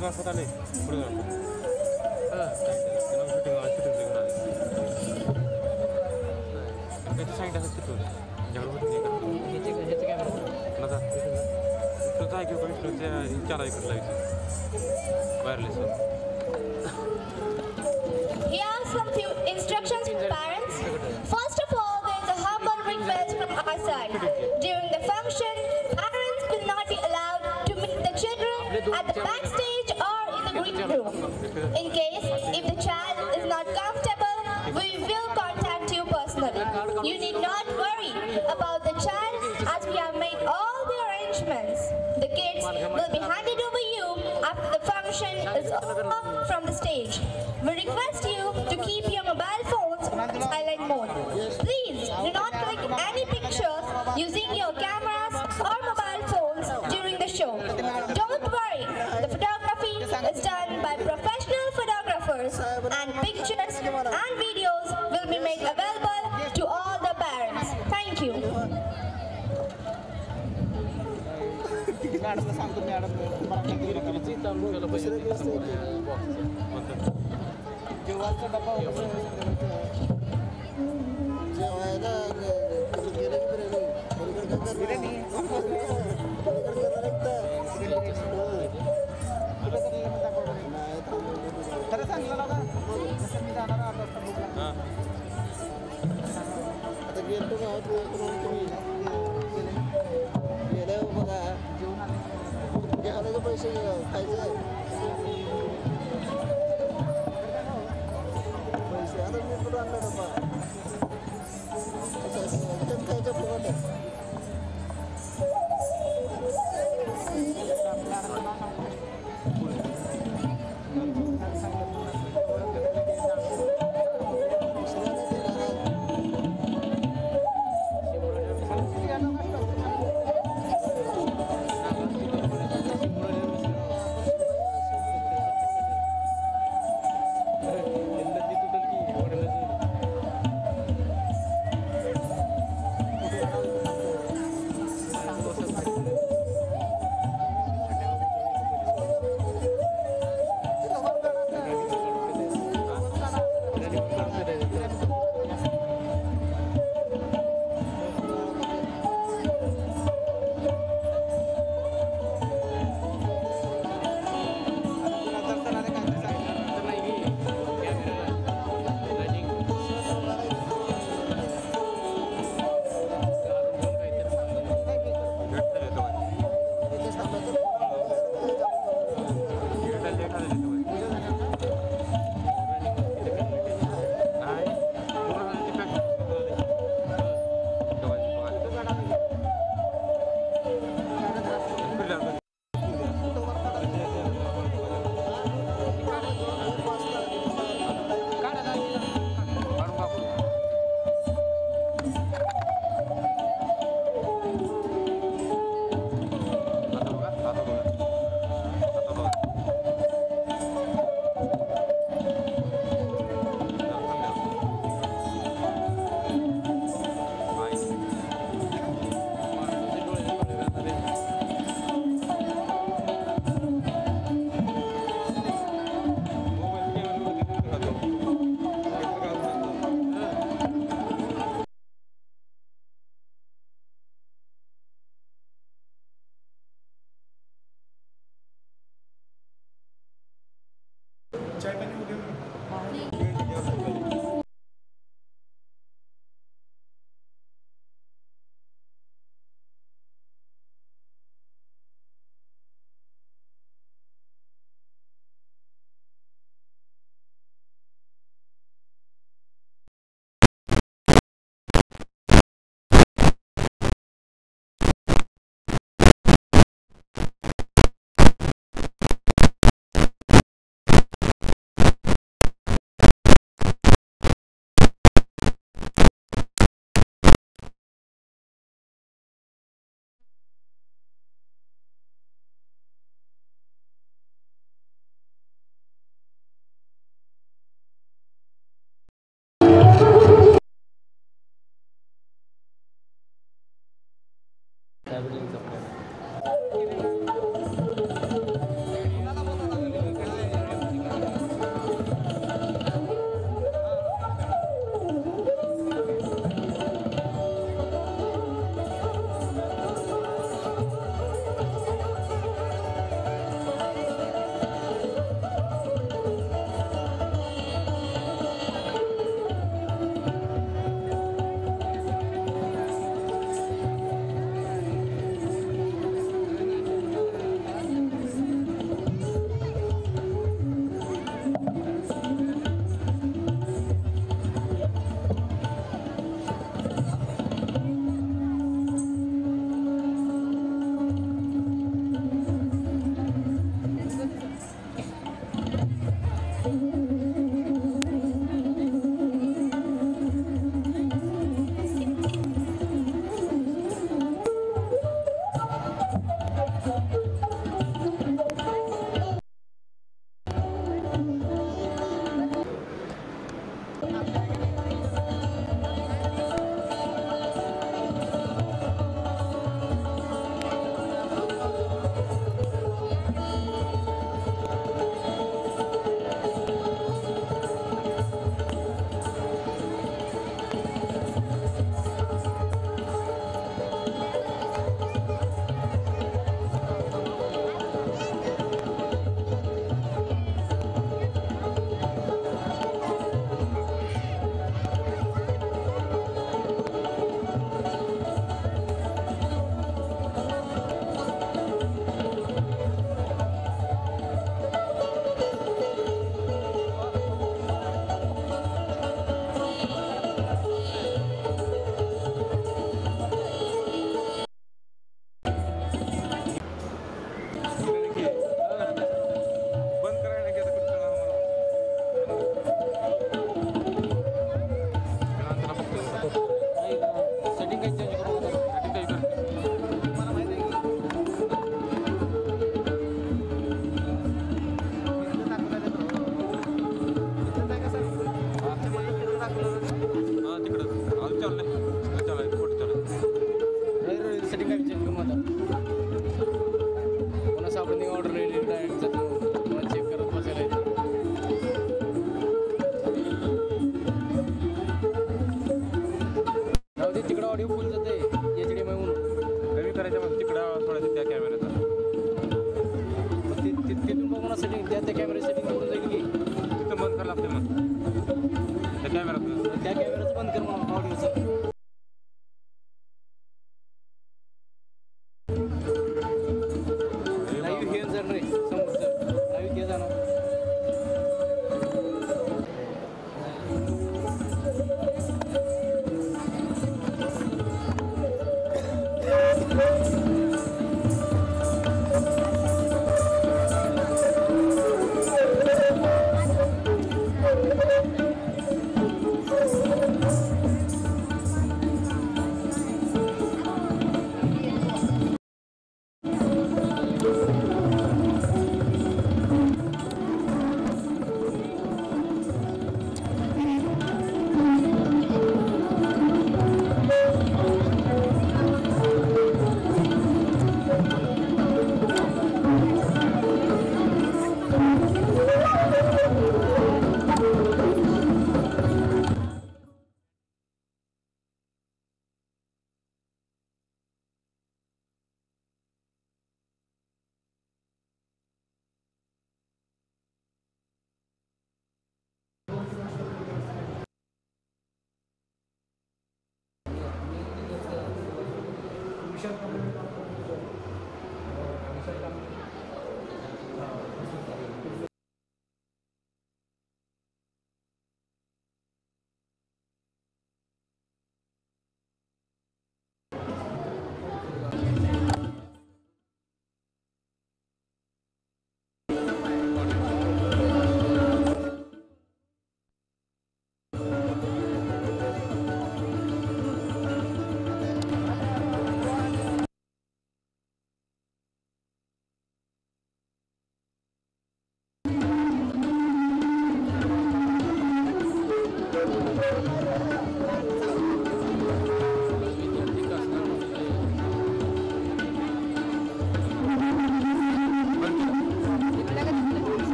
vez más.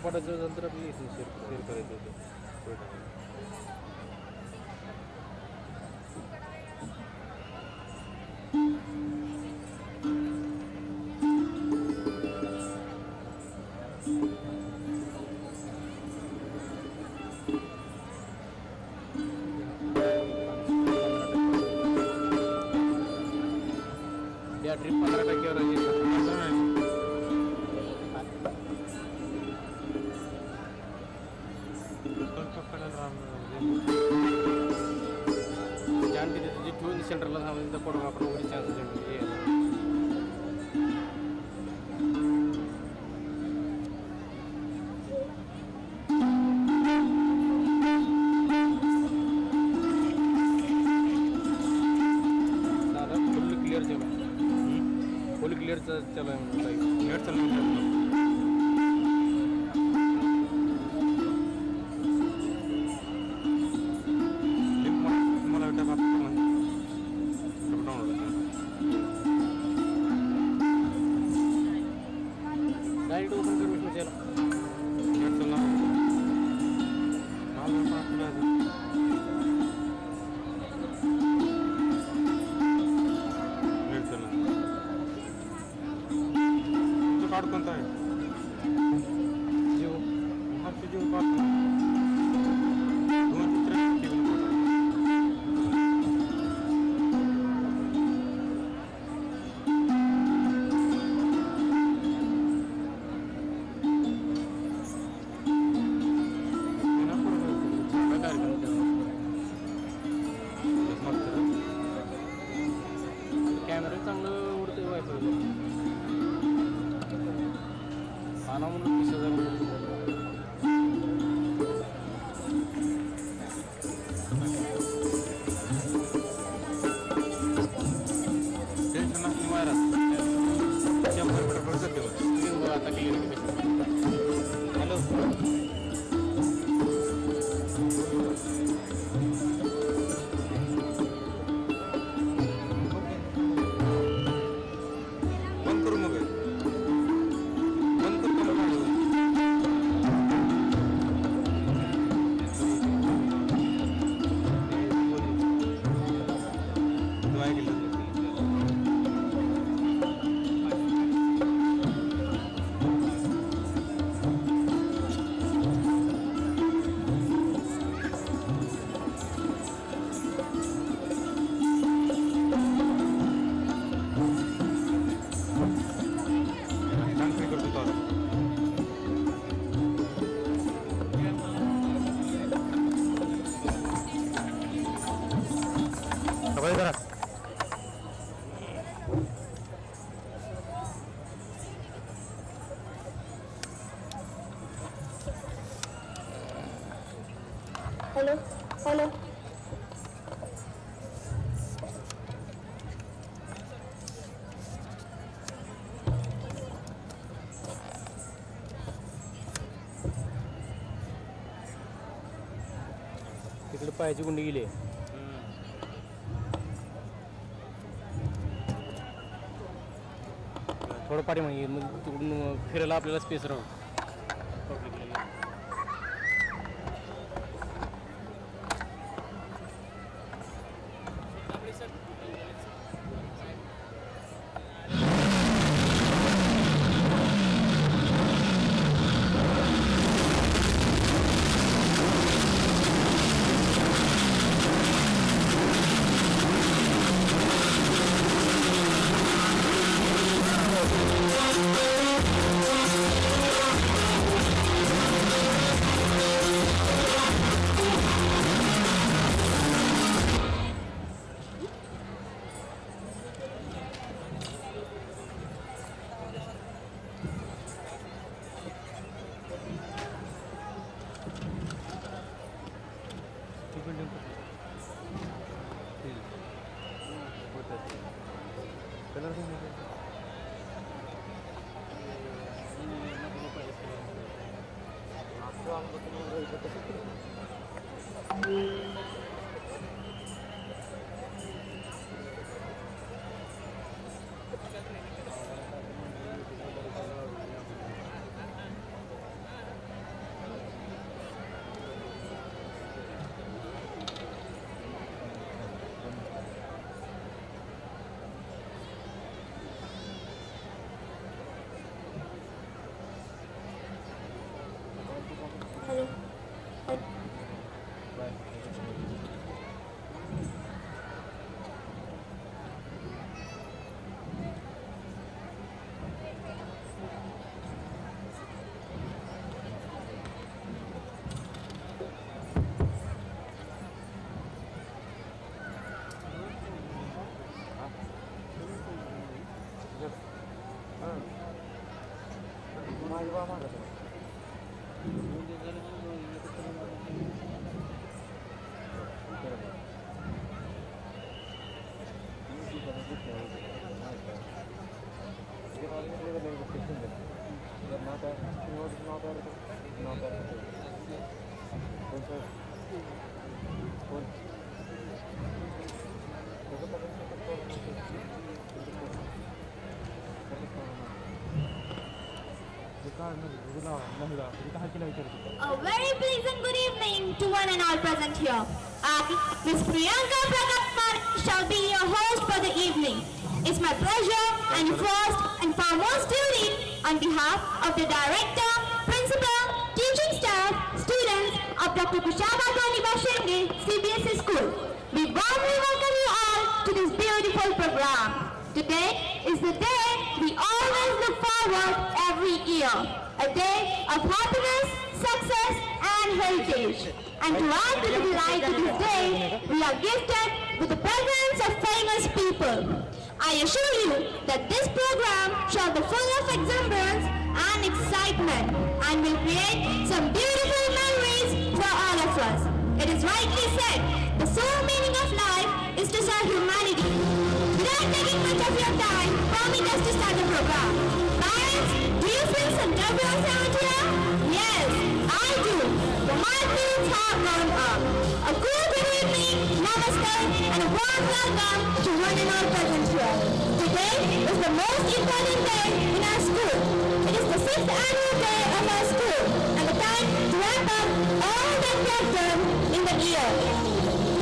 para पायाची गुंडी गेली. थोडं पाठी म्हणजे मग तिकडून फिरायला आपल्याला स्पेस राहू Merhaba. And all present here. I, Miss Priyanka Prakatman, shall be your host for the evening. It's my pleasure and first and foremost duty on behalf of the director, principal, teaching staff, students of Dr. Kushaba and all present here. Today is the most important day in our school. It is the sixth annual day of our school, and the time to wrap up all that we have done in the year.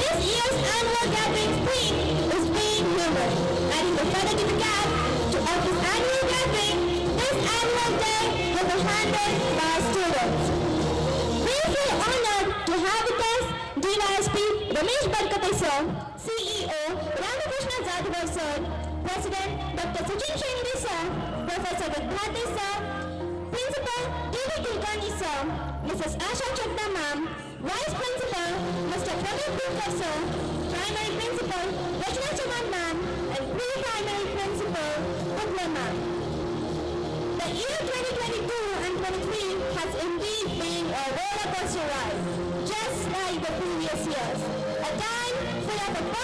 This year's annual gathering theme is being human. Feather to the cap to of this annual gathering, this annual day will be handled by our students. We feel honored to have with us Ramesh Barkate sir, CEO Ramakrishna Jadhav sir, President Dr. Sachin Shendge sir, Professor Vidbhati sir, Principal D.V. Kulkarni sir, Mrs. Asha Chakda ma'am, Vice Principal Mr. Pramod Gupta sir, Primary Principal Rachna Chavan ma'am, and Pre-Primary Principal Pugla ma'am. The year 2022 and 23 has indeed been a roller coaster ride, just like the previous years of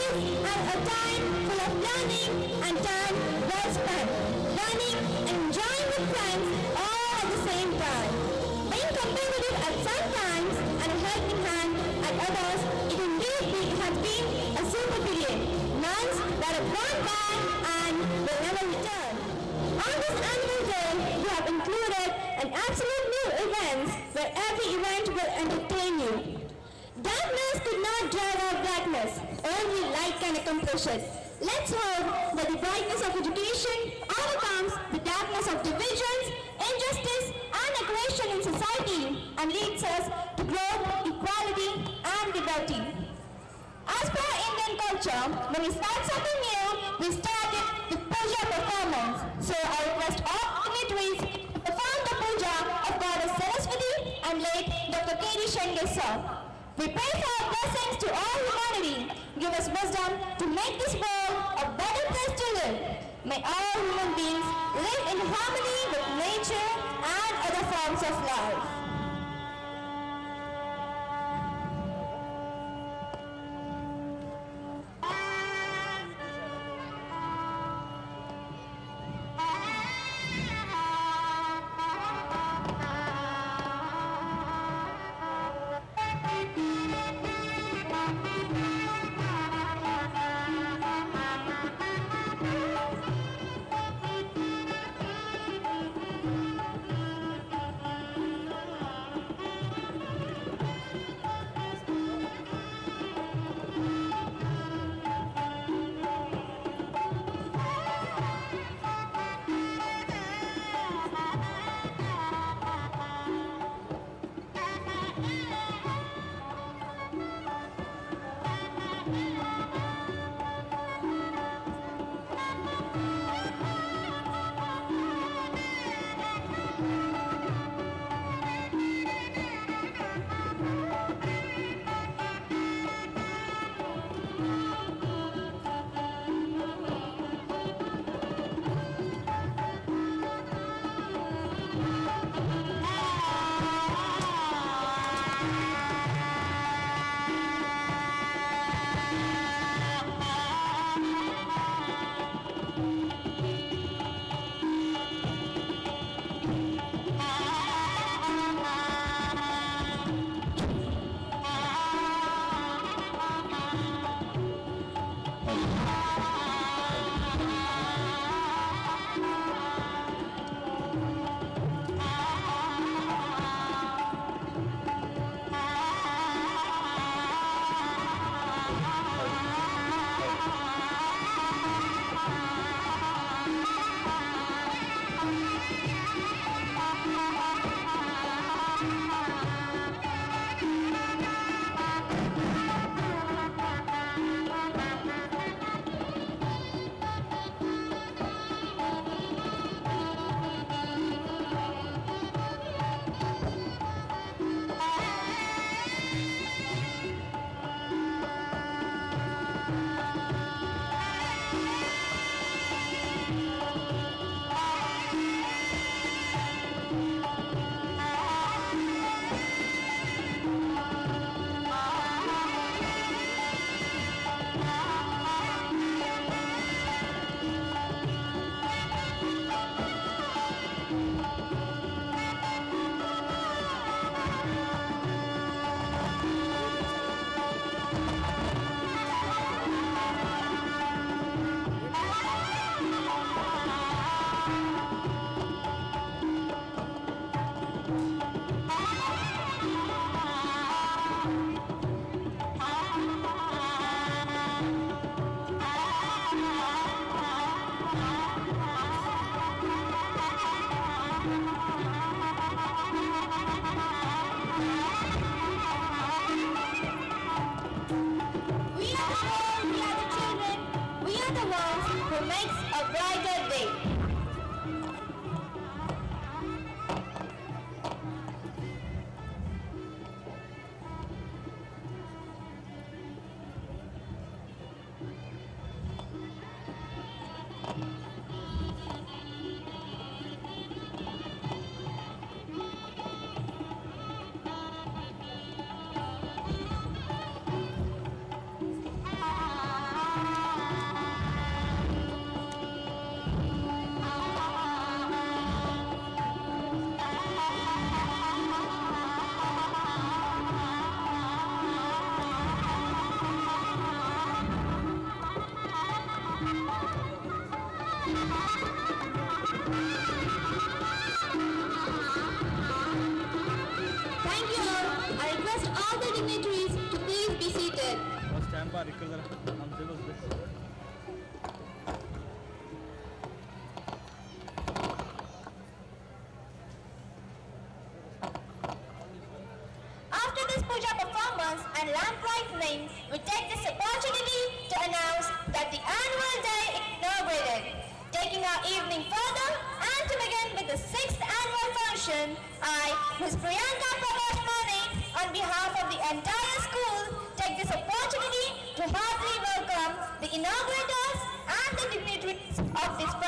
and a time full of learning and time well spent. Learning, enjoying with friends, all at the same time. Being competitive at some times and a helping hand at others, it indeed be, it has been a super period. Months that have gone by and will never return. On this annual day, we have included an absolute new event where every event will end can accomplish it. Let's hope that the brightness of education overcomes the darkness of divisions, injustice, and aggression in society and leads us to growth, equality, and liberty. As per Indian culture, when we start something new, we start it with puja performance. So I request all dignitaries to perform the puja of Goddess Saraswati and late Dr. K.D. Shendge sir. We pray for our blessings to all humanity. Give us wisdom to make this world a better place to live. May all human beings live in harmony with nature and other forms of life.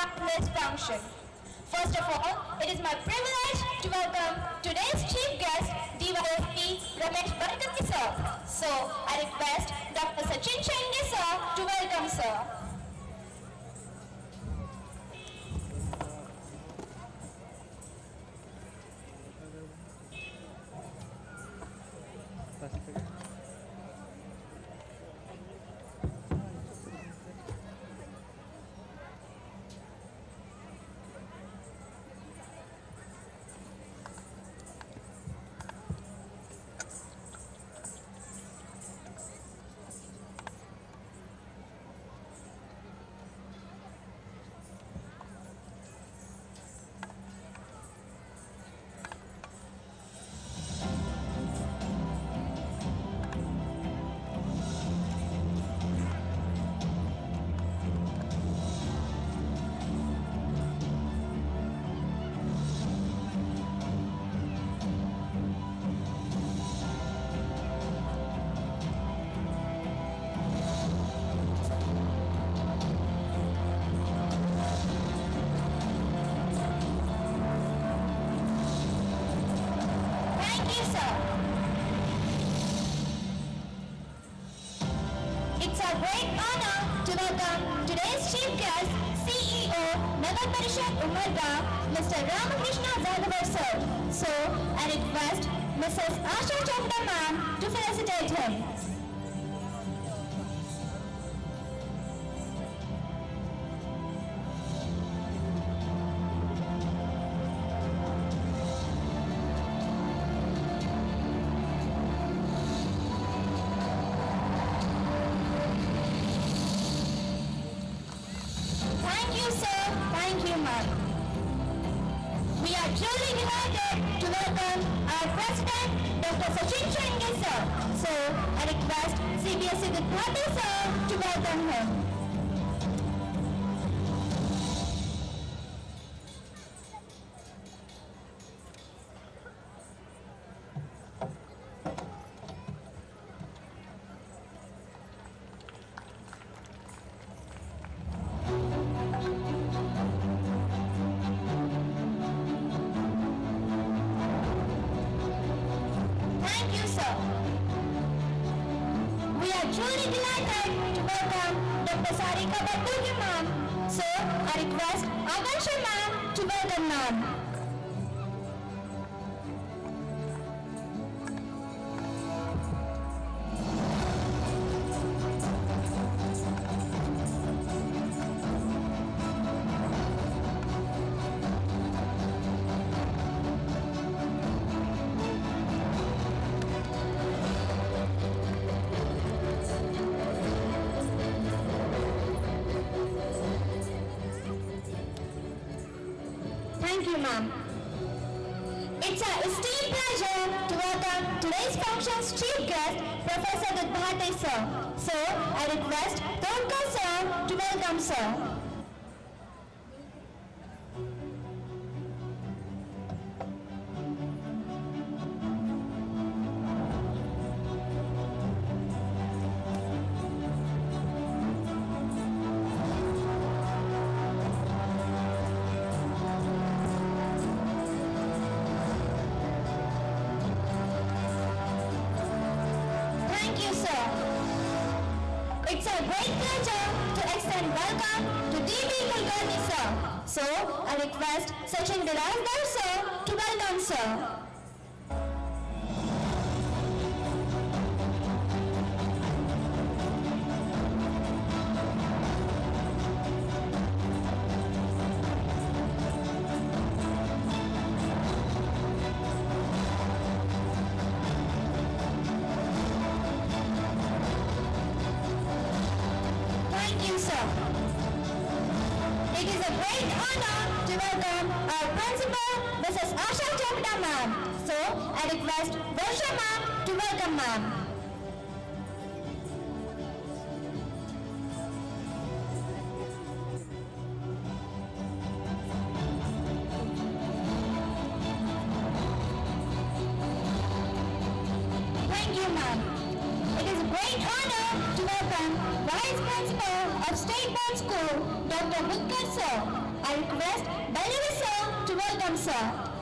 this function. First of all, it is my privilege to welcome today's chief guest, DYSP Ramesh Bhargati sir. So, I request Dr. Sachin Changi sir to welcome sir. sir. honor to welcome Vice Principal of State Board School, Dr. Mutkar Sir. I request Bellure Sir to welcome Sir.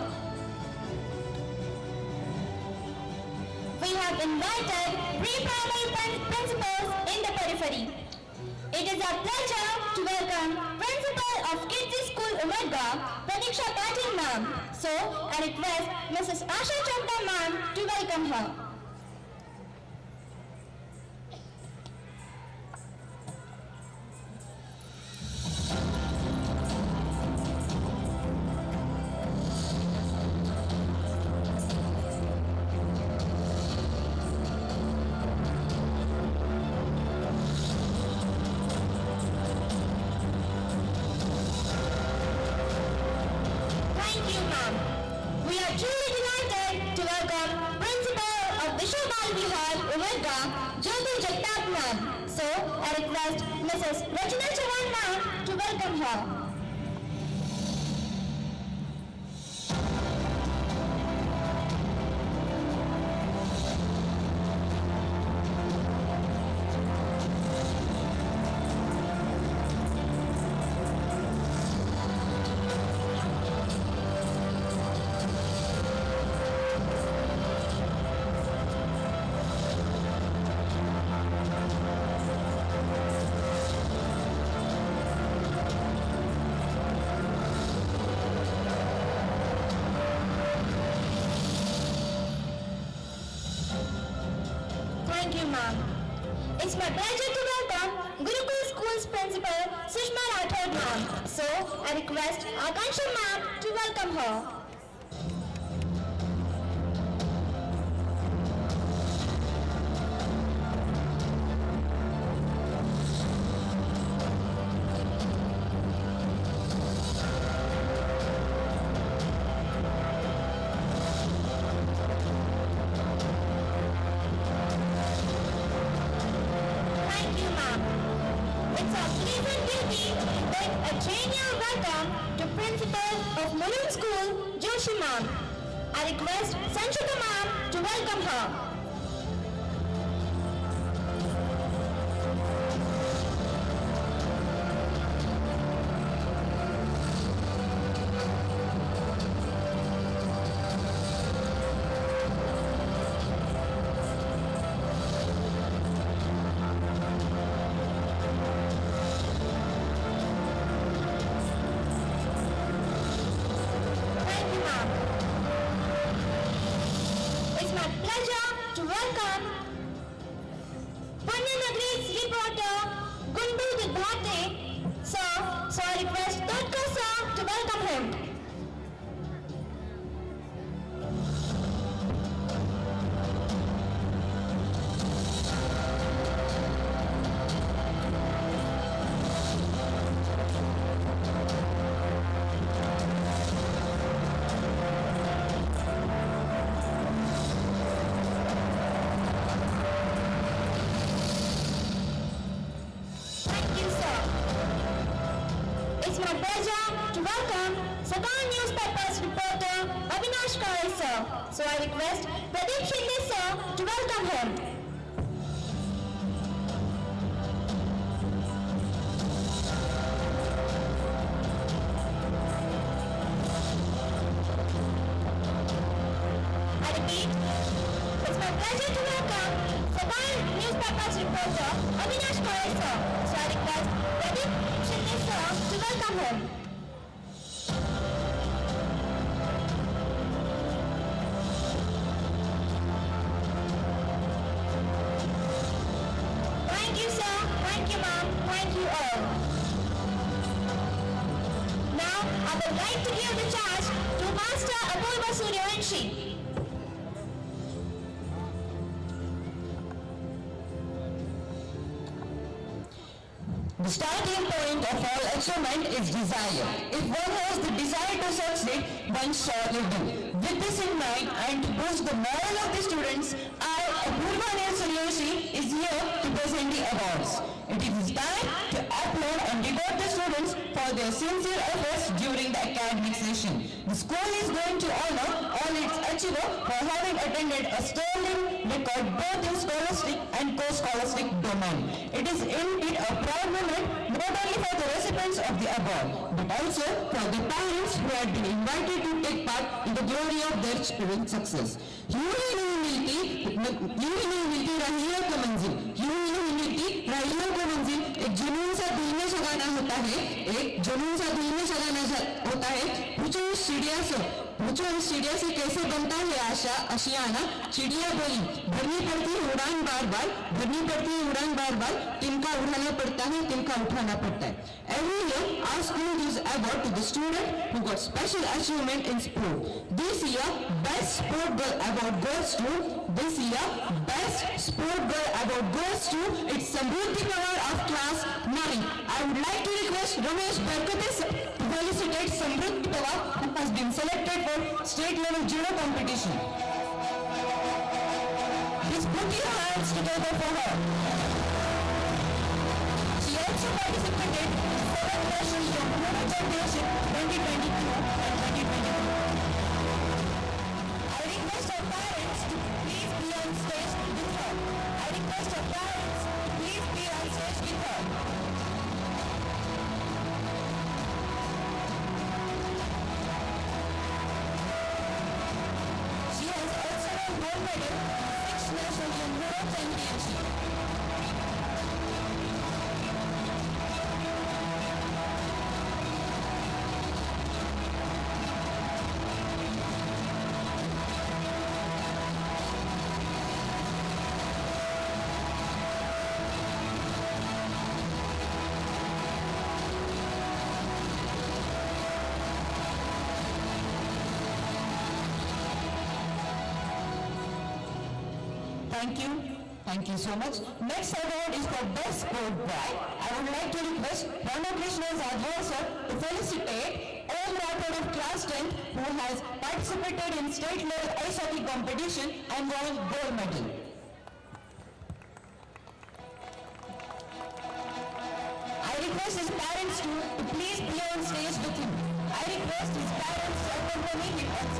is a pleasure to welcome Principal of Kids School Umarga, Pratiksha Patil ma'am. So, I request Mrs. Asha Chopra ma'am to welcome her. заканчиваем. Thank you ma'am, thank you all. Now I would like to give the charge to Master Apurva Suryavanshi. The starting point of all achievement is desire. If one has the desire to succeed, one surely do. With this in mind and to boost the morale of the students, I, Apurva Nel Suryavanshi, is here awards. It is time to applaud and reward the students for their sincere efforts during the academic session. The school is going to honor all its achievers for having attended a sterling record both in scholastic and co-scholastic domain. It is indeed a proud moment not only for the recipients of the award, but also for the parents who had been invited to take part in the glory of their children's success. यूँ नहीं मिलती नहीं मिलती राहियों को मंजिल यूँ ही मिलती राहियों को मंजिल एक जुनून सा दिल में सगाना होता है एक जुनून सा दिल में सगाना होता है पूछो इस चिड़िया से पूछो इस चिड़िया से कैसे बनता है आशा अशियाना चिड़िया बोली भरनी पड़ती उड़ान बार बार भरनी पड़ती है उड़ान बार बार तिनका उड़ाना पड़ता है तिनका उठाना पड़ता है Every year, our school gives award to the student who got special achievement in sport. This year, Best Sport Girl Award goes to, this year, Best Sport Girl Award goes to its Samruddhi Pawar of class 9. I would like to request Ramesh Barkate to felicitate Samruddhi Pawar who has been selected for state level judo competition. Please put your hands together for her. She also participated in the seventh National Young Thank you. Thank you so much. Next award is for Best Sport Boy. I would like to request Ramakrishna Zadwar sir to felicitate Om Rathod of class 10 who has participated in state level ice hockey competition and won gold medal. I request his parents to, to please be on stage with him. I request his parents to accompany him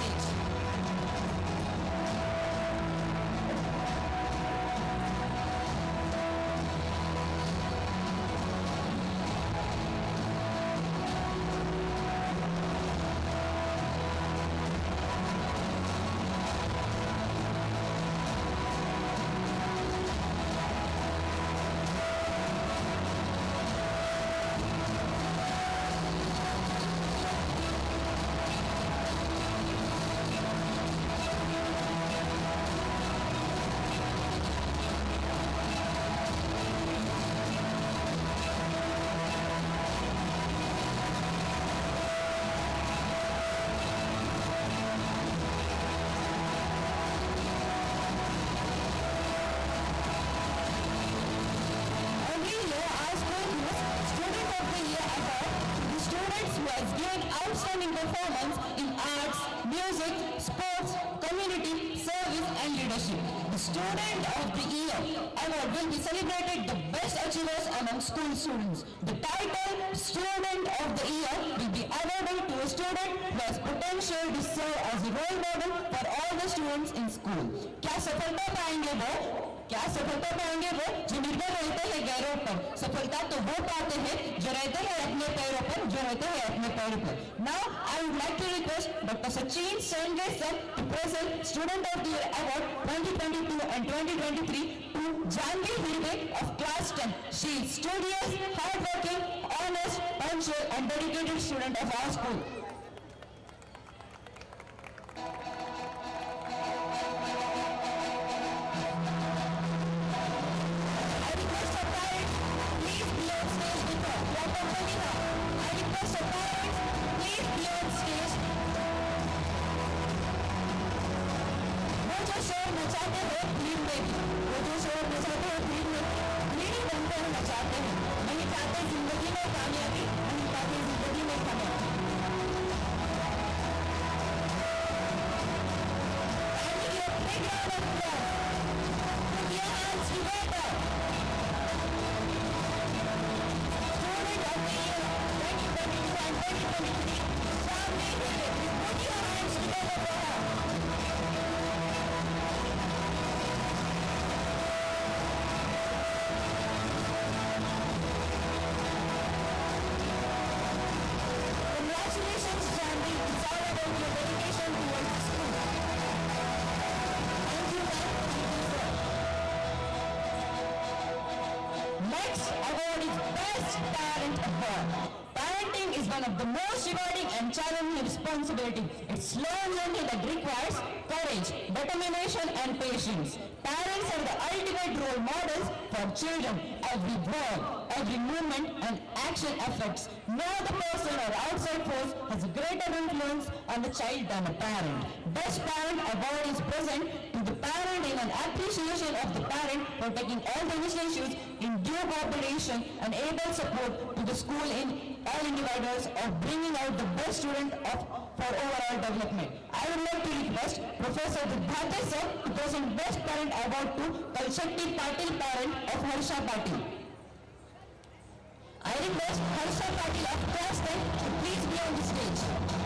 school students. The title Student of the Year will be awarded to a student who has potential to serve as a role model for all the students in school. क्या सफलता पाएंगे वो क्या सफलता पाएँगे वो? जो निर्भर रहते हैं गैरों पर। सफलता तो वो पाते हैं जो रहते हैं अपने पैरों पर, जो रहते हैं अपने पैरों पर। Now I would like to request doctor Sachin Sange sir present student of the award twenty twenty two and twenty twenty three to Janhavi Hirve of class ten she studious hard working honest punch and dedicated student of our school determination and patience. Parents are the ultimate role models for children. Every word, every movement and action affects. No other person or outside force has a greater influence on the child than a parent. Best Parent Award is present to the parent in an appreciation of the parent for taking all the initiatives in due cooperation and able support to the school in all endeavors of bringing out the best student of for overall development. I would like to request Professor Vidhate sir to present Best Parent Award to Kalshakti Patil parent of Harsha Patil. I request Harsha Patil of class 10 to please be on the stage.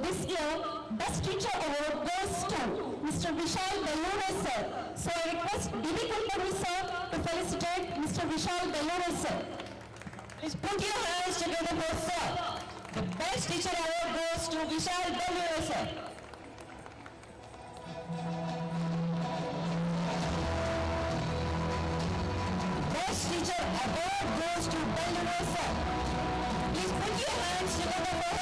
This year, Best Teacher Award goes to Mr. Vishal Bellure sir. So I request Divi Kulkarni sir to felicitate Mr. Vishal Bellure sir. Please put your hands together for sir. The Best Teacher Award goes to Vishal Bellure sir. Best Teacher Award goes to Bellure sir. Please put your hands together for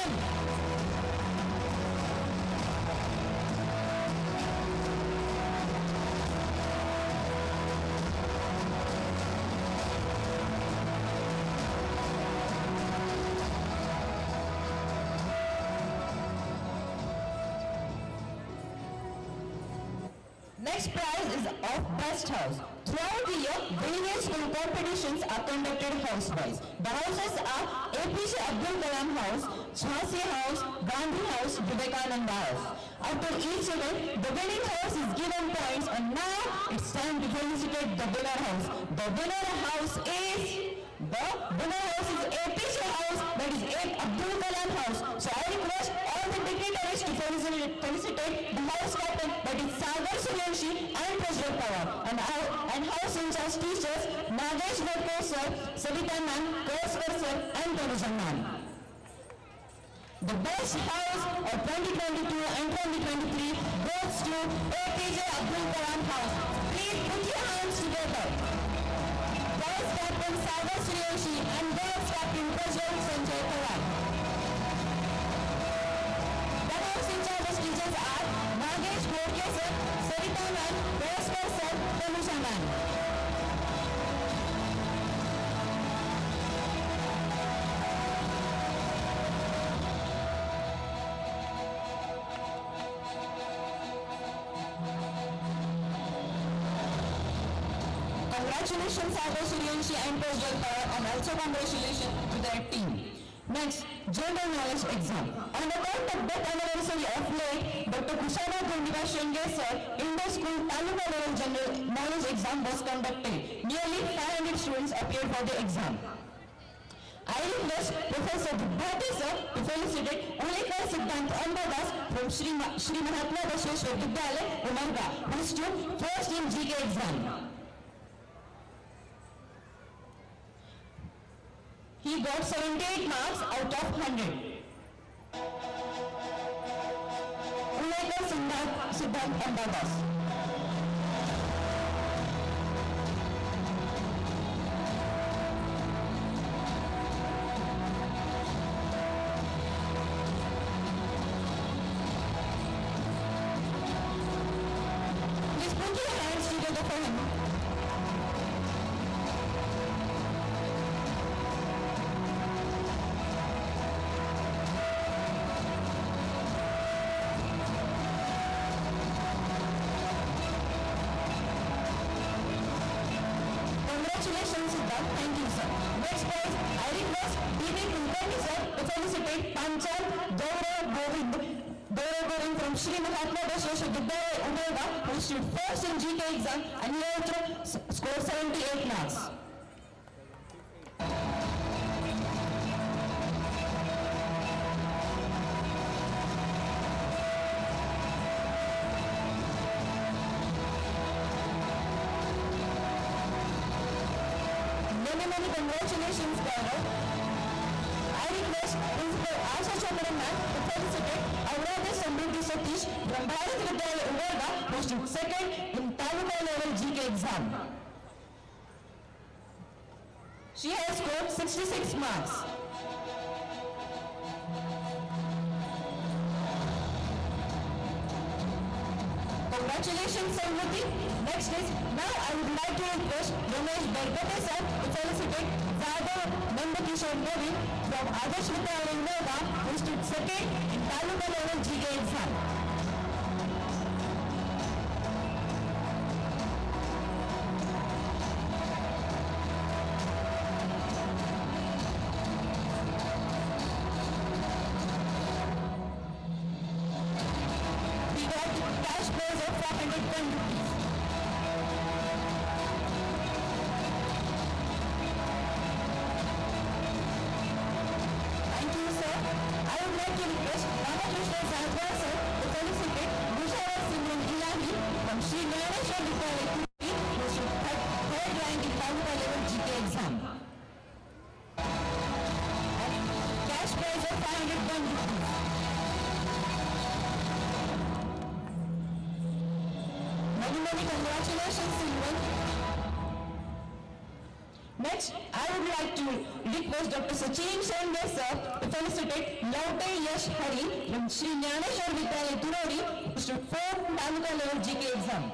House. Throughout the year, various school competitions are conducted house-wise. The houses are APJ Abdul Kalam House, Jhansi House, Gandhi House, Vivekananda House. After each event, the winning house is given points and now it's time to felicitate the winner house. The winner house is... The winner house is APJ House, that is. Abdul Kalam House. So felicitate, the house captain that is Sagar Suryanshi and President Pawar and, our- and house in teachers Nagesh Vodkar sir, Savita ma'am, Kaskar sir and Tanuja ma'am. The best house of 2022 and 2023 goes to APJ Abdul Kalam House. Congratulations and President Pawar and also congratulations to their team. Next, general knowledge exam. On account of death anniversary of late, Dr. Kushana Gondiva Shendge sir, Indo School Taluka level general knowledge exam was conducted. Nearly 500 students appeared for the exam. I request Professor Bhati sir to felicitate Ulekar Siddhant Ambadas from Shri, Ma- Shri Mahatma Basheshwar Vidyalaya, Umarga, who stood first in GK exam. He got 78 marks out of 100. Ulekar Siddhant, Siddhant Ambadas. Shri Mahatma Basheshwar Vidyalaya, Umarga, who stood first in GK exam and he also s- scored 78 marks. Many, many congratulations, Gaurav. I request From Bharat Vidyalaya Umarga who stood second in Taluka level GK exam. She has scored 66 marks. Congratulations, Samruddhi. Next is, now I would like to request Ramesh Barkate sir to felicitate Zadav Nandakishore Devi from Adarsh Vidyalaya Umarga who stood second in Taluka level GK exam. Congratulations, Simran. Next, I would like to request Dr. Sachin Shendge sir to felicitate Laute Yash Hari from Sri Jnaneshwar Vidyalaya Turori fourth in Taluka level GK exam.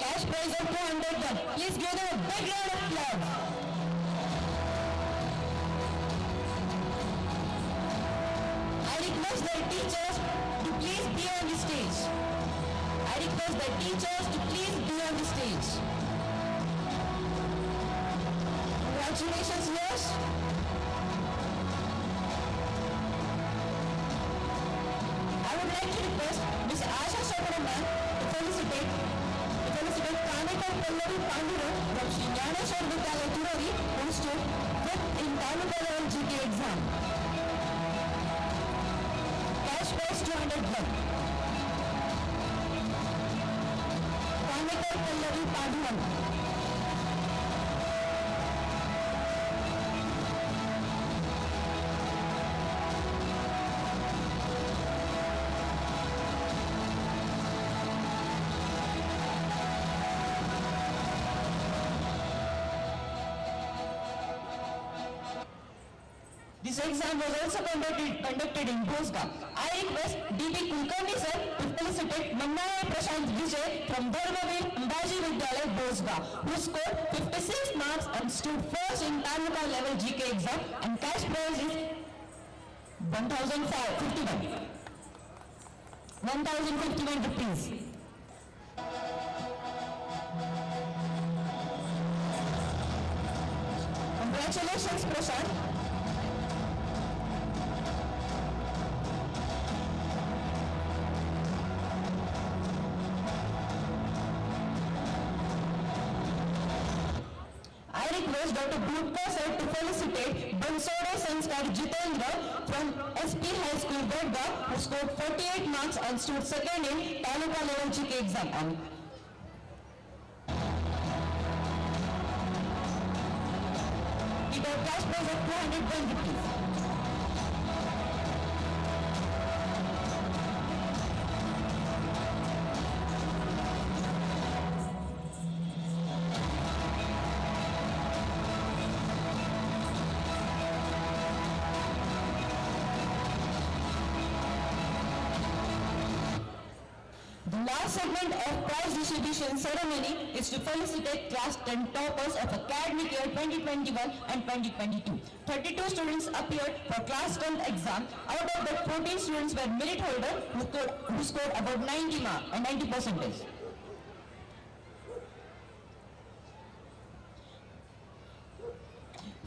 Cash prize of 200. Please give them a big round of applause. Request the teachers to please be on the stage. Congratulations, Yash. I would like to request Ms. Asha Chakraman to felicitate, to felicitate Kanika Pallavi Pandura from Sri Jnaneshwar Vidyalaya stood fifth in Taluka level GK exam. Express 201. Javekar Pallavi Pandurang This exam was also conducted, conducted in Bosga. I request DB Kulkarni sir to felicitate Mannaya Prashant Vijay from Dharmavir Ambaji Vidyalaya Bosga, who scored 56 marks and stood first in Taluka level GK exam and cash prize is 1051. 1051 rupees. Congratulations, Prashant. Dr. Bhutta sir to felicitate Bansoda Sanskar Jitendra from SP High School, Verga, who scored 48 marks and stood second in Taluka level GK exam. And he got cash prize of 201 rupees. Distribution ceremony is to felicitate class 10 toppers of academic year 2021 and 2022. 32 students appeared for class 10 exam. Out of that, 14 students were merit holder who scored, who scored about 90 mark and 90 percentage.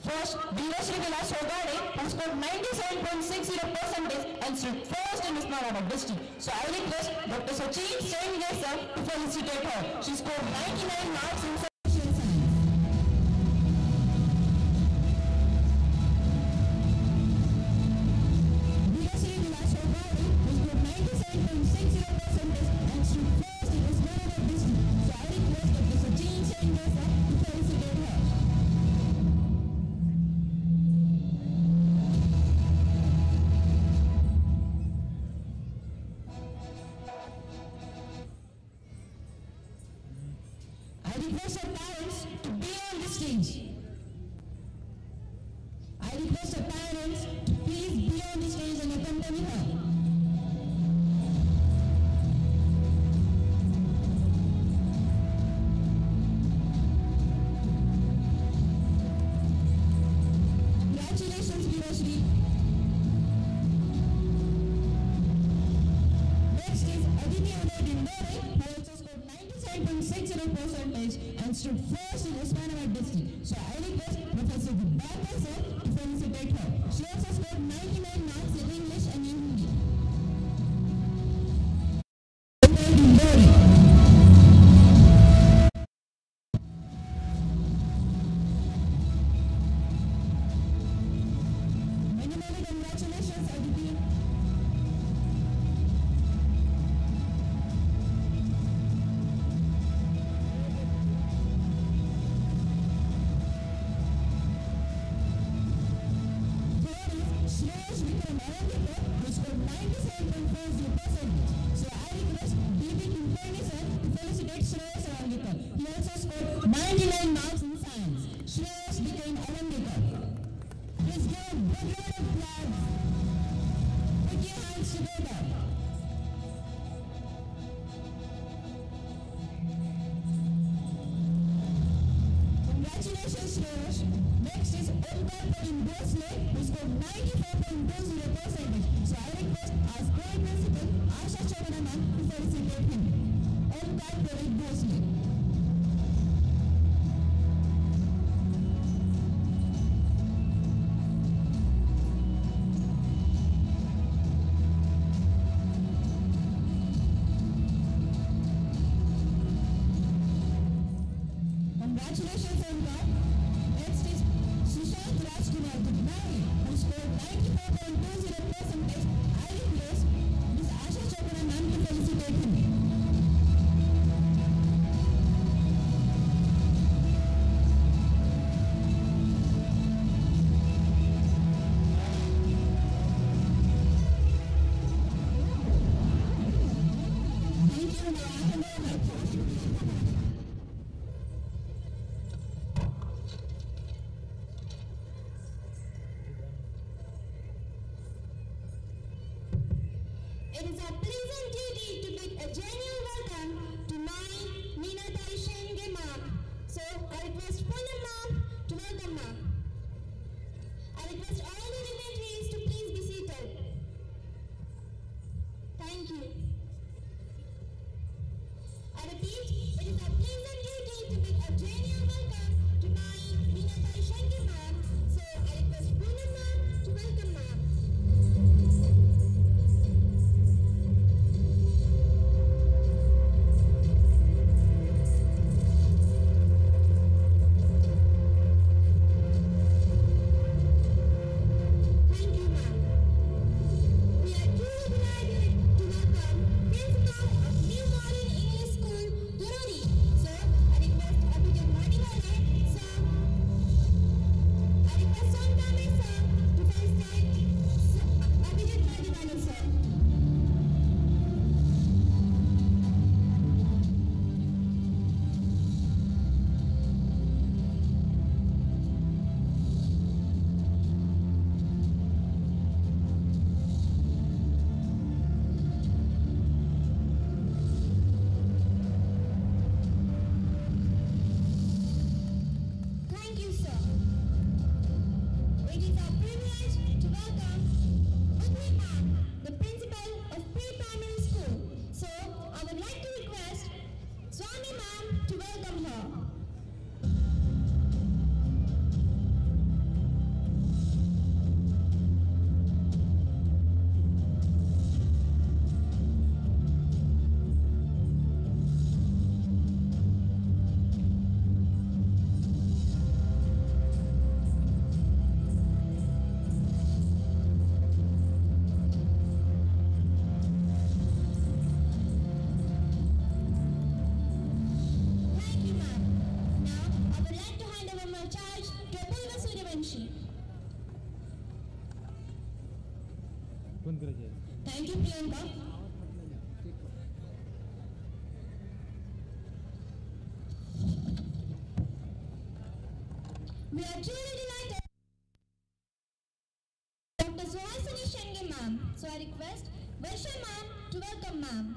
First, Dhirashri Vilas Hogade, who scored 97.60 percentage and stood first in Usmanabad district. So I request Dr. Sachin Sengesa to felicitate her. She scored 99 marks in Please request Vaishya ma'am to welcome ma'am.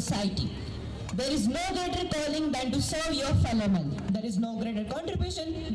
society. There is no greater calling than to serve your fellowmen. There is no greater contribution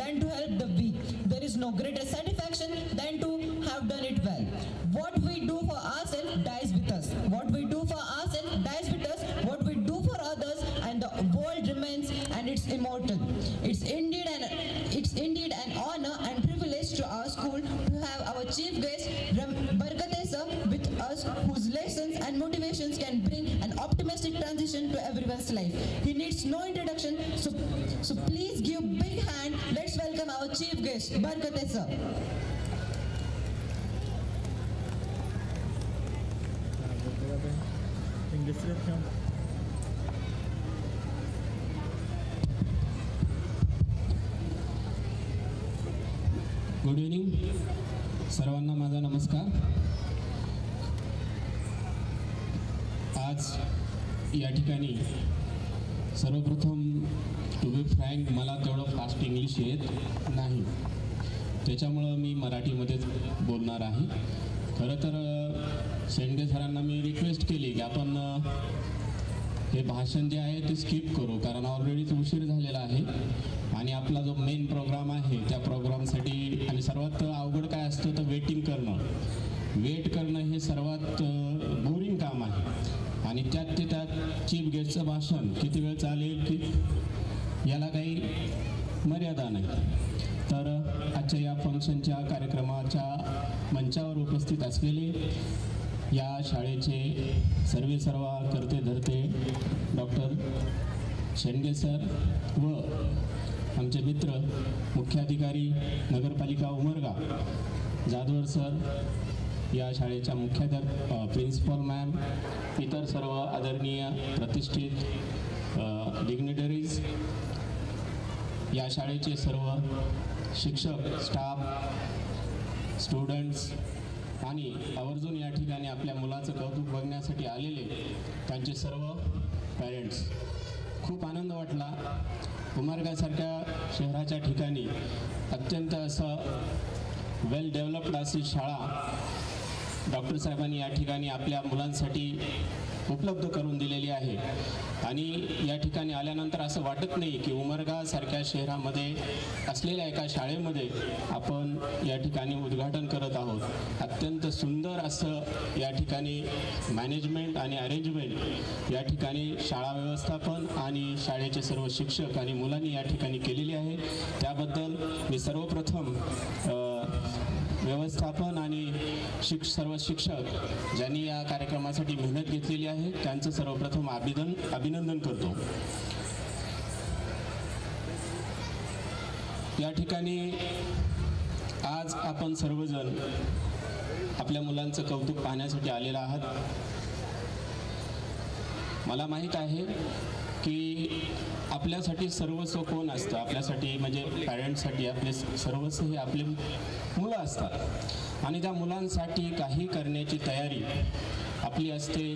खरं तर शेंडे सरांना मी request केली की आपण हे भाषण जे आहे ते skip करू. कारण ऑलरेडीच उशीर झालेला आहे. आणि आपला जो मेन प्रोग्राम आहे त्या प्रोग्रामसाठी आणि सर्वात अवघड काय असतं तर वेटिंग करणं. वेट करणं हे सर्वात बोरिंग काम आहे. आणि त्यात ते त्यात चीफ गेस्टचं भाषण किती वेळ चालेल की याला काही मर्यादा नाही. तर आजच्या या फंक्शनच्या कार्यक्रमाच्या मंचावर उपस्थित असलेले या शाळेचे सर्वे सर्वा करते धरते डॉक्टर शेंडगे सर व आमचे मित्र मुख्याधिकारी नगरपालिका उमरगा जाधवर सर या शाळेच्या मुख्याध्याप प्रिन्सिपल मॅम इतर सर्व आदरणीय प्रतिष्ठित डिग्नेटरीज या शाळेचे सर्व शिक्षक स्टाफ स्टुडंट्स आणि आवर्जून या ठिकाणी आपल्या मुलाचं कौतुक बघण्यासाठी आलेले त्यांचे सर्व पॅरेंट्स खूप आनंद वाटला. उमरगासारख्या शहराच्या ठिकाणी अत्यंत असं वेल डेव्हलप्ड अशी शाळा डॉक्टर साहेबांनी या ठिकाणी आपल्या मुलांसाठी उपलब्ध करून दिलेली आहे. आणि या ठिकाणी आल्यानंतर असं वाटत नाही की उमरगासारख्या शहरामध्ये असलेल्या एका शाळेमध्ये आपण या ठिकाणी उद्घाटन करत आहोत. अत्यंत सुंदर असं या ठिकाणी मॅनेजमेंट आणि अरेंजमेंट या ठिकाणी शाळा व्यवस्थापन आणि शाळेचे सर्व शिक्षक आणि मुलांनी या ठिकाणी केलेली आहे. त्याबद्दल मी सर्वप्रथम व्यवस्थापन आणि शिक्ष सर्व शिक्षक ज्यांनी या कार्यक्रमासाठी मेहनत घेतलेली आहे त्यांचं सर्वप्रथम अभिदन अभिनंदन करतो. या ठिकाणी आज आपण सर्वजण आपल्या मुलांचं कौतुक पाहण्यासाठी आलेला आहात. मला माहीत आहे की आपल्यासाठी सर्वस्व कोण असतं? आपल्यासाठी म्हणजे पॅरेंट्ससाठी आपले सर्वस्व हे आपले मुलं असतात. आणि त्या मुलांसाठी काही करण्याची तयारी आपली असते.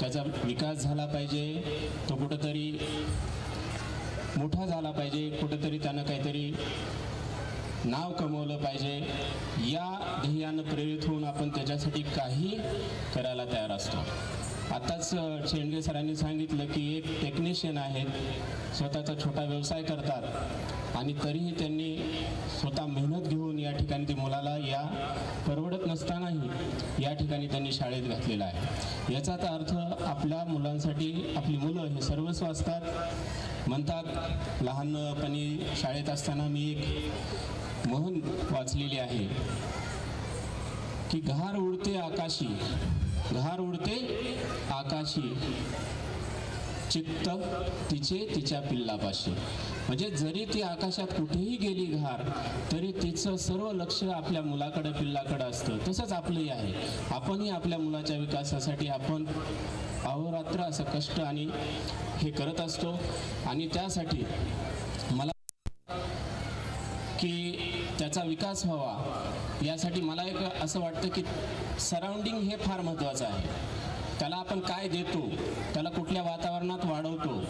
त्याचा विकास झाला पाहिजे. तो कुठंतरी मोठा झाला पाहिजे. कुठंतरी त्यानं काहीतरी नाव कमवलं पाहिजे. या ध्येयानं प्रेरित होऊन आपण त्याच्यासाठी काही करायला तयार असतो. आताच शेंडगे सरांनी सांगितलं की एक टेक्निशियन आहेत स्वतःचा छोटा व्यवसाय करतात आणि तरीही त्यांनी स्वतः मेहनत घेऊन या ठिकाणी ती मुलाला या परवडत नसतानाही या ठिकाणी त्यांनी शाळेत घातलेला आहे. याचाच अर्थ आपल्या मुलांसाठी आपली मुलं हे सर्वस्व असतात. म्हणतात लहानपणी शाळेत असताना मी एक मोहन वाचलेली आहे की घार उडते आकाशी घार उडते आकाशी चित्त तिचे तिच्या पिल्लापाशी. म्हणजे जरी ती आकाशात कुठेही गेली घार तरी तिचं सर्व लक्ष आपल्या मुलाकडे पिल्लाकडे असतं. तसंच आपलंही आहे. आपणही आपल्या मुलाच्या विकासासाठी आपण अहोरात्र असं कष्ट आणि हे करत असतो. आणि त्यासाठी मला की त्याचा विकास व्हावा. यासाठी मला एक असं वाटतं की सराउंडिंग हे फार महत्त्वाचं आहे. त्याला आपण काय देतो? त्याला कुठल्या वातावरणात वाढवतो?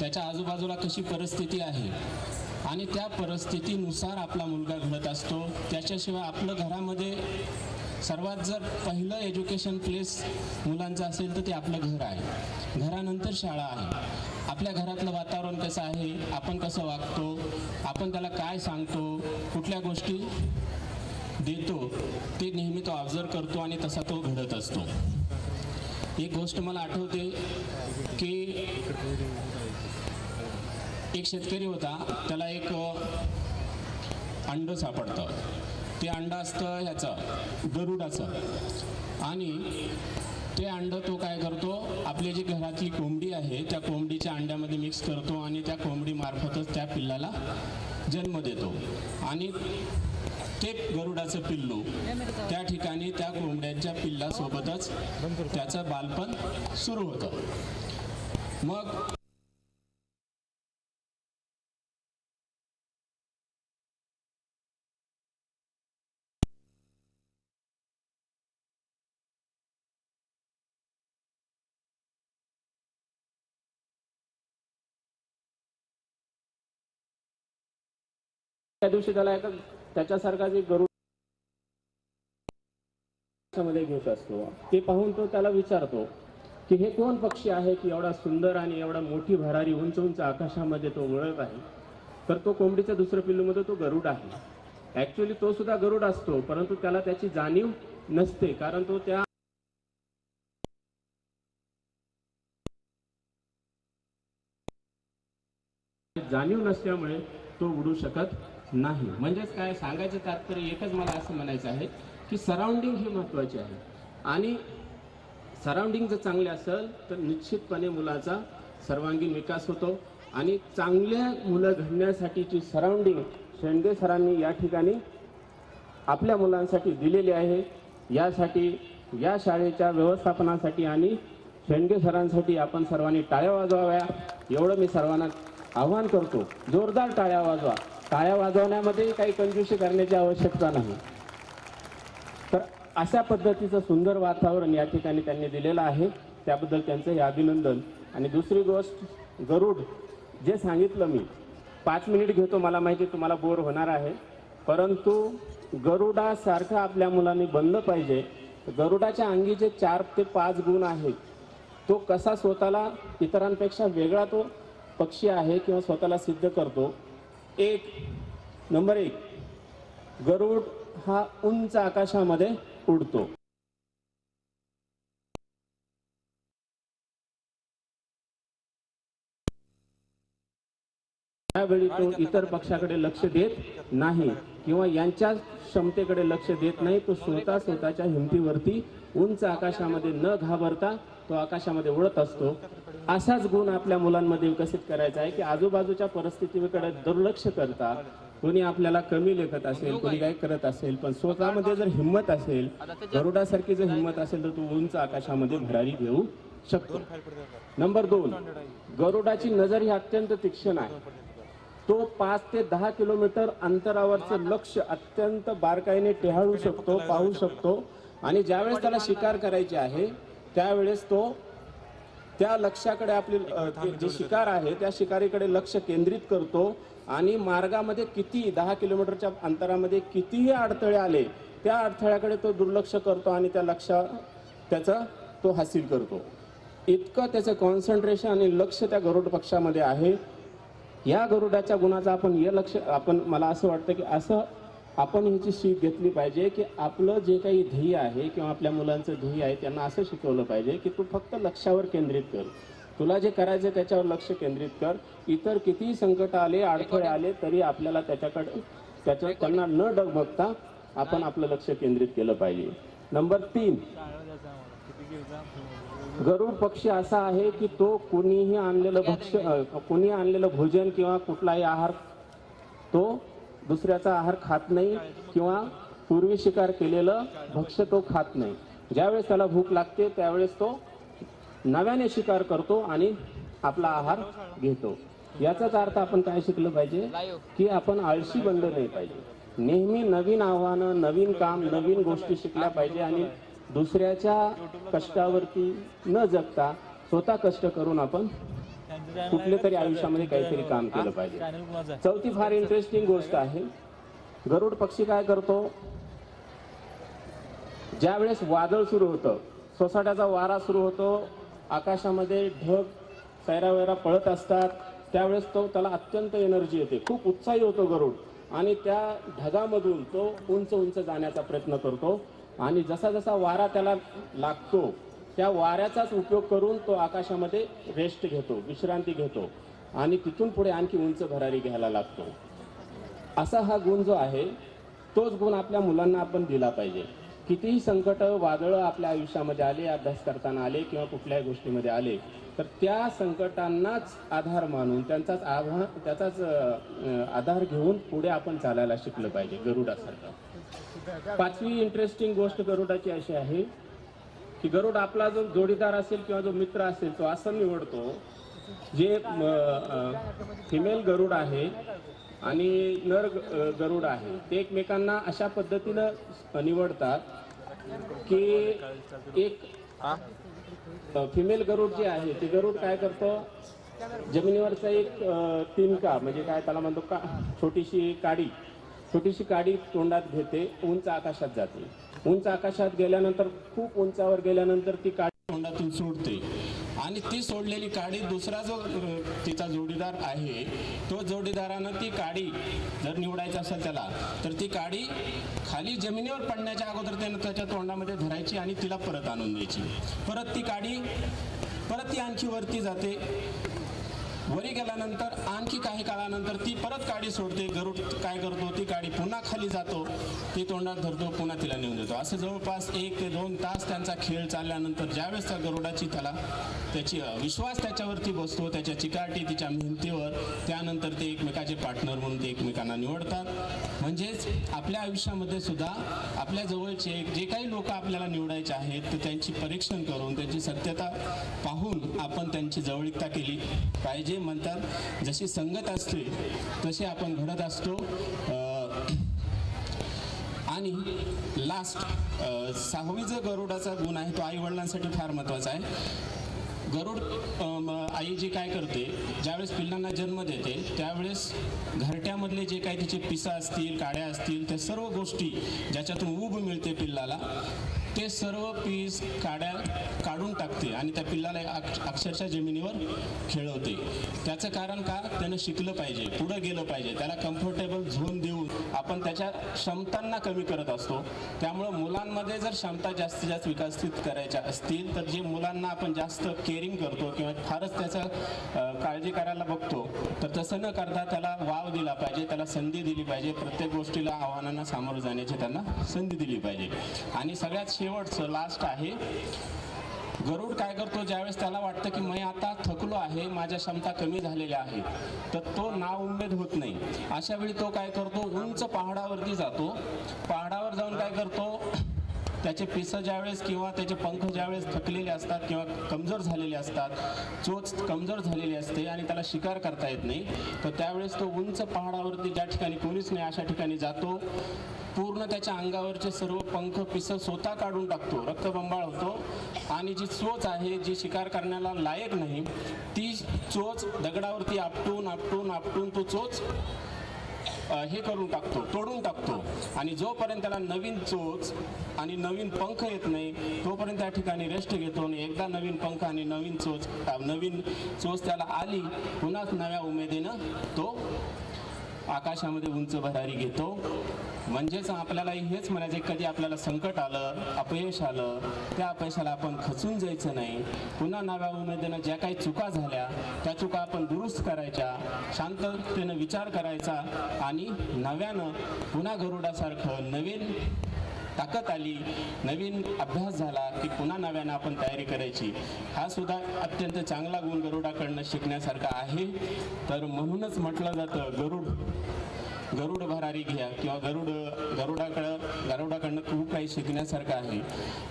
त्याच्या आजूबाजूला कशी परिस्थिती आहे? आणि त्या परिस्थितीनुसार आपला मुलगा घडत असतो. त्याच्याशिवाय आपलं घरामध्ये सर्वात जर पहिलं एज्युकेशन प्लेस मुलांचं असेल तर ते आपलं घर आहे. घरानंतर शाळा आहे. आपल्या घरातलं वातावरण कसं आहे? आपण कसं वागतो? आपण त्याला काय सांगतो? कुठल्या गोष्टी देतो? ते नेहमी तो ऑब्झर्व करतो आणि तसा तो घडत असतो. एक गोष्ट मला आठवते की एक शेतकरी होता त्याला एक अंड सापडतं. ते अंड असतं ह्याचं गरुडाचं. आणि ते अंड तो काय करतो आपली जी घरातली कोंबडी आहे त्या कोंबडीच्या अंड्यामध्ये मिक्स करतो आणि त्या कोंबडीमार्फतच त्या पिल्लाला जन्म देतो. आणि ते गरुडाचं पिल्लू त्या ठिकाणी त्या कोंबड्यांच्या पिल्लासोबतच त्याचं बालपण सुरू होतं. मग त्या दिवशी त्याला एका त्याच्यासारखा जे गरुडमध्ये घेत असतो. ते पाहून तो त्याला विचारतो की हे कोण पक्षी आहे की एवढा सुंदर आणि एवढा मोठी भरारी उंच उंच आकाशामध्ये तो वळत आहे? तर तो कोंबडीच्या दुसऱ्या पिल्लूमध्ये तो गरुड आहे. ऍक्च्युली तो सुद्धा गरुड असतो परंतु त्याला त्याची जाणीव नसते कारण तो त्या जाणीव नसल्यामुळे तो उडू शकत नाही. म्हणजेच काय? सांगायचं तात्पर्य एकच मला असं म्हणायचं आहे की सराउंडिंग हे महत्त्वाचे आहे. आणि सराउंडिंग जर चांगले असेल तर निश्चितपणे मुलाचा सर्वांगीण विकास होतो. आणि चांगल्या मुलं घडण्यासाठीची सराउंडिंग शेंडगे सरांनी या ठिकाणी आपल्या मुलांसाठी दिलेली आहे. यासाठी या शाळेच्या व्यवस्थापनासाठी आणि शेंडगे सरांसाठी आपण सर्वांनी टाळ्या वाजवाव्या. एवढं मी सर्वांना आव्हान करतो. जोरदार टाळ्या वाजवा. टाळ्या वाजवण्यामध्ये काही कंजूशी करण्याची आवश्यकता नाही. तर अशा पद्धतीचं सुंदर वातावरण या ठिकाणी त्यांनी दिलेलं आहे. त्याबद्दल त्यांचं हे अभिनंदन. आणि दुसरी गोष्ट गरुड जे सांगितलं मी पाच मिनिट घेतो मला माहिती तुम्हाला बोर होणार आहे. परंतु गरुडासारखं आपल्या मुलांनी बनलं पाहिजे. गरुडाच्या अंगी जे चार ते पाच गुण आहेत. तो कसा स्वतःला इतरांपेक्षा वेगळा तो पक्षी आहे किंवा स्वतःला सिद्ध करतो. एक नंबर एक गरुड हा उंच आकाशामध्ये उडतो. त्यावेळी तो इतर पक्षाकडे लक्ष देत नाही किंवा यांच्या क्षमतेकडे लक्ष देत नाही. तो स्वतः स्वतःच्या हिमतीवरती उंच आकाशामध्ये न घाबरता तो आकाशामध्ये उडत असतो. असाच गुण आपल्या मुलांमध्ये विकसित करायचा आहे की आजूबाजूच्या परिस्थितीकडे दुर्लक्ष करता कोणी आपल्याला कमी लेखत असेल कोणी काय करत असेल पण स्वतःमध्ये जर हिंमत असेल गरुडासारखी जर हिंमत असेल तर तो उंच आकाशामध्ये भरारी घेऊ शकतो. नंबर दोन गरुडाची नजर ही अत्यंत तीक्ष्ण आहे. तो पाच ते दहा किलोमीटर अंतरावरचं लक्ष अत्यंत बारकाईने टेहाळू शकतो पाहू शकतो आणि ज्यावेळेस त्याला शिकार करायची आहे त्यावेळेस तो त्या लक्ष्याकडे आपली जे शिकार आहे त्या शिकारीकडे लक्ष केंद्रित करतो आणि मार्गामध्ये किती दहा किलोमीटरच्या अंतरामध्ये कितीही अडथळे आले त्या अडथळ्याकडे तो दुर्लक्ष करतो आणि त्या लक्ष्या त्याचं तो हासिल करतो. इतकं त्याचं कॉन्सन्ट्रेशन आणि लक्ष त्या गरुड पक्षामध्ये आहे. या गरुडाच्या गुणाचा आपण हे लक्ष आपण मला असं वाटतं की असं आपण ह्याची शीख घेतली पाहिजे की आपलं जे काही ध्येय आहे किंवा आपल्या मुलांचं ध्येय आहे त्यांना असं शिकवलं पाहिजे की तू फक्त लक्षावर केंद्रित कर. तुला जे करायचं त्याच्यावर लक्ष केंद्रित कर. इतर कितीही संकट आले अडथळे आले तरी आपल्याला त्याच्याकडे त्याच्या त्यांना न डगमगता आपण आपलं लक्ष केंद्रित केलं पाहिजे. नंबर तीन. गरुड पक्षी असा आहे की तो कुणीही आणलेलं भक्ष्य अ, कुणी आणलेलं भोजन किंवा कुठलाही आहार तो दुसऱ्याचा आहार खात नाही किंवा पूर्वी शिकार केलेलं भक्ष्य तो खात नाही. ज्यावेळेस त्याला भूक लागते त्यावेळेस तो नव्याने शिकार करतो आणि आपला आहार घेतो. याचाच अर्थ आपण काय शिकलं पाहिजे? की आपण आळशी बनलं नाही पाहिजे. नेहमी नवीन आव्हानं नवीन काम नवीन गोष्टी शिकल्या पाहिजे आणि दुसऱ्याच्या कष्टावरती न जगता स्वतः कष्ट करून आपण कुठले तरी आयुष्यामध्ये काहीतरी काम केलं पाहिजे. चौथी फार इंटरेस्टिंग गोष्ट आहे. गरुड पक्षी काय करतो? ज्या वेळेस वादळ सुरू होतं सोसाट्याचा वारा सुरू होतो आकाशामध्ये ढग सैरावैरा पळत असतात त्यावेळेस तो त्याला अत्यंत एनर्जी येते. खूप उत्साही होतो गरुड. आणि त्या ढगामधून तो उंच उंच जाण्याचा प्रयत्न करतो. आणि जसा जसा वारा त्याला लागतो त्या वाऱ्याचाच उपयोग करून तो आकाशामध्ये रेस्ट घेतो विश्रांती घेतो आणि तिथून पुढे आणखी उंच भरारी घ्यायला लागतो. असा हा गुण जो आहे तोच गुण आपल्या मुलांना आपण दिला पाहिजे. कितीही संकट वादळं आपल्या आयुष्यामध्ये आले अभ्यास करताना आले किंवा कुठल्याही गोष्टीमध्ये आले तर त्या संकटांनाच आधार मानून त्यांचाच आव्हान त्याचाच आधार घेऊन पुढे आपण चालायला शिकलं पाहिजे गरुडासारखं. पाचवी इंटरेस्टिंग गोष्ट गरुडाची अशी आहे की गरुड आपला जो जोडीदार असेल किंवा जो मित्र असेल तो असं निवडतो. जे फिमेल गरुड आहे आणि नर गरुड आहे ते एकमेकांना अशा पद्धतीनं निवडतात की एक फिमेल गरुड जे आहे ते गरुड काय करतो? जमिनीवरचा एक तिनका म्हणजे काय त्याला म्हणतो का छोटीशी काडी छोटीशी काडी तोंडात घेते उंच आकाशात जाते. उंच आकाशात गेल्यानंतर खूप उंचावर गेल्यानंतर ती काडी तोंडातून सोडते. आणि ती सोडलेली काडी दुसरा जो तिचा जोडीदार आहे तो जोडीदारानं ती काडी जर निवडायचं असेल त्याला तर ती काडी खाली जमिनीवर पडण्याच्या अगोदर त्यानं त्याच्या तोंडामध्ये धरायची आणि तिला परत आणून द्यायची. परत ती काडी परत ती आणखी वरती जाते. वरी गेल्यानंतर आणखी काही काळानंतर ती परत काडी सोडते. गरुड काय करतो? ती काडी पुन्हा खाली जातो. ती तोंडात धरतो पुन्हा तिला नेऊन देतो. असं जवळपास एक ते दोन तास त्यांचा खेळ चालल्यानंतर ज्यावेळेस त्या गरुडाची त्याला त्याची विश्वास त्याच्यावरती बसतो त्याच्या चिकाटी तिच्या मेहनतीवर त्यानंतर ते एकमेकाचे पार्टनर म्हणून ते एकमेकांना निवडतात. म्हणजेच आपल्या आयुष्यामध्ये सुद्धा आपल्या जवळचे जे काही लोक आपल्याला निवडायचे आहेत तर त्यांची परीक्षण करून त्यांची सत्यता पाहून आपण त्यांची जवळीकता केली पाहिजे. म्हणतात जशी संगत असते तसे आपण घडत असतो. आणि लास्ट सहावी जो गरुडाचा गुण आहे तो आई वडिलांसाठी फार महत्त्वाचा आहे. गरुड आई जी काय करते ज्यावेळेस पिल्लांना जन्म देते त्यावेळेस घरट्यामधले जे काही तिचे पिसा असतील काड्या असतील त्या सर्व गोष्टी ज्याच्यातून ऊब मिळते पिल्लाला ते सर्व पीस काढ्या काढून टाकते आणि त्या पिल्लाला अक्ष- अक्षरशः जमिनीवर खेळवते. त्याचं कारण का? त्यानं शिकलं पाहिजे पुढं गेलं पाहिजे. त्याला कम्फर्टेबल झोन देऊन आपण त्याच्या क्षमतांना कमी करत असतो. त्यामुळं मुलांमध्ये जर क्षमता जास्तीत जास्त विकसित करायच्या असतील तर जे मुलांना आपण जास्त केअरिंग करतो किंवा फारच त्याचं काळजी करायला बघतो तर तसं न करता त्याला वाव दिला पाहिजे त्याला संधी दिली पाहिजे प्रत्येक गोष्टीला आव्हानांना सामोरं जाण्याची त्यांना संधी दिली पाहिजे. आणि सगळ्यात शेवटचं लास्ट आहे. गरुड काय करतो ज्यावेळेस त्याला वाटतं की मी आता थकलो आहे माझ्या क्षमता कमी झालेल्या आहे तर तो ना उमेद होत नाही. अशा वेळी तो काय करतो उंच पहाडावरती जातो. पहाडावर जाऊन काय करतो त्याचे पिसं ज्यावेळेस किंवा त्याचे पंख ज्यावेळेस थकलेले असतात किंवा कमजोर झालेले असतात चोच कमजोर झालेली असते आणि त्याला शिकार करता येत नाही तर त्यावेळेस तो उंच पहाडावरती ज्या ठिकाणी कोणीच नाही अशा ठिकाणी जातो पूर्ण त्याच्या अंगावरचे सर्व पंख पिस स्वतः काढून टाकतो रक्तबंबाळ होतो. आणि जी चोच आहे जी शिकार करण्याला लायक नाही ती चोच दगडावरती आपटून आपटून आपटून तो चोच हे करून टाकतो तोडून टाकतो. आणि जोपर्यंत त्याला नवीन चोच आणि नवीन पंख येत नाही तोपर्यंत त्या ठिकाणी रेस्ट घेतो आणि एकदा नवीन पंख आणि नवीन चोच नवीन चोच त्याला आली पुन्हा नव्या उमेदीनं तो आकाशामध्ये उंच भरारी घेतो. म्हणजेच आपल्याला हेच म्हणायचे कधी आपल्याला संकट आलं अपयश आलं त्या अपयशाला आपण खचून जायचं नाही. पुन्हा नव्या उमेदीनं ज्या काही चुका झाल्या त्या चुका आपण दुरुस्त करायच्या शांततेनं विचार करायचा आणि नव्यानं पुन्हा गरुडासारखं नवीन ताकद आली नवीन अभ्यास झाला की पुन्हा नव्यानं आपण तयारी करायची. हा सुद्धा अत्यंत चांगला गुण गरुडाकडनं शिकण्यासारखा आहे. तर म्हणूनच म्हटलं जातं गरुड गरुड भरारी घ्या किंवा गरुड गरुडाकडं गरुडाकडनं खूप काही शिकण्यासारखं आहे.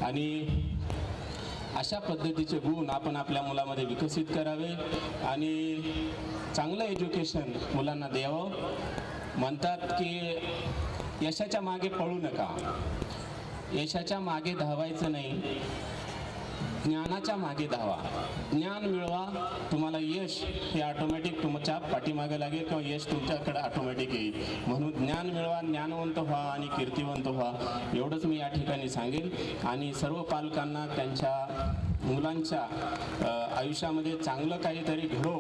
आणि अशा पद्धतीचे गुण आपण आपल्या मुलामध्ये विकसित करावे आणि चांगलं एज्युकेशन मुलांना द्यावं. म्हणतात की यशाच्या मागे पळू नका. यशाच्या मागे धावायचं नाही. ज्ञानाच्या मागे धावा. ज्ञान मिळवा. तुम्हाला यश हे ऑटोमॅटिक तुमच्या पाठीमागे लागेल किंवा यश तुमच्याकडे ऑटोमॅटिक येईल. म्हणून ज्ञान मिळवा ज्ञानवंत व्हा आणि कीर्तिवंत व्हा. एवढंच मी या ठिकाणी सांगेन आणि सर्व पालकांना त्यांच्या मुलांच्या आयुष्यामध्ये चांगलं काहीतरी घडो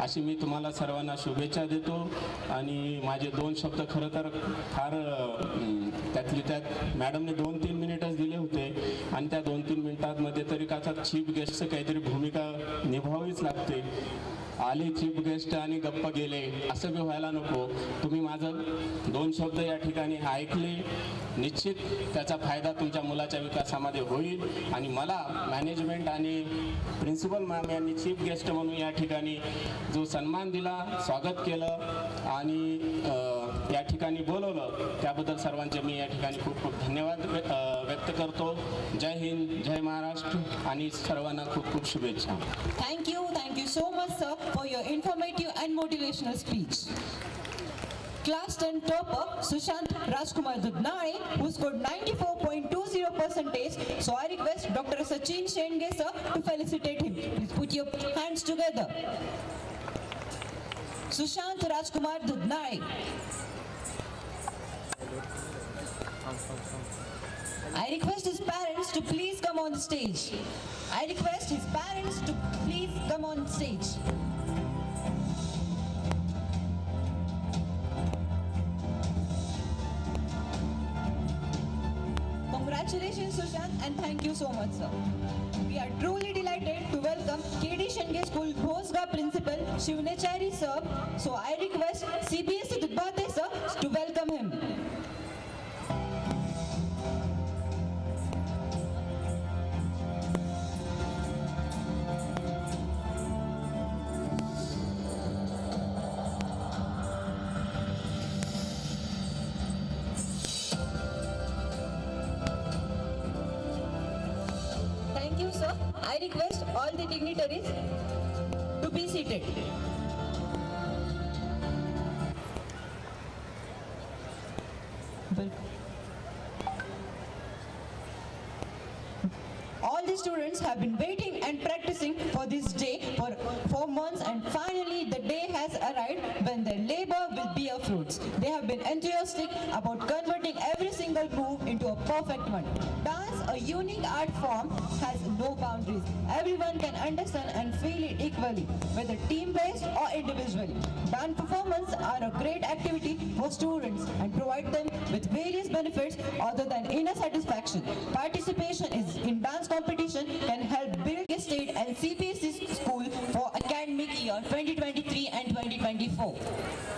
अशी मी तुम्हाला सर्वांना शुभेच्छा देतो. आणि माझे दोन शब्द खरं तर फार त्यातली त्यात मॅडमने दोन तीन मिनिटच दिले. होते. आणि त्या दोन तीन मिनिटांमध्ये तरी का चीफ गेस्टचं काहीतरी भूमिका निभावावीच लागते. आले चीफ गेस्ट आणि गप्प गेले. असं बी व्हायला नको. तुम्ही माझं दोन शब्द या ठिकाणी ऐकले. निश्चित त्याचा फायदा तुमच्या मुलाच्या विकासामध्ये होईल. आणि मला मॅनेजमेंट आणि प्रिन्सिपल मॅम यांनी चीफ गेस्ट म्हणून या ठिकाणी जो सन्मान दिला स्वागत केलं आणि या ठिकाणी बोलवलं त्याबद्दल सर्वांचे मी या ठिकाणी खूप खूप धन्यवाद व्य- व्यक्त करतो. जय हिंद जय महाराष्ट्र आणि सर्वांना खूप खूप शुभेच्छा. Thank you thank you so much sir for your informative and motivational speech. Class 10 topper Sushant Rajkumar Dudnare, who scored 94.20 percentage. So I request Dr. Sachin Shendge, sir, to felicitate him. Please put your hands together. Sushant Rajkumar Dudnare. I request his parents to please come on stage. I request his parents to please come on stage. Congratulations, Sushant, and thank you so much, sir. We are truly delighted to welcome KD Shenge School Bhosga Principal Shivnachari sir. So I request CBSE Dudbate sir to welcome him. Request all the dignitaries to be seated. All the students have been waiting and practicing for this day for four months and finally the day has arrived when their labor will bear fruits. They have been enthusiastic about converting every single move into a perfect one. Dance, a unique art form, has no boundaries. Everyone can understand and feel it equally, whether team-based or individually. Dance performances are a great activity for students and provide them with various benefits other than inner satisfaction. Participation is in dance competition can help build a state and CBSE school for academic year 2023 and 2024.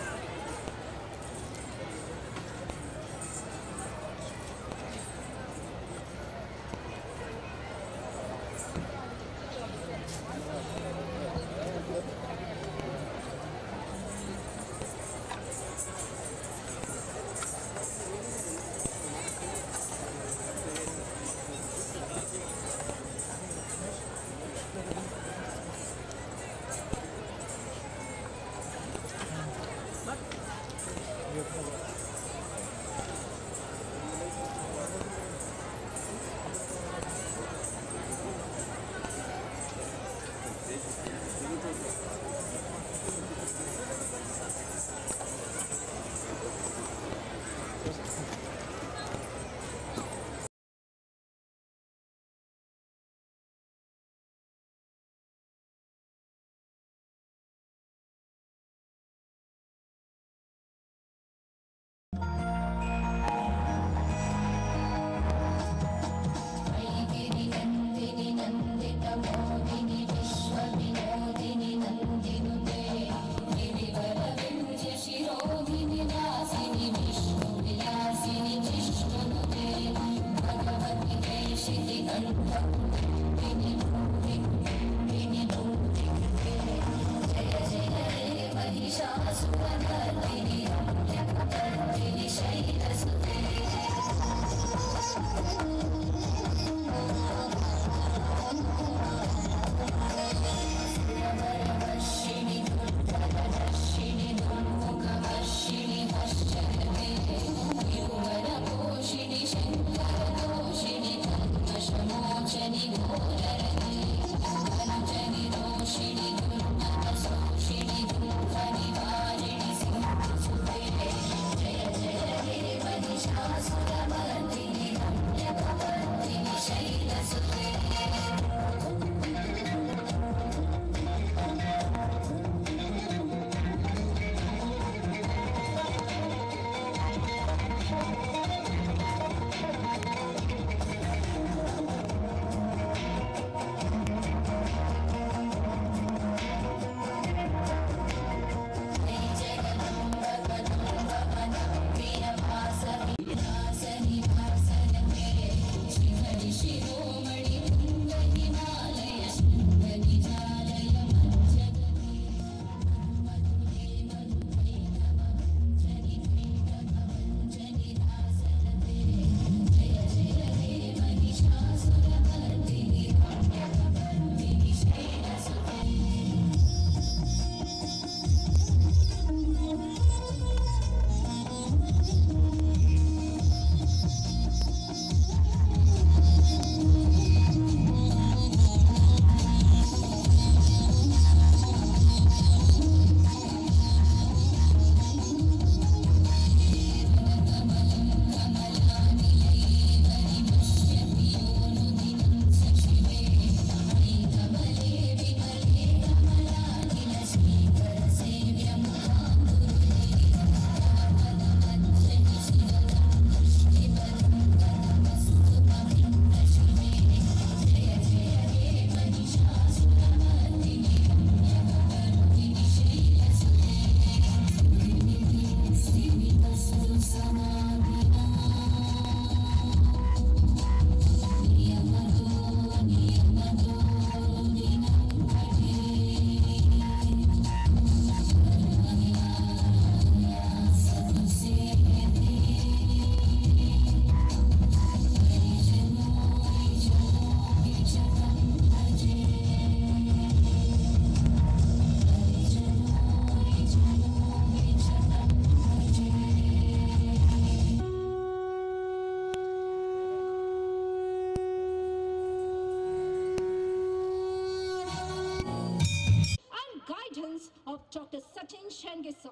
Sachin Shengesa.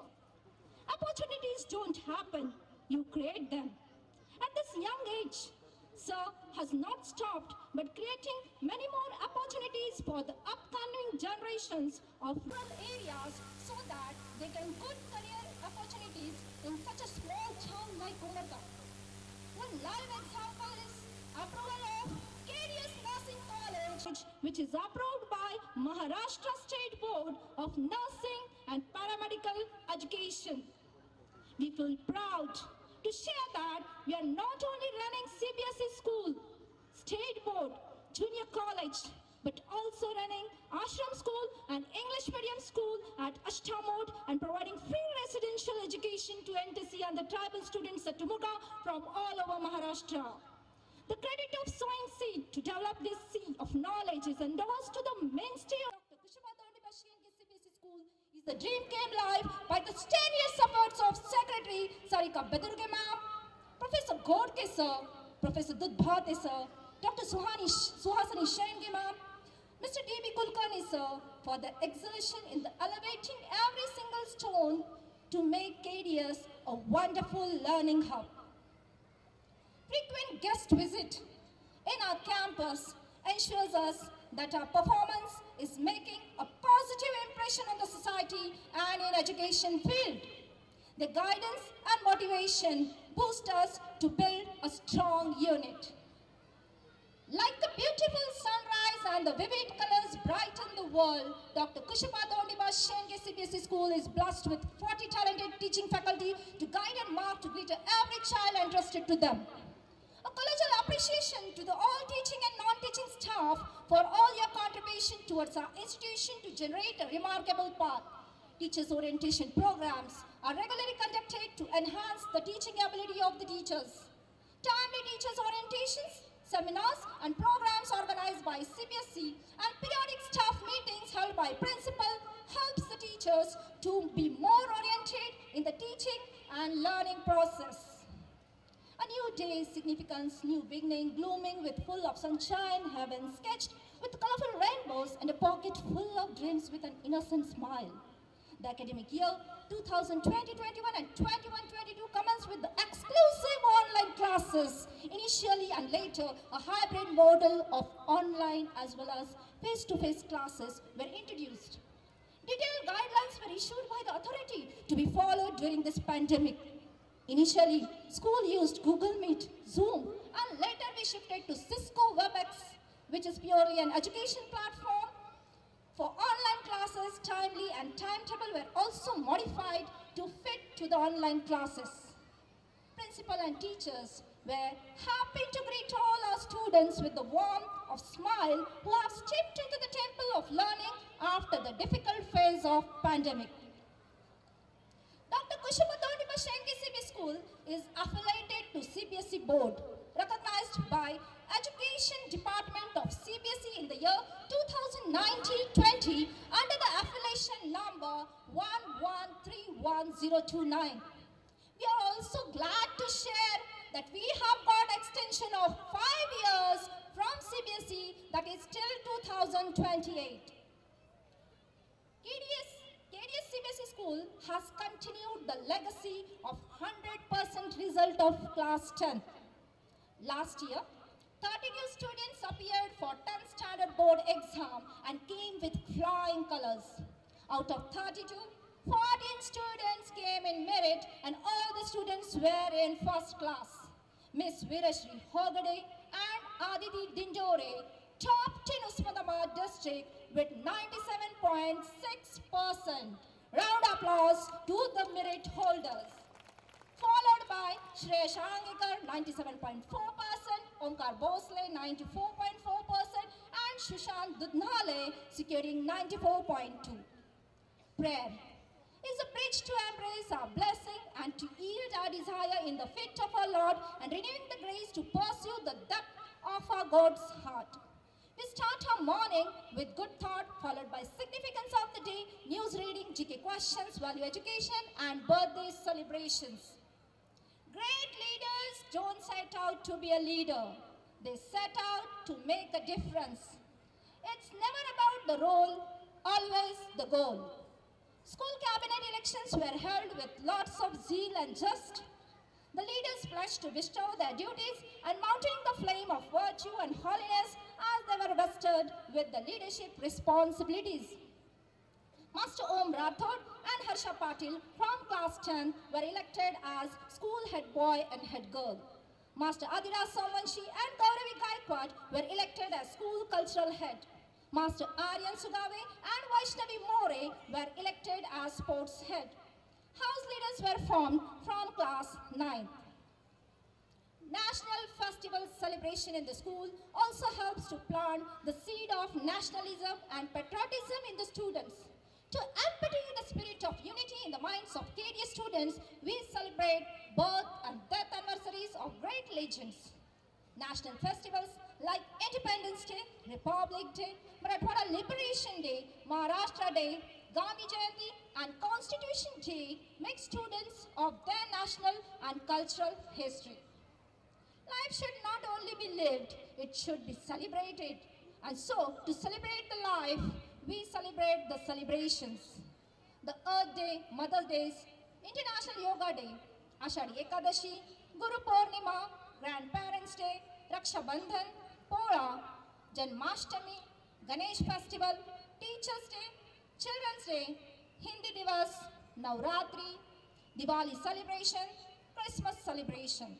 Opportunities don't happen, you create them. At this young age, Sir has not stopped but creating many more opportunities for the upcoming generations of rural areas so that they can good career opportunities in such a small town like Umarga. One live example is approval of KDS Nursing College, which is approved by Maharashtra State Board of Nursing and Paramedical Education. We feel proud to share that we are not only running CBSE school, state board, junior college, but also running ashram school and English medium school at Ashtamod and providing free residential education to NTC and the tribal students at Tumuga from all over Maharashtra. The credit of sowing seed to develop this seed of knowledge is endorsed to the mainstay of Dr. Kushibadandi Bashian CBSE school is the dream came live by the strenuous efforts of Secretary Sarika Bedurge ma'am, Professor Godke sir, Professor Dudbhate sir, Dr. Suhani, Suhasani Shendge ma'am, Mr. D.B. Kulkarni sir for the exertion in the elevating every single stone to make KDS a wonderful learning hub. Frequent guest visit in our campus ensures us that our performance is making a positive impression on the society and in education field. The guidance and motivation boost us to build a strong unit. Like the beautiful sunrise and the vivid colors brighten the world, Dr. Kushapada Ondiba Shendge CBSE School is blessed with 40 talented teaching faculty to guide and mark to greet every child entrusted to them. Collegial appreciation to the all teaching and non-teaching staff for all your contribution towards our institution to generate a remarkable path. Teachers orientation programs are regularly conducted to enhance the teaching ability of the teachers. Timely teachers orientations, seminars and programs organized by CBSE and periodic staff meetings held by principal helps the teachers to be more oriented in the teaching and learning process. A new day's significance, new beginning, blooming with full of sunshine, heaven sketched with colorful rainbows and a pocket full of dreams with an innocent smile. The academic year 2020-21 and 21-22 commenced with the exclusive online classes. Initially and later, a hybrid model of online as well as face-to-face classes were introduced. Detailed guidelines were issued by the authority to be followed during this pandemic. Initially, school used Google Meet, Zoom, and later we shifted to Cisco WebEx, which is purely an education platform. For online classes, timely and timetable were also modified to fit to the online classes. Principal and teachers were happy to greet all our students with the warmth of smile who have stepped into the temple of learning after the difficult phase of pandemic. Dr. Kushamadoni Bashengi CB School is affiliated to CBSE board, recognized by Education Department of CBSE in the year 2019-20 under the affiliation number 1131029. We are also glad to share that we have got extension of five years from CBSE that is till 2028. KDS, KDS CBSE school has continued the legacy of 100% result of class 10. Last year, 32 students appeared for 10th standard board exam and came with flying colors. Out of 32, 14 students came in merit and all the students were in first class. Miss Virashri Hogade and Aditi Dindore topped in Osmanabad district with 97.6%. Round applause to the merit holders. Followed by Shreya Shangikar 97.4%, Omkar Bosle 94.4% and Sushant Dudnale securing 94.2. Prayer is a bridge to embrace our blessing and to yield our desire in the fit of our Lord and renewing the grace to pursue the depth of our God's heart. We start our morning with good thought followed by significance of the day, news reading, GK questions, value education and birthday celebrations. Great leaders don't set out to be a leader. They set out to make a difference. It's never about the role, always the goal. School cabinet elections were held with lots of zeal and zest. The leaders pledged to bestow their duties and mounting the flame of virtue and holiness they were vested with the leadership responsibilities. Master Om Rathod and Harsha Patil from class 10 were elected as school head boy and head girl. Master Adira Samanshi and Gauravi Gaikwad were elected as school cultural head. Master Aryan Sugave and Vaishnavi More were elected as sports head. House leaders were formed from class 9. National festival celebration in the school also helps to plant the seed of nationalism and patriotism in the students. To embody the spirit of unity in the minds of KDS students, we celebrate birth and death anniversaries of great legends. National festivals like Independence Day, Republic Day, Marathwada Liberation Day, Maharashtra Day, Gandhi Jayanti and Constitution Day make students of their national and cultural history. Life should not only be lived, it should be celebrated. And so, to celebrate the life, we celebrate the celebrations. The Earth Day, Mother's Days, International Yoga Day, Ashadi Ekadashi, Guru Purnima, Grandparents' Day, Raksha Bandhan, Pola, Janmashtami, Ganesh Festival, Teachers' Day, Children's Day, Hindi Divas, Navratri, Diwali celebration, Christmas celebration.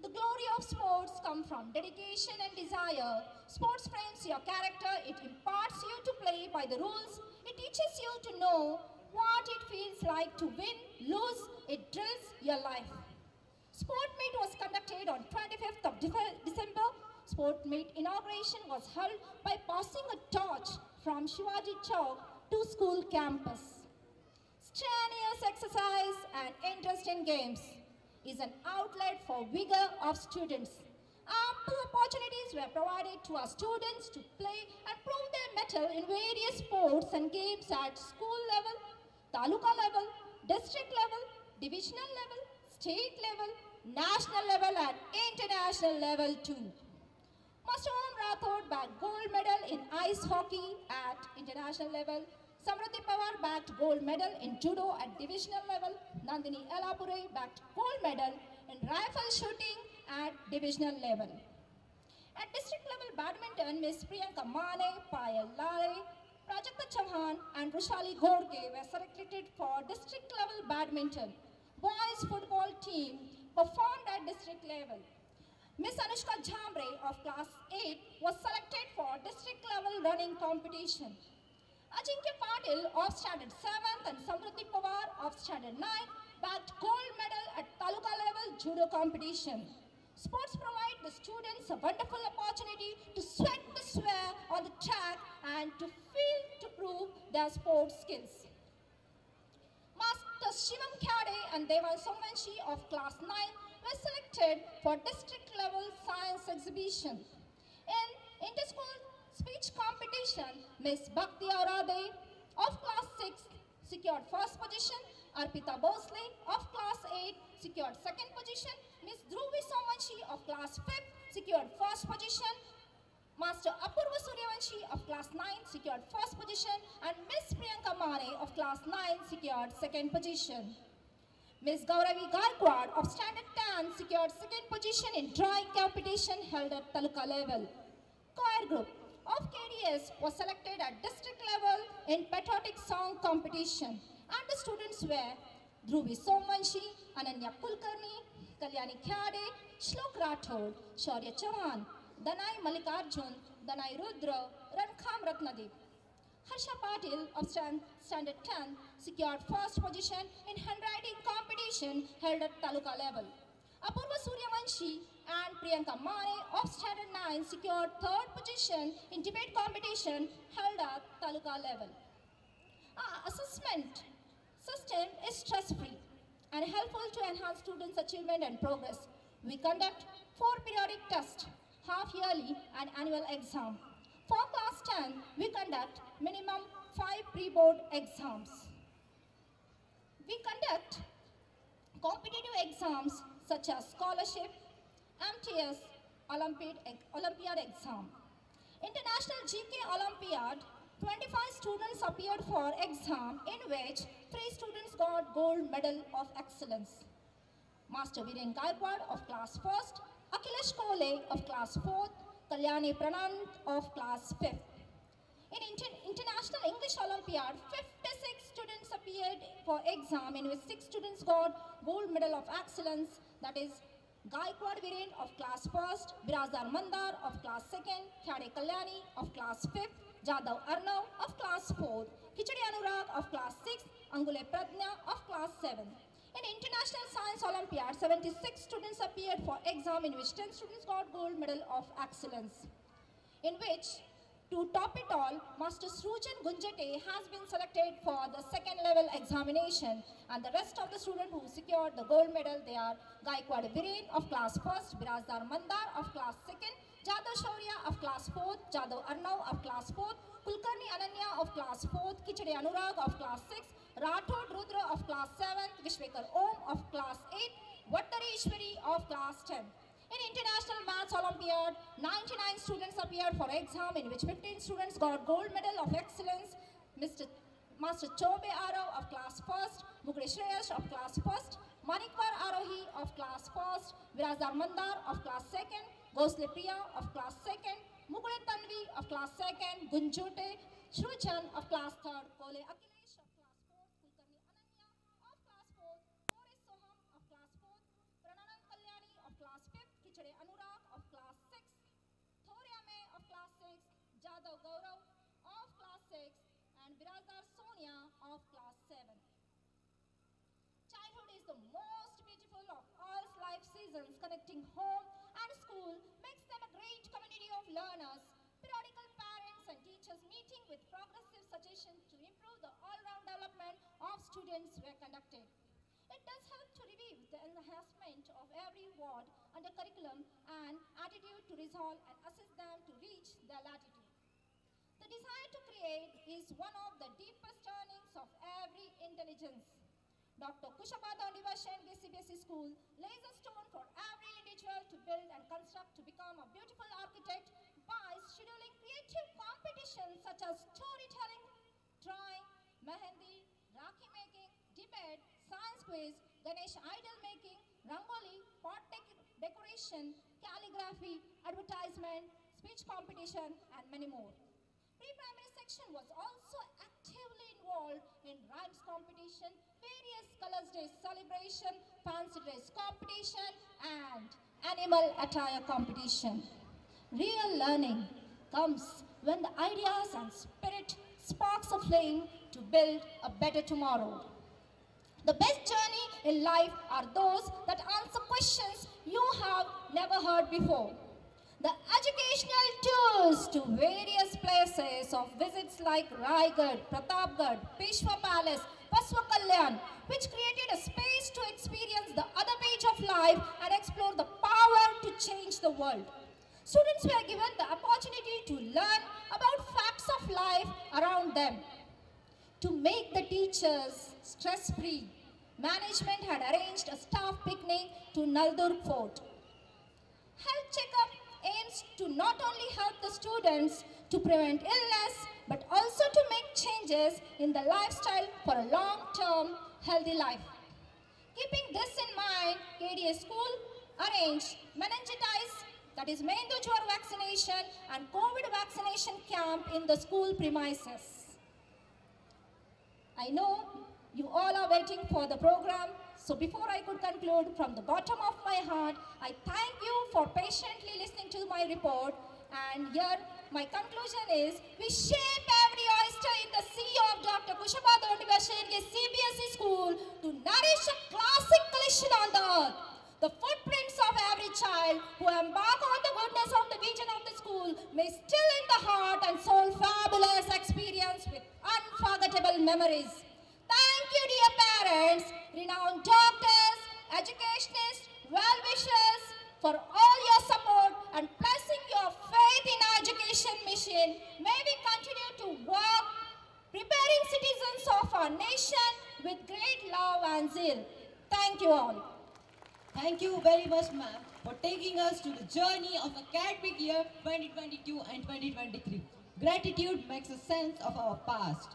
The glory of sports comes from dedication and desire. Sports frames your character, it imparts you to play by the rules, it teaches you to know what it feels like to win, lose, it drills your life. Sport meet was conducted on 25th of Dece- December. Sport meet inauguration was held by passing a torch from Shivaji Chowk to school campus. Strenuous exercise and interest in games is an outlet for vigor of students. Um, Ample opportunities were provided to our students to play and prove their mettle in various sports and games at school level, taluka level, district level, divisional level, state level, national level and international level too. Master Om Rathod bagged gold medal in ice hockey at international level. Samriddhi Pawar bagged gold medal in judo at divisional level. Nandini Elapure bagged gold medal in rifle shooting at divisional level. At district level badminton, Miss Priyanka Mane, Payal Lale, Prajakta Chauhan and Rushali Gorge were selected for district level badminton. Boys football team performed at district level. Miss Anushka Jhamre of class 8 was selected for district level running competition. Ajinkya Patil of standard 7th and Samruddhi Pawar of standard 9 bagged gold medal at taluka level judo competition. Sports provide the students a wonderful opportunity to sweat the swear on the track and to feel to prove their sports skills. Master Shivam Khade and Devan Somanshi of class 9 were selected for district level science exhibition. In inter-school speech competition, Miss Bhakti Aurade of class 6 secured first position, Arpita Bosle of class 8 secured second position, Miss Dhruvi Somanshi of class 5th secured first position, Master Apurva Suryavanshi of class 9 secured first position and Miss Priyanka Mane of class 9 secured second position. Miss Gauravi Gaikwad of standard 10 secured second position in drawing competition held at taluka level. Choir group of KDS was selected at district level in patriotic song competition and the students were Dhruvi Somanshi, Ananya Kulkarni, Kalyani Khade, Shlok Rathod, Shaurya Chauhan, Danai Malikarjun, Danai Rudra, Rankham Ratnadeep. Harsha Patil of stand, Standard 10 secured first position in handwriting competition held at taluka level. Apurva Suryavanshi and Priyanka Mane of Standard 9 secured third position in debate competition held at taluka level. Our assessment system is stress-free and helpful to enhance students' achievement and progress. We conduct four periodic tests, half-yearly and annual exam. For class 10, we conduct minimum five pre-board exams. We conduct competitive exams such as scholarship, MTS, Olympiad, Olympiad exam. International GK Olympiad 25 students appeared for exam in which 3 students got gold medal of excellence. Master Viren Gaikwad of class 1st, Akhilesh Kole of class 4th, Kalyani Pranant of class 5th. In Inter- International English Olympiad, 56 students appeared for exam in which 6 students got gold medal of excellence that is Gaikwad Viren of class 1st, Birazar Mandar of class 2nd, Khade Kalyani of class 5th, Jadav Arnav of class 4th, Kichadi Anurag of class 6th, Angule Pradnya of class 7th. In International Science Olympiad, 76 students appeared for exam in which 10 students got gold medal of excellence. In which, to top it all, Master Srujan Gunjate has been selected for the second level examination and the rest of the students who secured the gold medal, they are Gaikwad Viren of class 1st, Birazdar Mandar of class 2nd, Jadau Shaurya of class 4th, Jadau Arnav of class 4th, Kulkarni Ananya of class 4th, Kichade Anurag of class 6th, Rathod Rudra of class 7th, Vishwekar Om of class 8th, Vattari Ishwari of class 10th. In International Maths Olympiad, 99 students appeared for exam in which 15 students got gold medal of excellence. Mr. Master Chobe Arrow of class 1st, Mukre Shreyash of class 1st, Manikpar Arohi of class 1st, Virazar Mandar of class 2nd, Gosle Priya of class 2nd, Mukre Tanvi of class 2nd, Gunjote, Shruchan of class 3rd, Kole Akhilesh of class 4th, Kulkarni Ananya of class 4th, Boris Soham of class 4th, Prananand Kalyani of class 5th, Kichade Anurag of class 6th, Thoryame of class 6th, Jadav Gaurav of class 6th, and Birazar Sonia of class 7th. Childhood is the most beautiful of all life seasons, connecting home and school makes them a great community of learners. Periodical parents and teachers meeting with progressive suggestions to improve the all-round development of students were conducted. It does help to review the enhancement of every ward under curriculum and attitude to resolve and assist them to reach their latitude. The desire to create is one of the deepest earnings of every intelligence. Dr. Kushabada University CBSE School lays a stone for every individual to build and construct to become a beautiful architect by scheduling creative competitions such as storytelling, drawing, mehendi, rakhi making, debate, science quiz, Ganesh idol making, rangoli, pot dec- decoration, calligraphy, advertisement, speech competition, and many more. Pre-primary section was also actively involved in rhymes competition, various colors day celebration, fancy dress competition, and animal attire competition. Real learning comes when the ideas and spirit sparks a flame to build a better tomorrow. The best journey in life are those that answer questions you have never heard before. The educational tours to various places of visits like Raigad, Pratapgarh, Peshwa Palace, Paswa Kalyan, which created a space to experience the other page of life and explore the power to change the world. Students were given the opportunity to learn about facts of life around them. To make the teachers stress-free, management had arranged a staff picnic to Naldur Fort. Health checkup aims to not only help the students to prevent illness, but also to make changes in the lifestyle for a long-term healthy life. Keeping this in mind, KDA school arranged meningitis, that is Mendujwar vaccination and COVID vaccination camp in the school premises. I know you all are waiting for the program, so before I could conclude, from the bottom of my heart, I thank you for patiently listening to my report. And here, my conclusion is, we shape every oyster in the sea of Dr. Kushabada University CBSE school to nourish a classic collision on the earth. The footprints of every child who embark on the goodness of the vision of the school may still in the heart and soul fabulous experience with unforgettable memories. Thank you, dear parents, renowned doctors, educationists, well-wishers, for all your support and placing your faith in our education mission. May we continue to work, preparing citizens of our nation with great love and zeal. Thank you all. Thank you very much, ma'am, for taking us to the journey of academic year 2022 and 2023. Gratitude makes a sense of our past,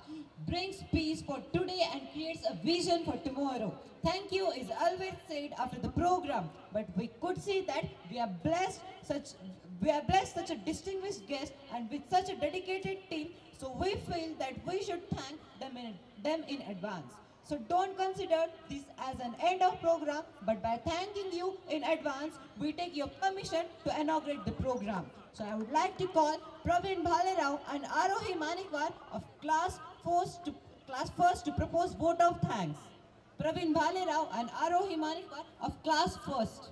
brings peace for today and creates a vision for tomorrow. Thank you is always said after the program, but we could see that we are blessed such we are blessed such a distinguished guest and with such a dedicated team, so we feel that we should thank them in, them in advance. So don't consider this as an end of program, but by thanking you in advance, we take your permission to inaugurate the program. So I would like to call Praveen Bhalerao and Arohi Manikwar of class first to class first to propose vote of thanks. Praveen Bhalerao and Arohi Manikwar of class first.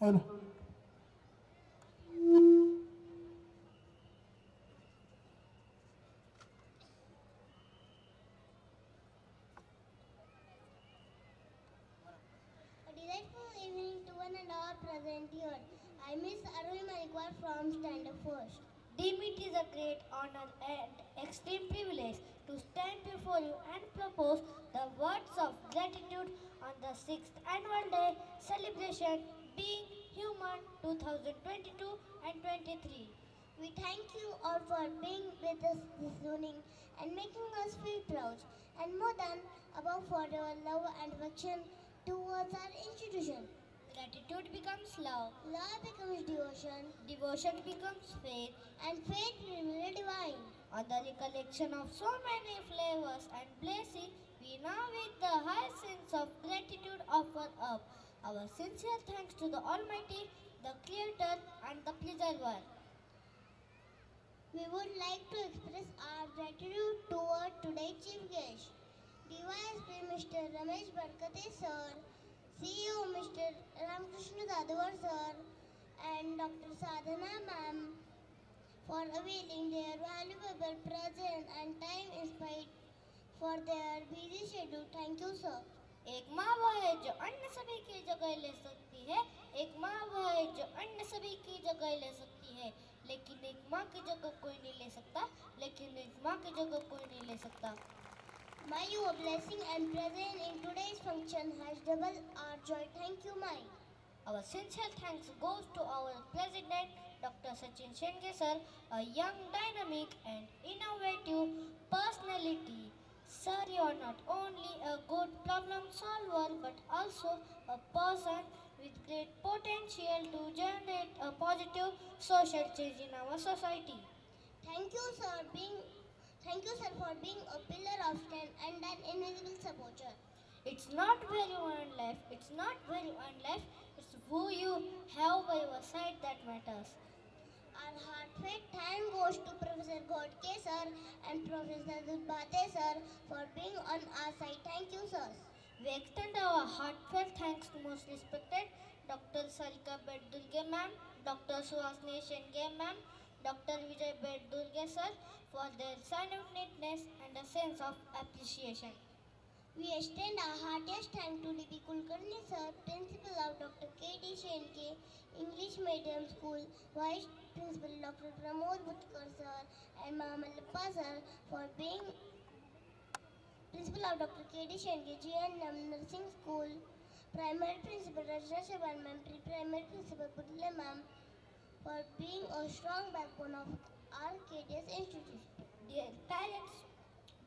Hello. From Standard First. Deem it is a great honor and extreme privilege to stand before you and propose the words of gratitude on the 6th annual day celebration Being Human 2022 and 23. We thank you all for being with us this evening and making us feel proud and more than above for your love and affection towards our institution. Gratitude becomes love, Love becomes devotion devotion becomes faith, and faith will be divine. On the recollection of so many flavors and blessings, we now with the high sense of gratitude offer up our sincere thanks to the Almighty, the Creator and the Preserver. We would like to express our gratitude toward today's chief guest, DYSP Mr. Ramesh Barkate sir, CEO Mr. Ramakrishna Dadwar sir, and Dr. Sadhana ma'am for availing their valuable presence and time in spite for their busy schedule. Thank you, sir. एक माँ वो है जो अन्य सभी की जगह ले सकती है एक माँ वो है जो अन्य सभी की जगह ले सकती है लेकिन एक माँ की जगह कोई नहीं ले सकता लेकिन एक माँ की जगह कोई नहीं ले सकता May your blessing and presence in today's function has doubled our joy. Thank you, Mai. Our sincere thanks goes to our President, Dr. Sachin Shendge sir, a young, dynamic and innovative personality. Sir, you are not only a good problem solver but also a person with great potential to generate a positive social change in our society. Thank you, sir, being thank you, sir, for being a pillar of strength and an invisible supporter. It's not where you are in life, it's not where you are in life, it's who you have by your side that matters. Our heartfelt thanks goes to Professor Godke sir and Professor Dulbate sir for being on our side. Thank you, sir. We extend our heartfelt thanks to most respected Dr. Sarika Beddurge ma'am, Dr. Suhasini Shendge ma'am, Dr. Vijay Beddurge sir for their silent neatness and a sense of appreciation. We extend our heartiest thanks to D.B. Kulkarni sir, Principal of Dr. K.D. Shendge, English Medium School, Vice Principal Dr. Pramod Butkar sir, and Mahamalappa sir for being Principal of Dr. K.D. Shendge, GNM Nursing School, Primary Principal Rajna Shaban ma'am, Pre-Primary Principal Pudle ma'am for being a strong backbone of our KDS institution. Dear parents,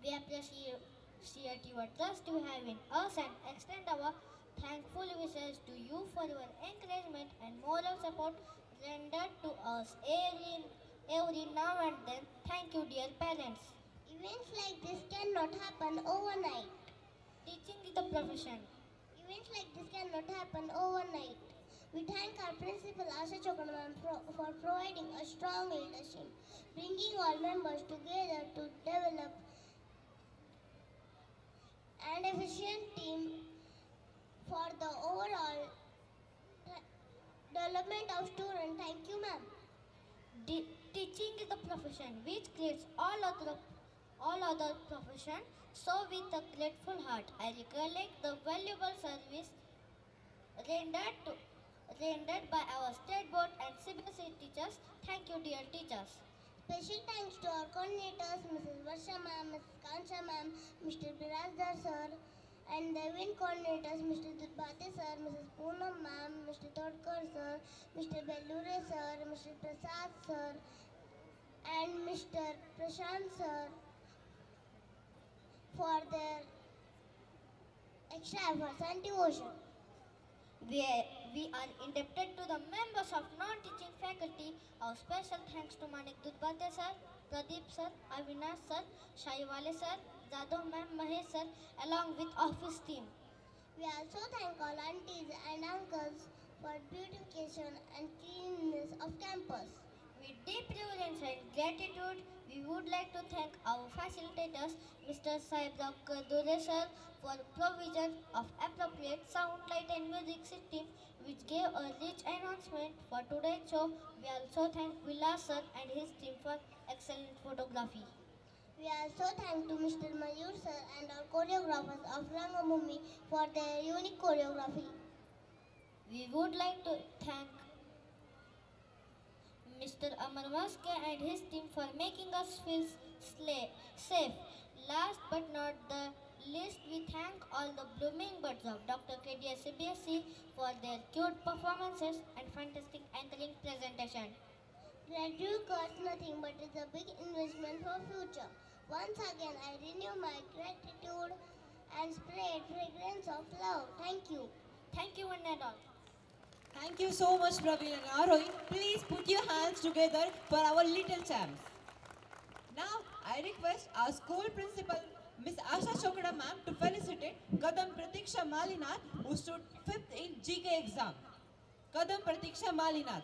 we appreciate your trust you have in us and extend our thankful wishes to you for your encouragement and moral support rendered to us every, every now and then. Thank you, dear parents. Events like this cannot happen overnight. Teaching is a profession. Events like this cannot happen overnight. We thank our principal Asha Chokanam for, providing a strong leadership, bringing all members together to develop an efficient team for the overall development of students. Thank you, ma'am. Teaching is a profession which creates all other all other profession. So with a grateful heart, I recollect the valuable service rendered to rendered by our state board and CBSE teachers. Thank you, dear teachers. Special thanks to our coordinators, Mrs. Varsha ma'am, Mrs. Kansha ma'am, Mr. Birazdar sir, and the event coordinators, Mr. Durbate sir, Mrs. Poonam ma'am, Mr. Todkar sir, Mr. Bellure sir, Mr. Prasad sir, and Mr. Prashant sir for their extra efforts and devotion. We we are indebted to the members of non-teaching faculty. Our special thanks to Manik Dudbate sir, Pradeep sir, Avinash sir, Shaiwale sir, Jadov ma'am, Mahesh sir, along with office team. We also thank all aunties and uncles for beautification and cleanliness of campus. With deep reverence and gratitude, we would like to thank our facilitators, Mr. Saib Dure sir, for provision of appropriate sound, light and music system which gave a rich announcement for today's show. We also thank Vilas sir and his team for excellent photography. We also thank to Mr. Mayur sir and our choreographers of Rangabhumi for their unique choreography. We would like to thank Mr. Amar Vaske and his team for making us feel safe. Last but not the least, we thank all the blooming birds of Dr. KDS CBSE for their cute performances and fantastic anchoring presentation. Gratitude costs nothing but is a big investment for future. Once again, I renew my gratitude and spread fragrance of love. Thank you. Thank you, one and all. Thank you so much, Praveen and Arohi. Please put your hands together for our little champs. Now, I request our school principal, Miss Asha Chokra ma'am, to felicitate Kadam Pratiksha Malinath, who stood fifth in GK exam. Kadam Pratiksha Malinath.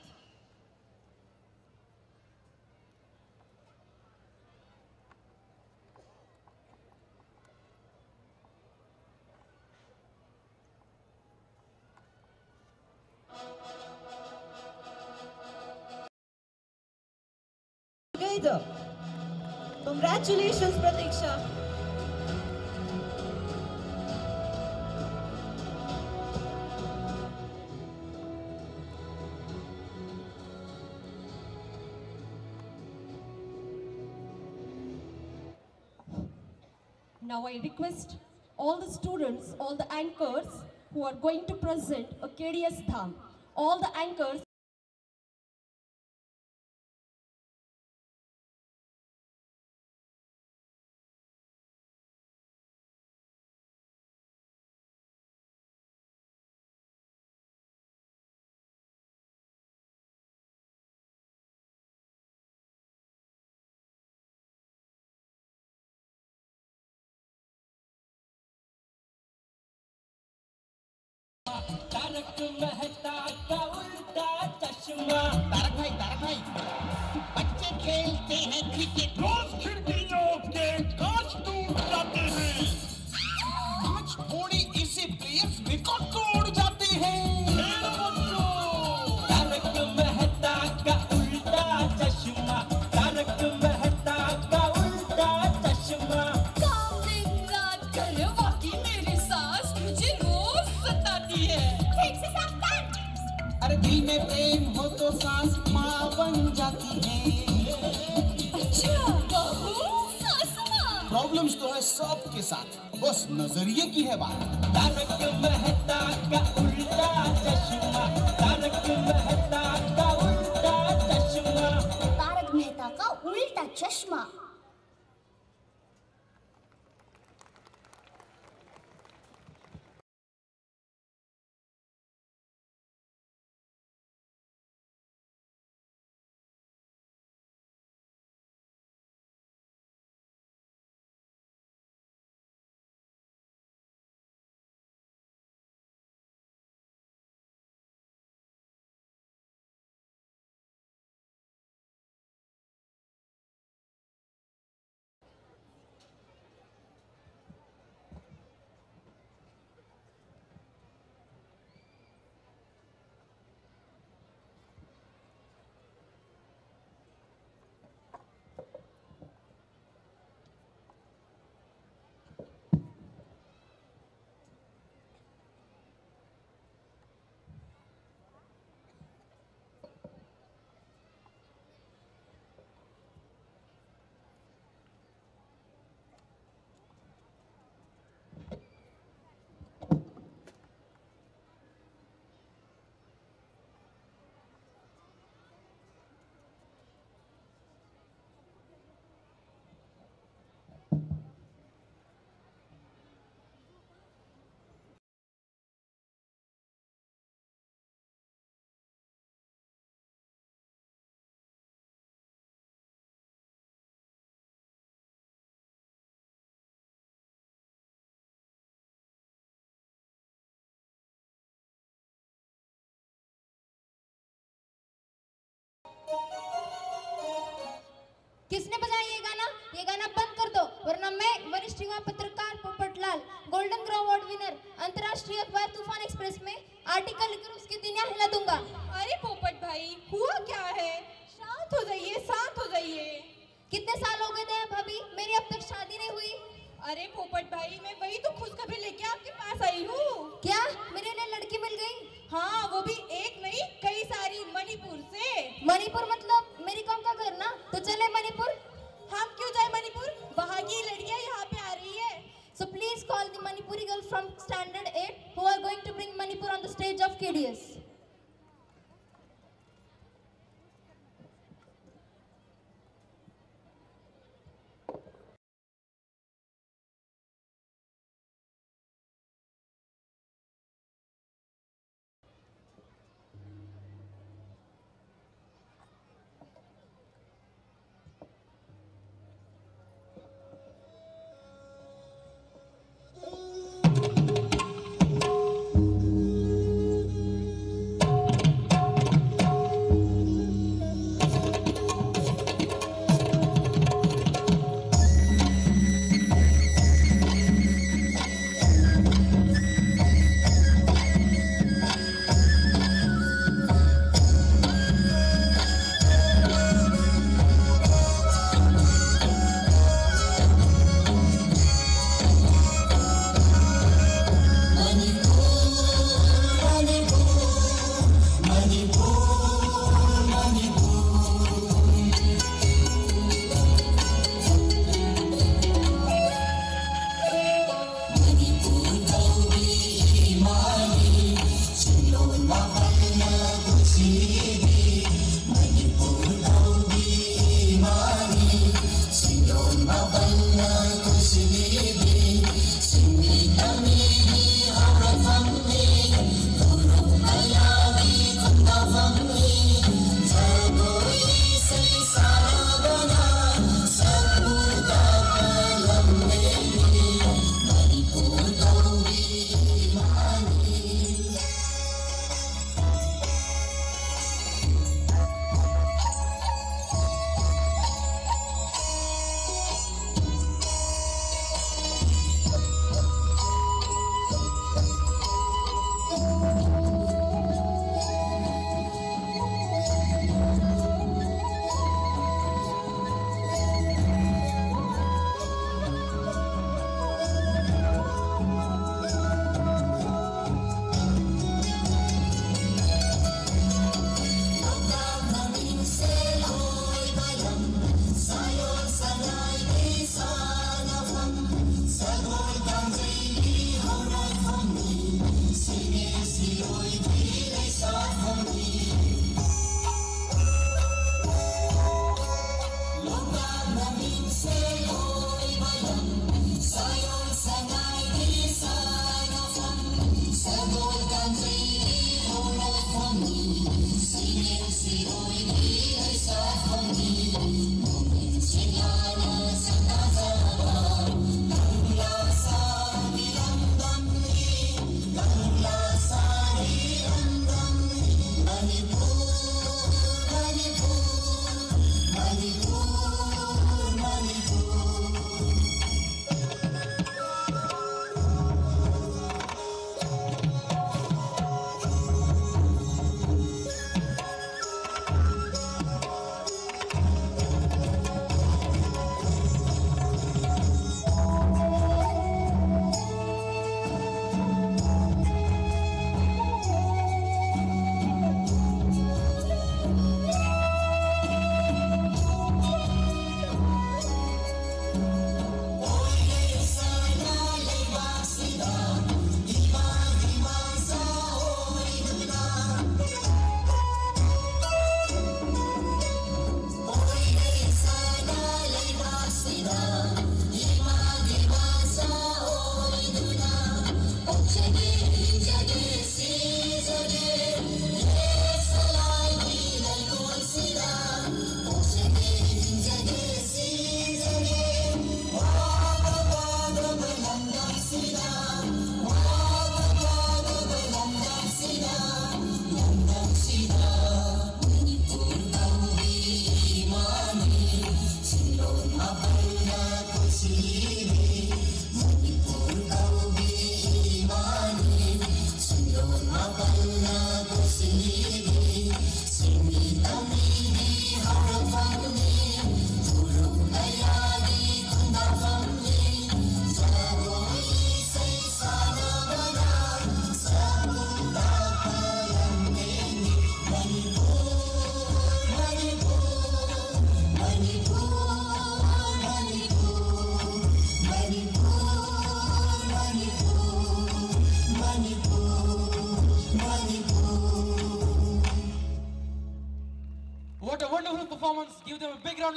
Congratulations, Pratiksha. Now I request all the students, all the anchors who are going to present a KDS Dham. All the anchors Mahtab नज़रिए की है बात। किसने बजाया ये गाना? ये गाना बंद कर दो वरना मैं वरिष्ठ युवा पत्रकार Popatlal golden grow award winner अंतर्राष्ट्रीय अखबार तूफ़ान एक्सप्रेस में आर्टिकल लिखकर उसकी दुनिया हिला दूँगा। अरे पोपट भाई हुआ क्या है? शांत हो जाइए शांत हो जाइए। कितने साल हो गए थे भाभी मेरी अब तक शादी नहीं हुई। अरे पोपट भाई मैं वही तो खुशखबरी लेके आपके पास आई हूँ। क्या? मेरे लिए लड़की मिल गई? हाँ वो भी एक नहीं कई सारी मणिपुर से। मणिपुर मतलब मेरी कम का घर ना? तो चले मणिपुर। हम क्यों जाए मणिपुर? वहाँ की लड़कियाँ यहाँ पे आ रही है। So please call the Manipuri girl from standard 8 who are going to bring Manipur on the stage of KDS.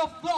the of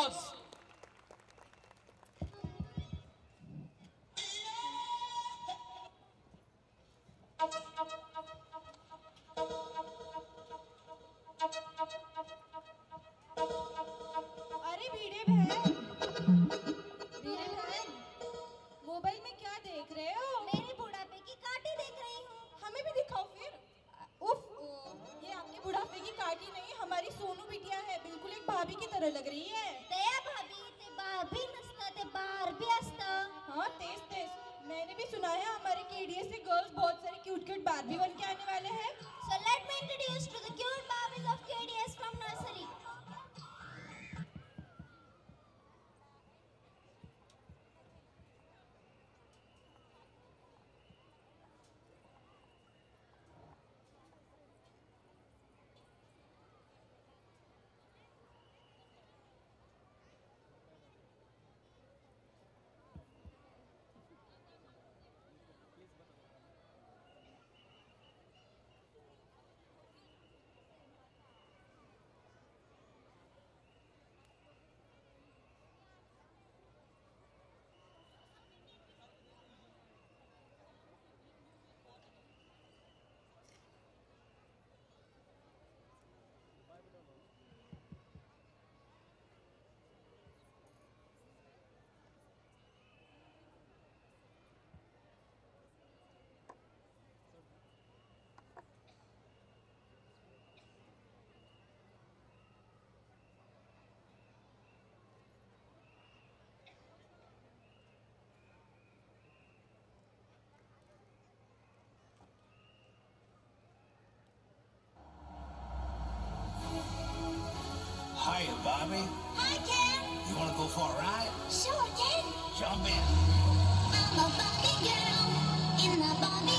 are you, Bobby? Hi, Ken. You want to go for a ride? Sure, Ken. Jump in. I'm a Bobby girl in the Bobby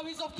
Bobbies of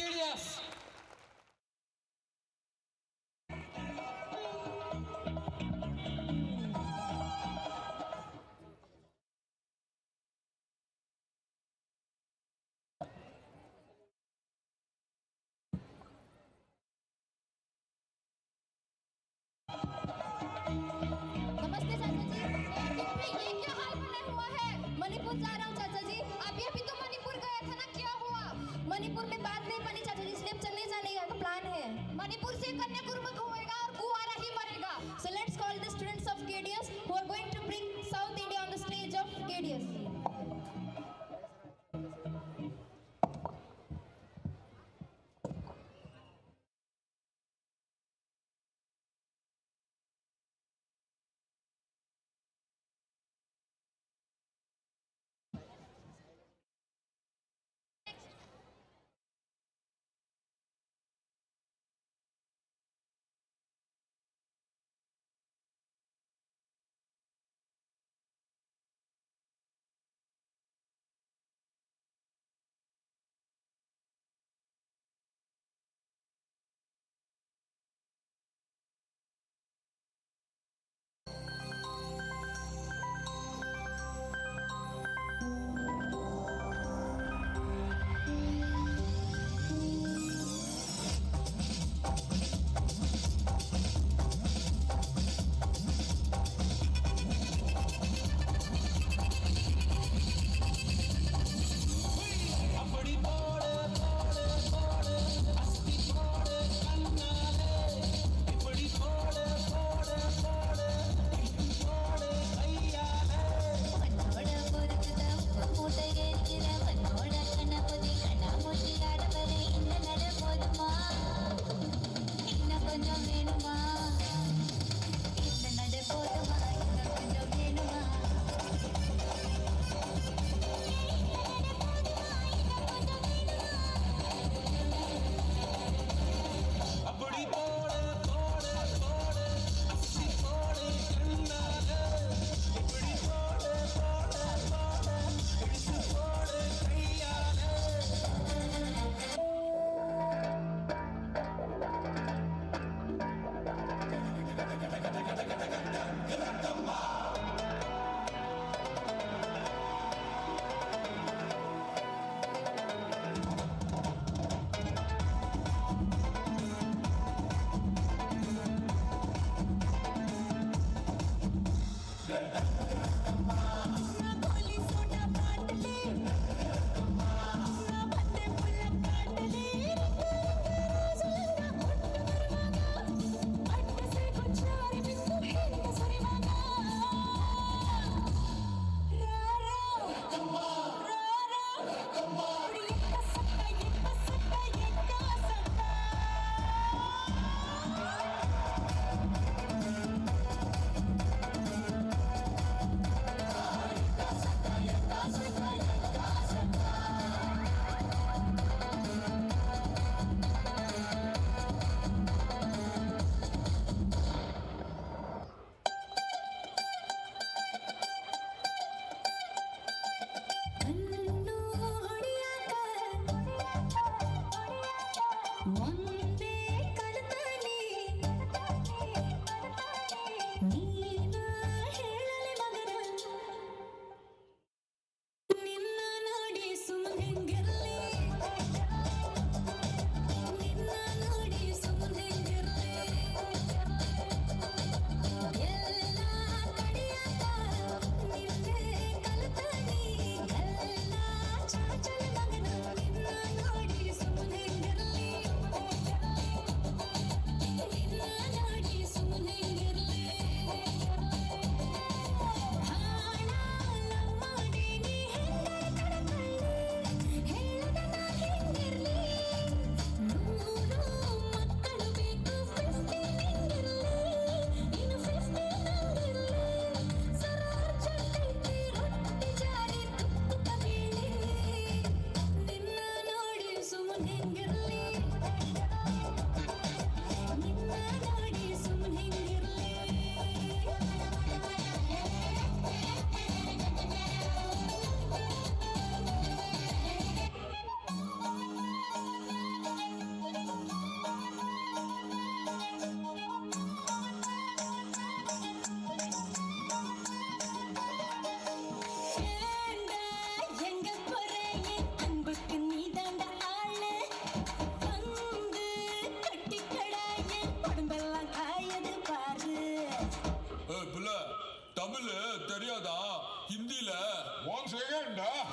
Remember?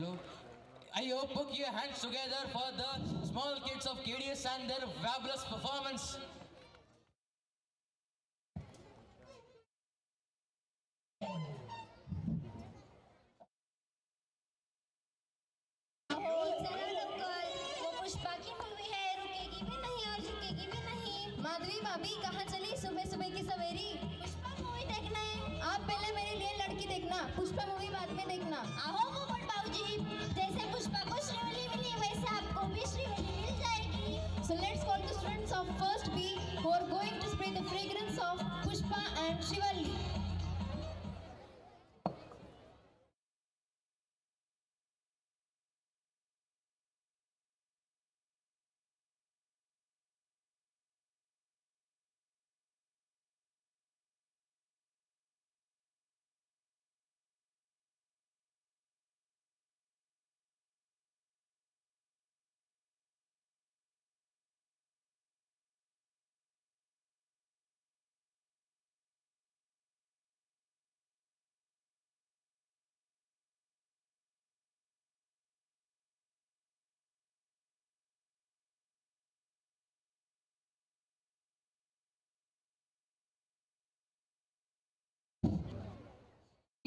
Hello. I hope put your hands together for the small kids of KDS and their fabulous performance.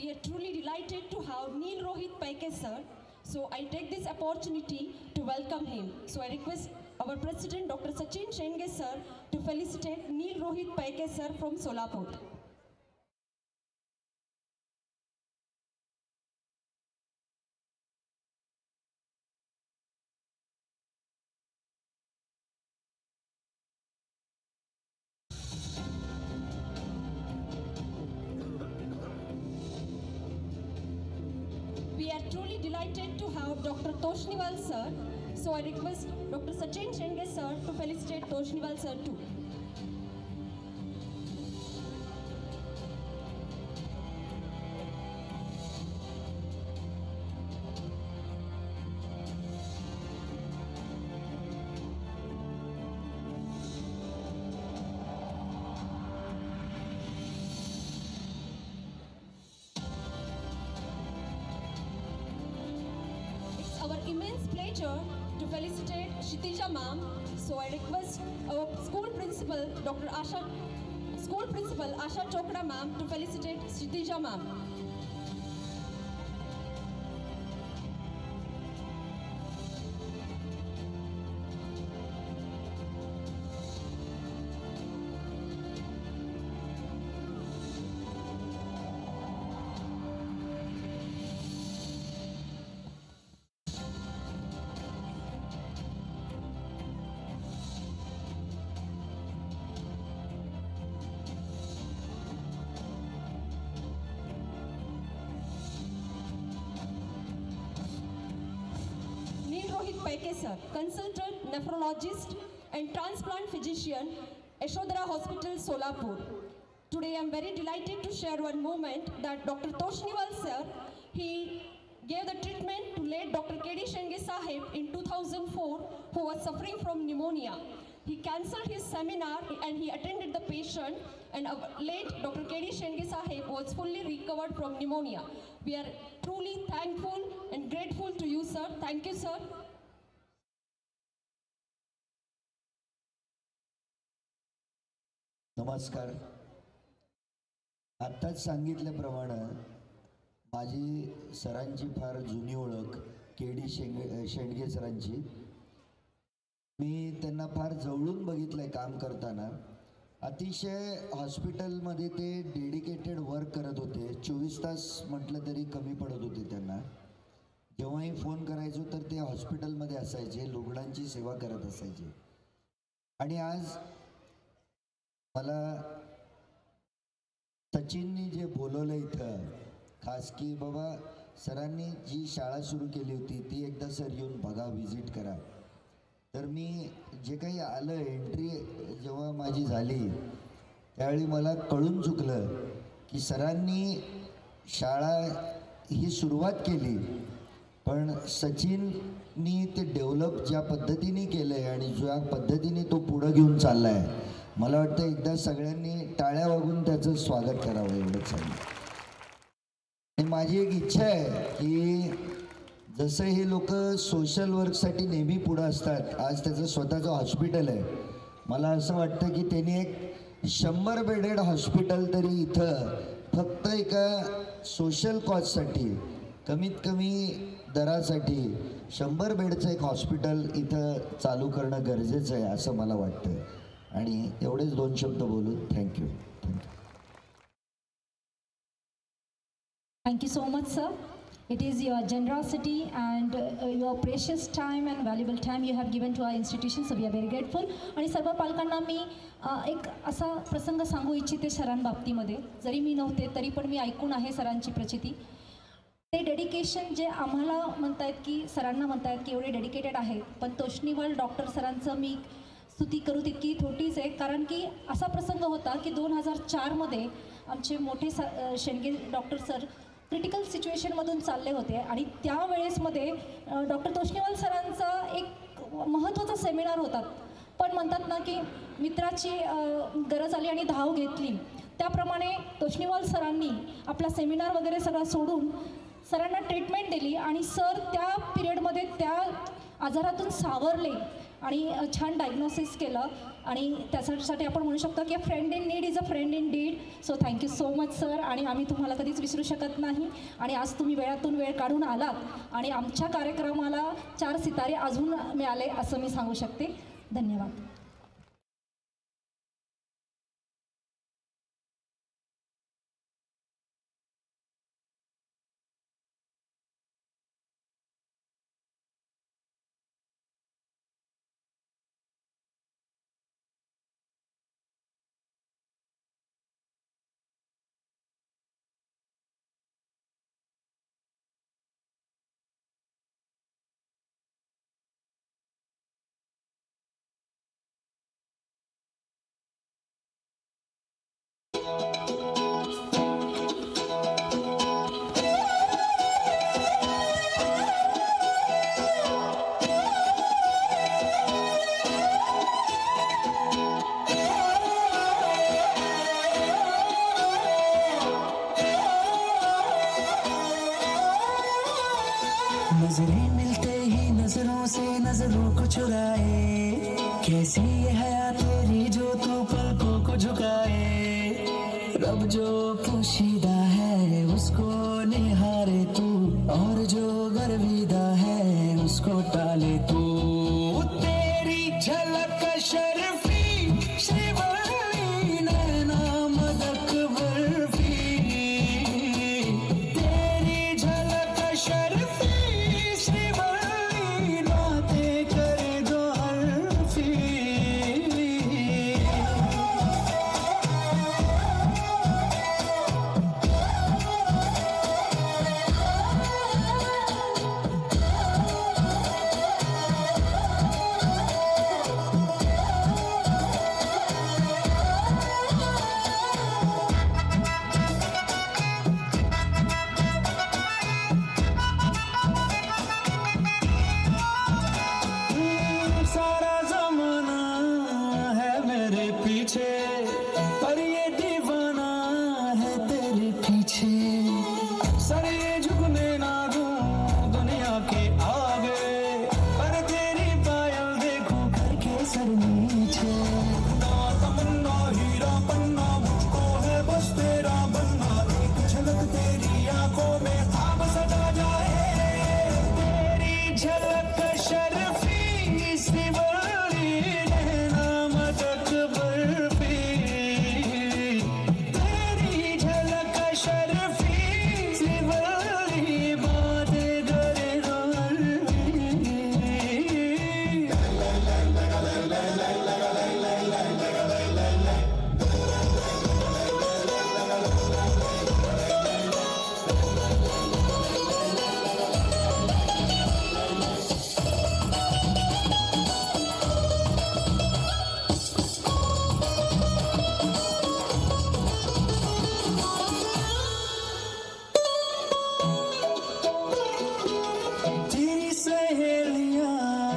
We are truly delighted to have Neil Rohit Paike sir. So I take this opportunity to welcome him. So I request our President Dr. Sachin Shendge sir to felicitate Neil Rohit Paike sir from Solapur. Felicitate Shitija ma'am. So I request our school principal, Dr. Asha, school principal Asha Chopra ma'am to felicitate Shitija ma'am. Sir, consultant nephrologist and transplant physician, Yashodhara Hospital, Solapur. Today I am very delighted to share one moment that Dr. Toshniwal sir, he gave the treatment to late Dr. K.D. Shendge Sahib in 2004 who was suffering from pneumonia. He cancelled his seminar and he attended the patient and late Dr. K.D. Shendge Sahib was fully recovered from pneumonia. We are truly thankful and grateful to you sir. Thank you sir. नमस्कार. आत्ताच सांगितल्याप्रमाणे माझी सरांची फार जुनी ओळख के D शेंगे शेंडगे सरांची. मी त्यांना फार जवळून बघितलं आहे काम करताना. अतिशय हॉस्पिटलमध्ये ते डेडिकेटेड वर्क करत होते. चोवीस तास म्हटलं तरी कमी पडत होते त्यांना. जेव्हाही फोन करायचो तर ते हॉस्पिटलमध्ये असायचे रुग्णांची सेवा करत असायचे. आणि आज मला सचिननी जे बोलवलं इथं खास की बाबा सरांनी जी शाळा सुरू केली होती ती एकदा सर येऊन बघा व्हिजिट करा. तर मी जे काही आलं एंट्री जेव्हा माझी झाली त्यावेळी मला कळून चुकलं की सरांनी शाळा ही सुरुवात केली पण सचिननी ते डेव्हलप ज्या पद्धतीने केलं आहे आणि ज्या पद्धतीने तो पुढं घेऊन चालला आहे मला वाटतं एकदा सगळ्यांनी टाळ्या वागून त्याचं स्वागत करावं एवढंच आहे. आणि माझी एक इच्छा आहे की जसं हे लोक सोशल वर्कसाठी नेहमी पुढं असतात आज त्याचं स्वतःचं हॉस्पिटल आहे. मला असं वाटतं की त्यांनी एक शंभर बेडेड हॉस्पिटल तरी इथं फक्त एका सोशल कॉजसाठी कमीत कमी दरासाठी शंभर बेडचं एक हॉस्पिटल इथं चालू करणं गरजेचं आहे असं मला वाटतं. आणि एवढेच दोन शब्द बोलू thank you thank you you so much, sir. It is your generosity and uh, your precious time and valuable time you have given to our institution, so we are very grateful. आणि सर्व पालकांना मी एक असा प्रसंग सांगू इच्छिते सरांबाबतीमध्ये जरी मी नव्हते तरी पण मी ऐकून आहे सरांची प्रचिती ते डेडिकेशन जे आम्हाला म्हणतायत की सरांना म्हणतायत की एवढे डेडिकेटेड आहे पण तोष्णीवाल डॉक्टर सरांचं मी स्तुती करू तितकी थोटीच आहे. कारण की असा प्रसंग होता की दोन हजार चारमध्ये आमचे मोठे स शेंडगे डॉक्टर सर क्रिटिकल सिच्युएशनमधून चालले होते. आणि त्यावेळेसमध्ये डॉक्टर तोष्णीवाल सरांचा एक महत्त्वाचा सेमिनार होता. पण म्हणतात ना की मित्राची गरज आली आणि धाव घेतली. त्याप्रमाणे तोष्णीवाल सरांनी आपला सेमिनार वगैरे सगळा सोडून सरांना ट्रीटमेंट दिली आणि सर त्या पिरियडमध्ये त्या आजारातून सावरले. आणि छान डायग्नोसिस केलं. आणि त्यासाठी आपण म्हणू शकतो की friend in need is a friend in deed so thank you so much sir आणि आम्ही तुम्हाला कधीच विसरू शकत नाही. आणि आज तुम्ही वेळातून वेळ काढून आलात. आणि आमच्या कार्यक्रमाला चार सितारे अजून मिळाले असं मी सांगू शकते. धन्यवाद.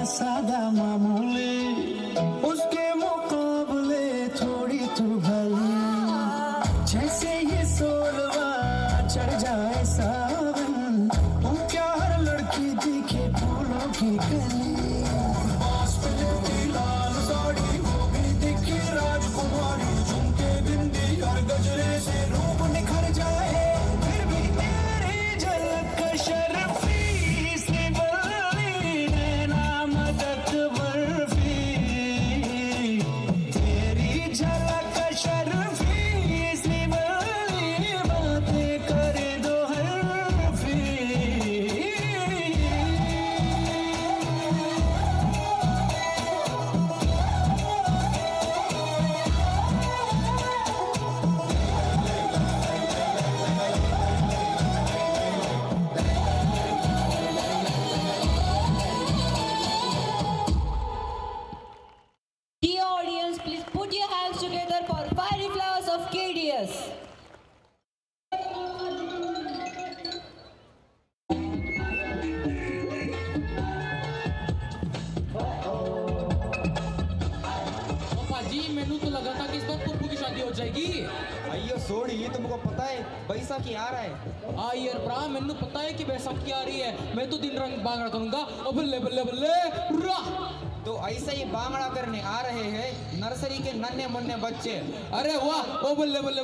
sabe, mamule. Os છે. અરે વાહ ઓ બલ્લે બલ્લે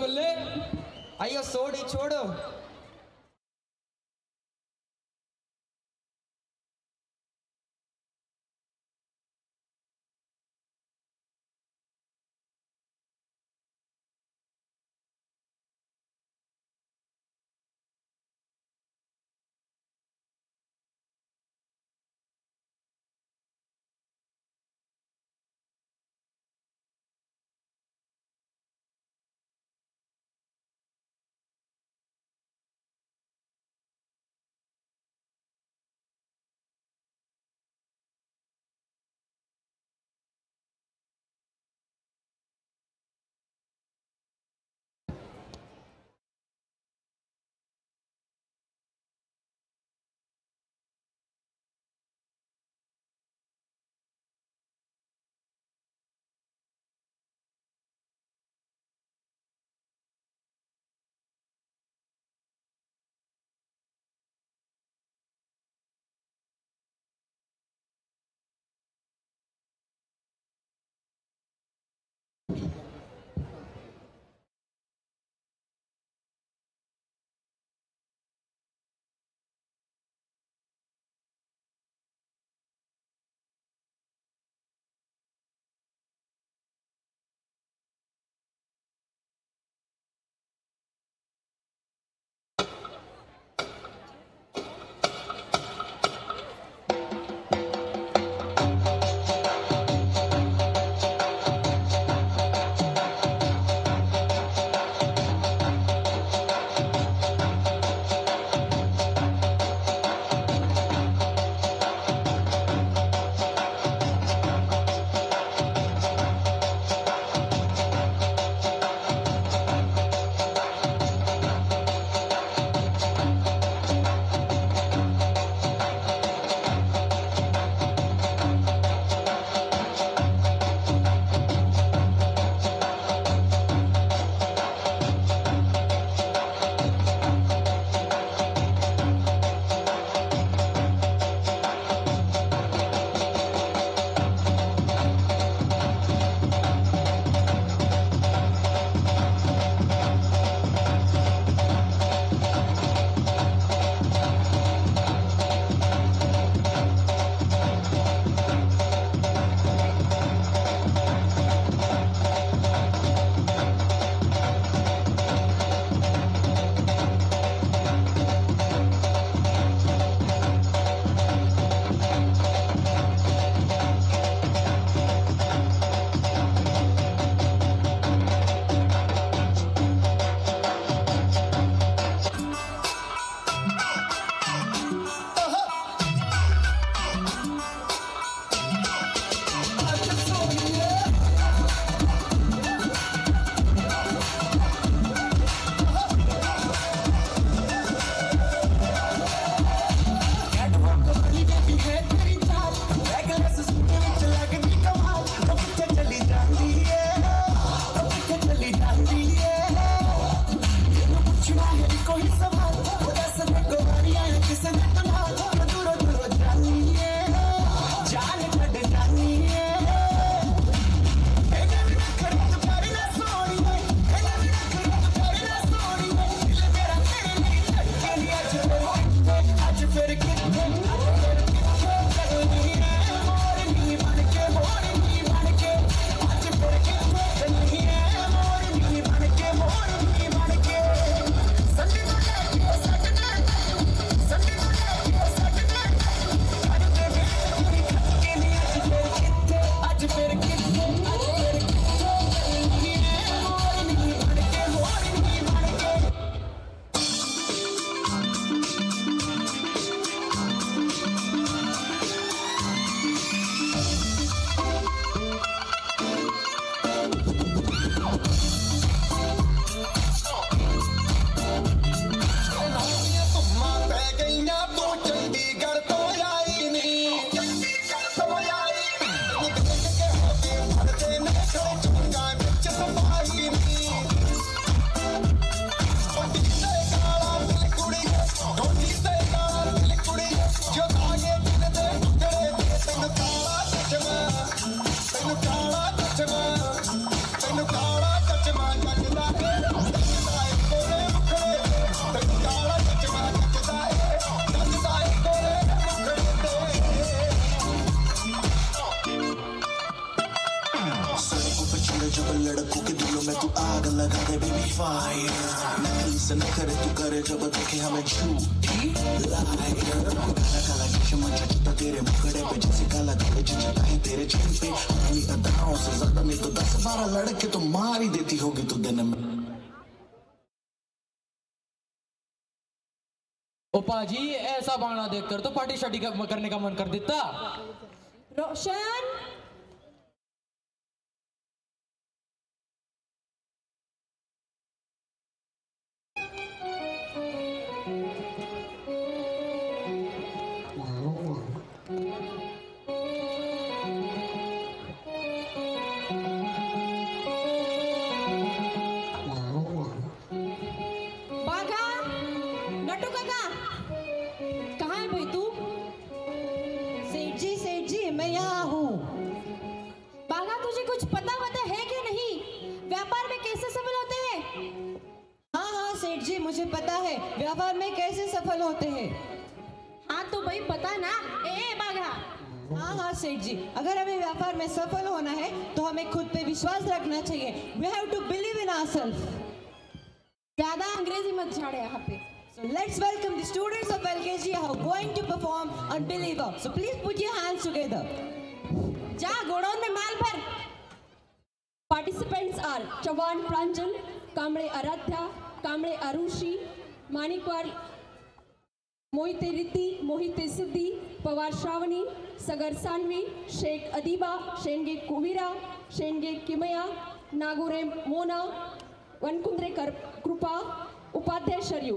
से न करे तू करे जब देखे हमें काला काला चश्मा तेरे मुखड़े पे जैसे काला है तेरे चेहरे पे अपनी अदाओं से ज़्यादा तो दस बारह लड़के तो मार ही देती होगी तू दिन में। ऐसा बाणा देखकर तो पार्टी शार्टी करने का मन कर देता। ठाकुर मोना वनकुंद्रेकर कृपा Upadhyay शरियु।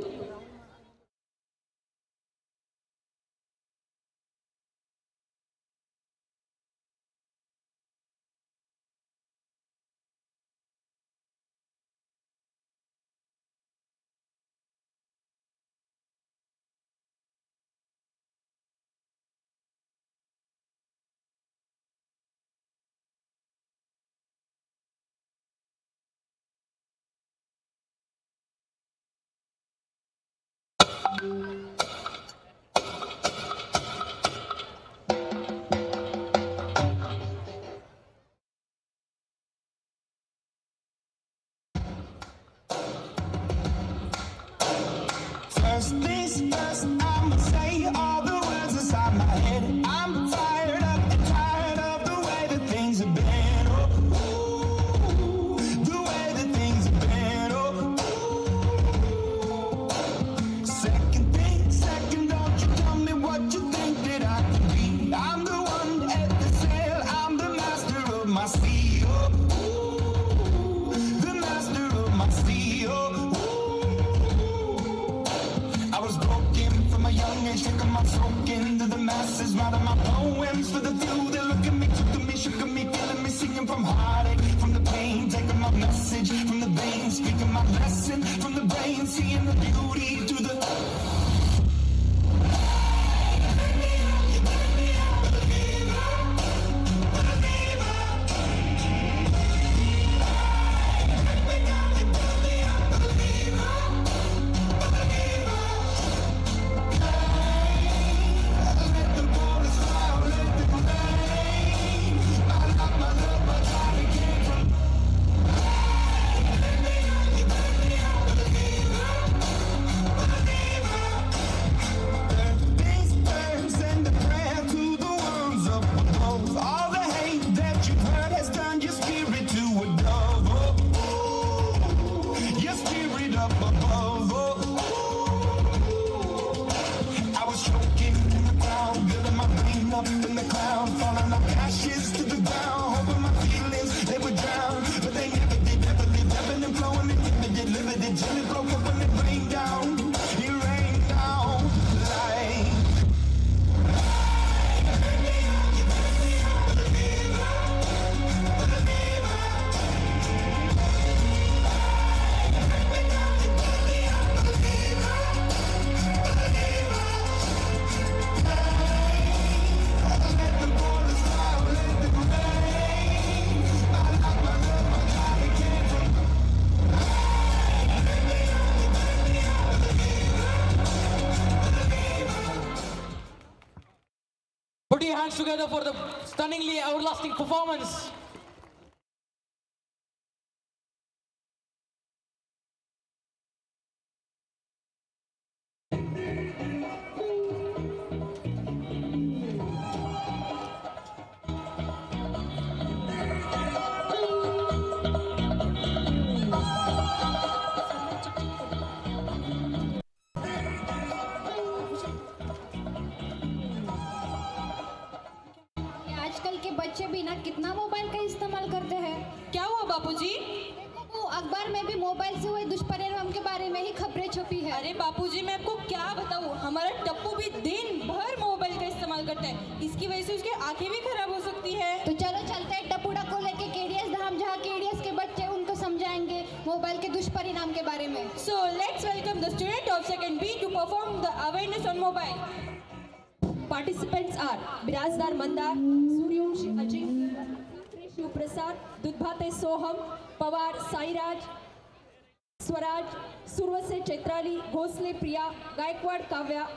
together for the stunningly outlasting performance.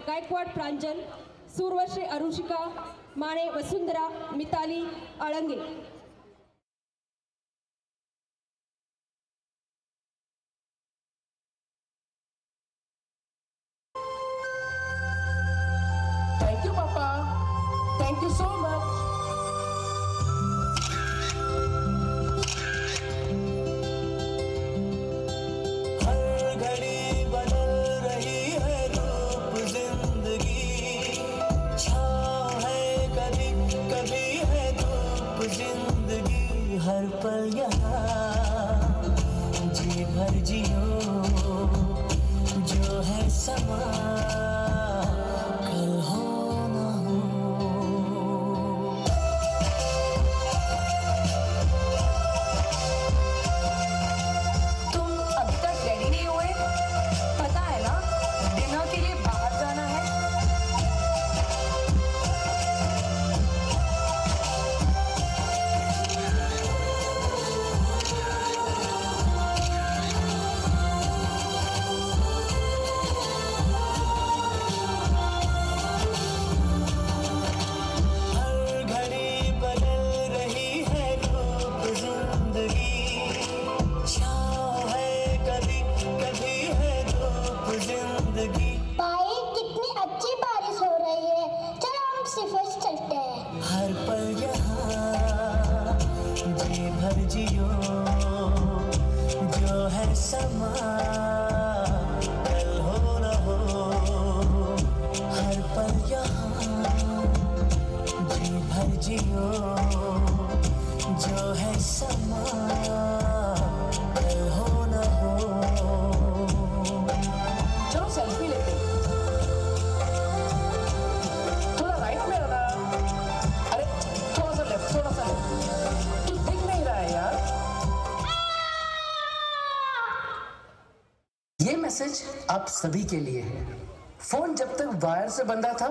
Gaikwad प्रांजल सूर्वश्री अरुषिका माने वसुंधरा मिताली अळंगे सभी के लिए है। फ़ोन जब तक वायर से बंधा था,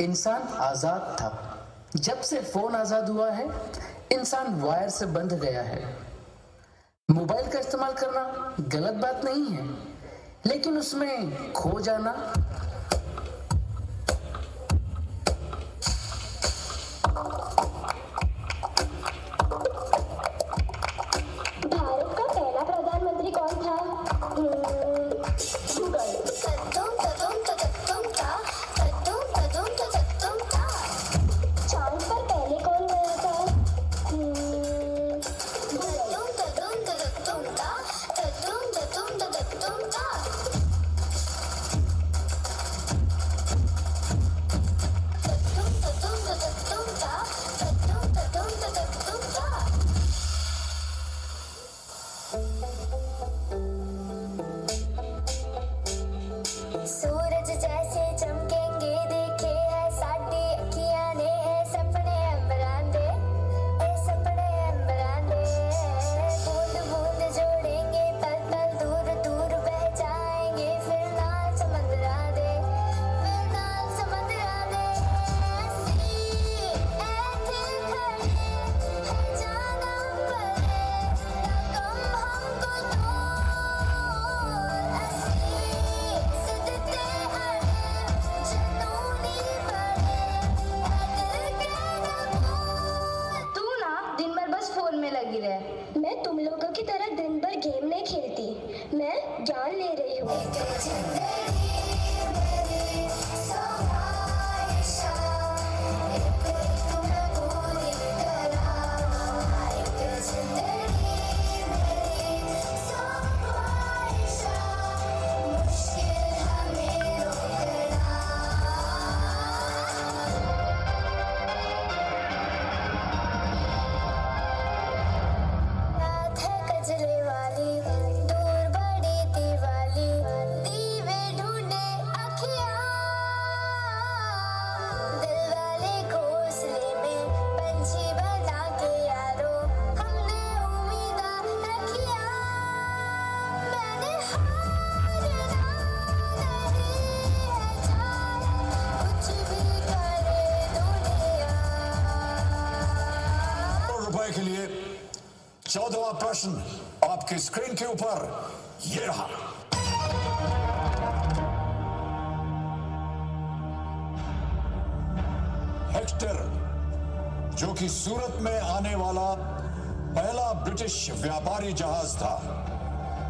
इंसान आज़ाद था। जब से फ़ोन आज़ाद हुआ है, इंसान वायर से बंध गया है। मोबाइल का इस्तेमाल करना गलत बात नहीं है, लेकिन उसमें खो जाना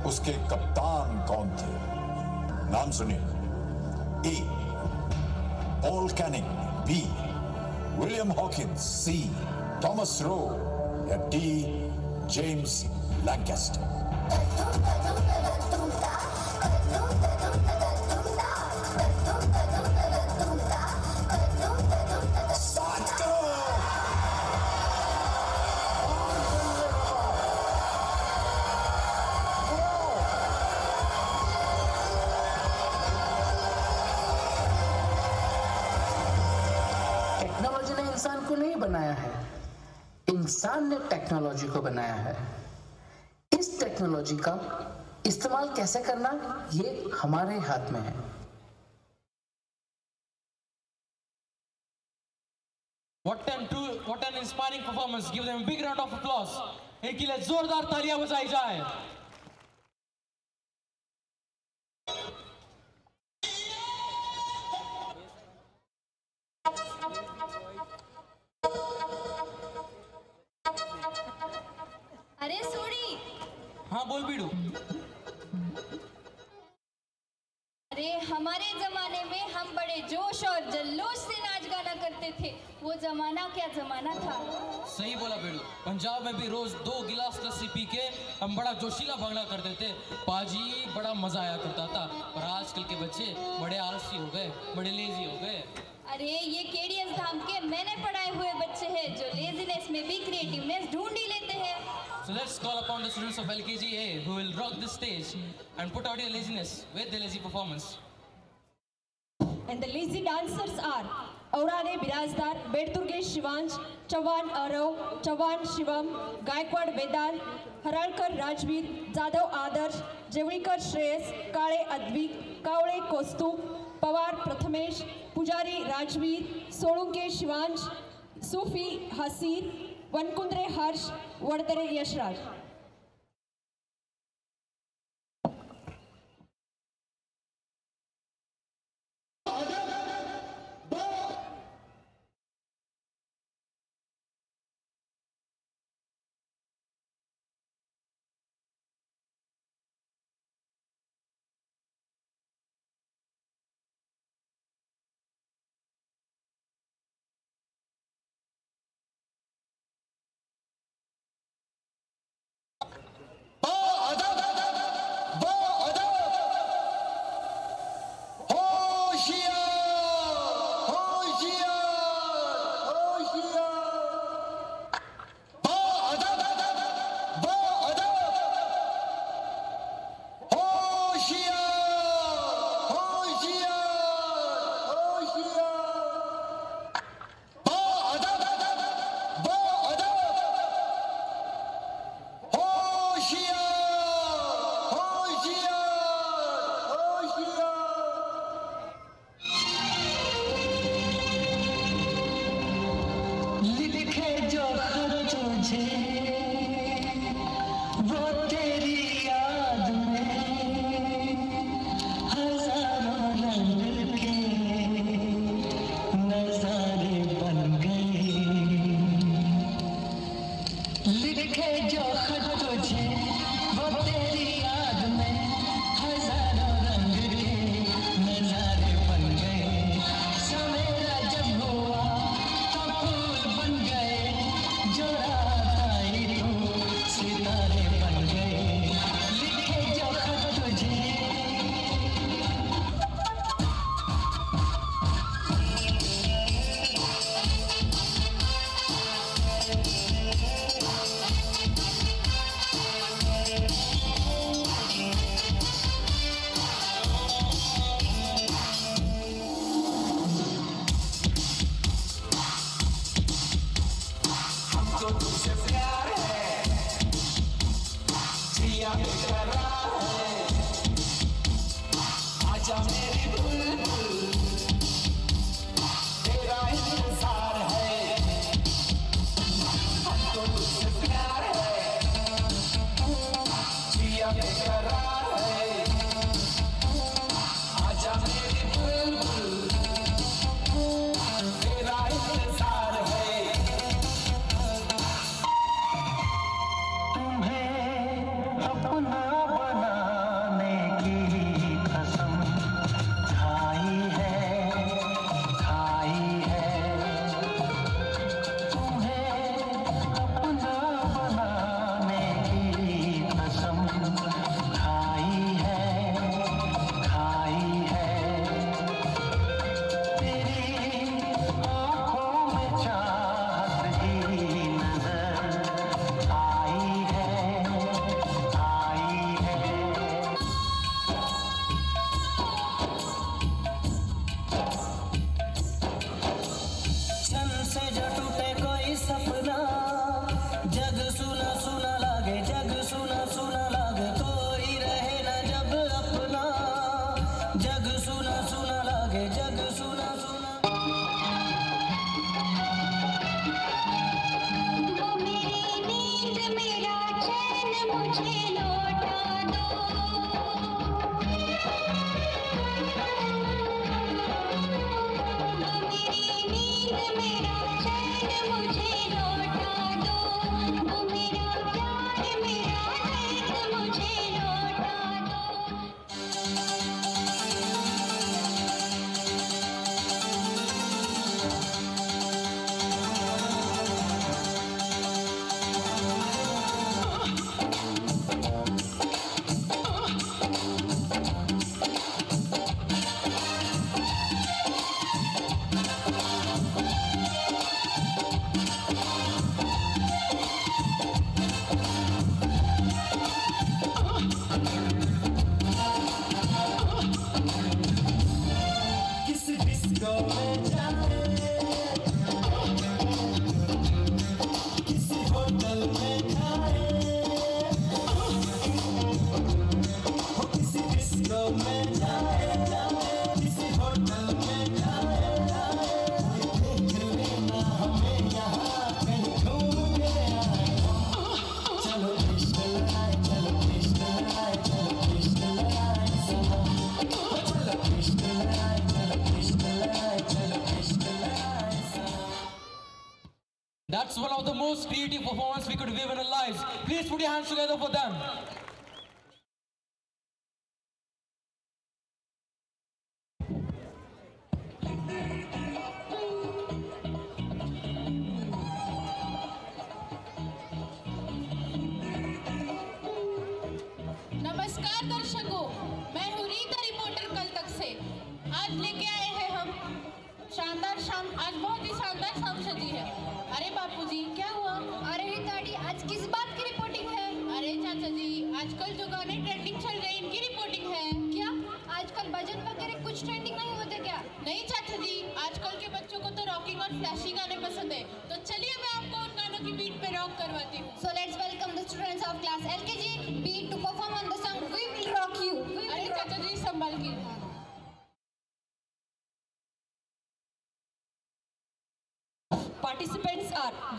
उसके कप्तान कौन थे? नाम सुनिए। A, Paul Canning, B, William Hawkins, C, Thomas Roe, या डी, जेम्स लैंकेस्टर। इंसान ने टेक्नोलॉजी को बनाया है इस टेक्नोलॉजी का इस्तेमाल कैसे करना ये हमारे हाथ में है What an true, what an inspiring performance. Give them a big round of applause. इनके लिए जोरदार तालियाँ बजाई जाए हम बड़ा जोशीला भंगड़ा कर देते पाजी बड़ा मज़ा आया करता था। पर आजकल के बच्चे बड़े आलसी हो गए बड़े लेजी हो गए। अरे ये केडियस धाम के मैंने पढ़ाए हुए बच्चे हैं जो लेजीनेस में भी क्रिएटिवनेस ढूंढ ही लेते हैं। So let's call upon the students of LKG A who will rock the stage and put out your laziness with the lazy performance and the lazy dancers are Aurare Birajdar Bedturge Shivansh Chavan Arav Chavan Shivam Gaikwad Vedant Haralkar Rajveer Jadhav Adarsh Jevalikar Shreyas Kale Advi Kawale Kaustubh Pawar Prathamesh Pujari Rajveer Solunke Shivansh सुफी हसीर वनकुंद्रे हर्ष वडतरे यशराज.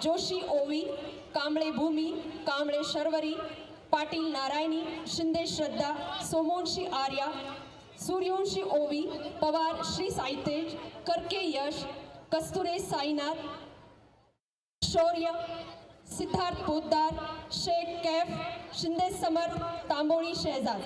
जोशी ओवी, कांबळे भूमि, कांबळे शर्वरी, पाटिल नारायणी, शिंदे श्रद्धा, सोमवंशी आर्या, सूर्यवंशी ओवी, पवार श्री साहितेज करके यश, कस्तुरे साईनाथ, शौर्य, सिद्धार्थ पोदार शेख कैफ, शिंदे समर्थ तांबोळी शहजाद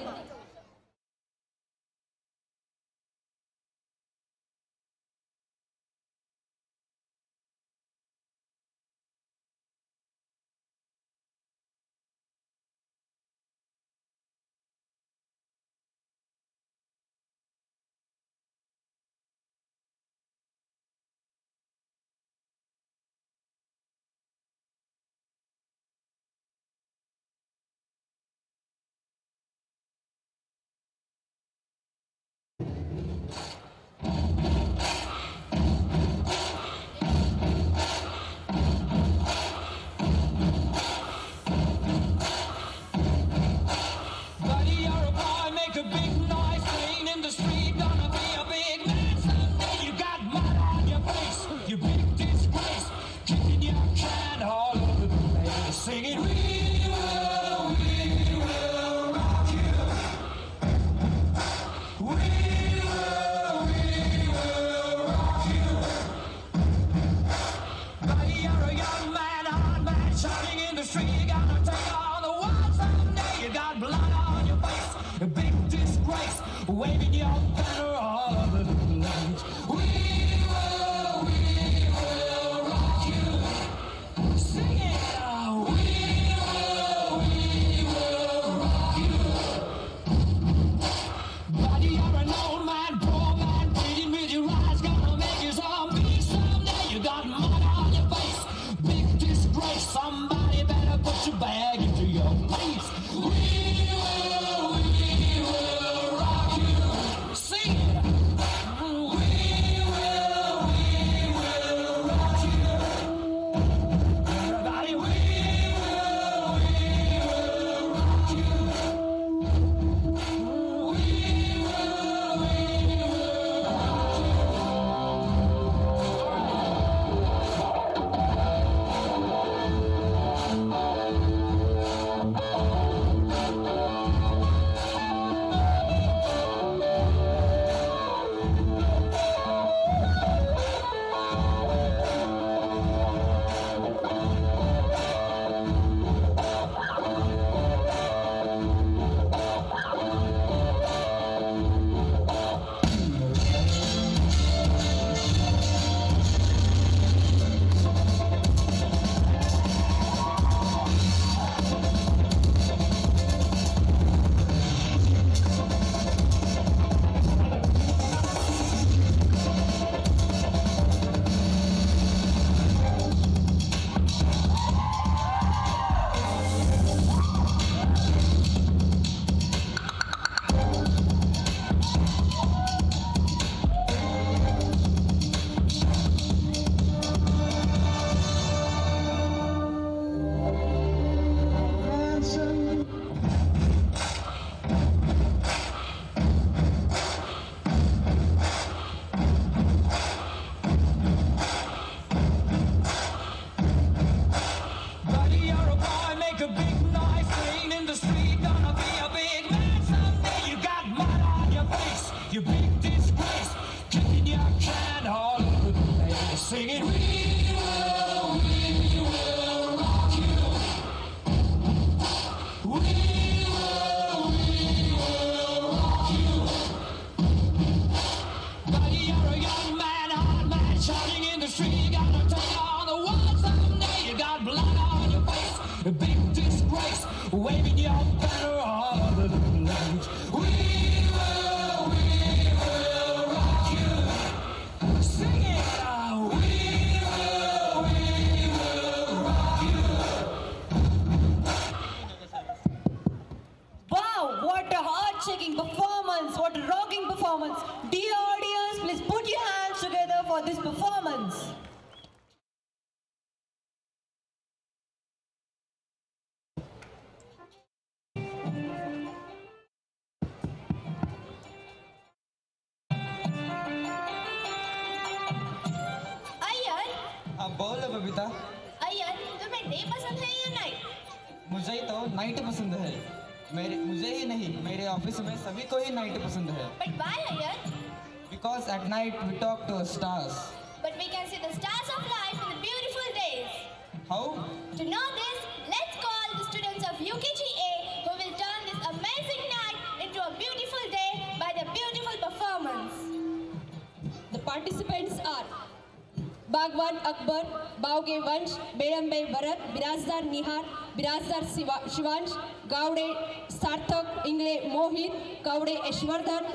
खासदार निहार बिराजदार शिवा शिवांश गावडे सार्थक इंगळे मोहित कावडे यशवर्धन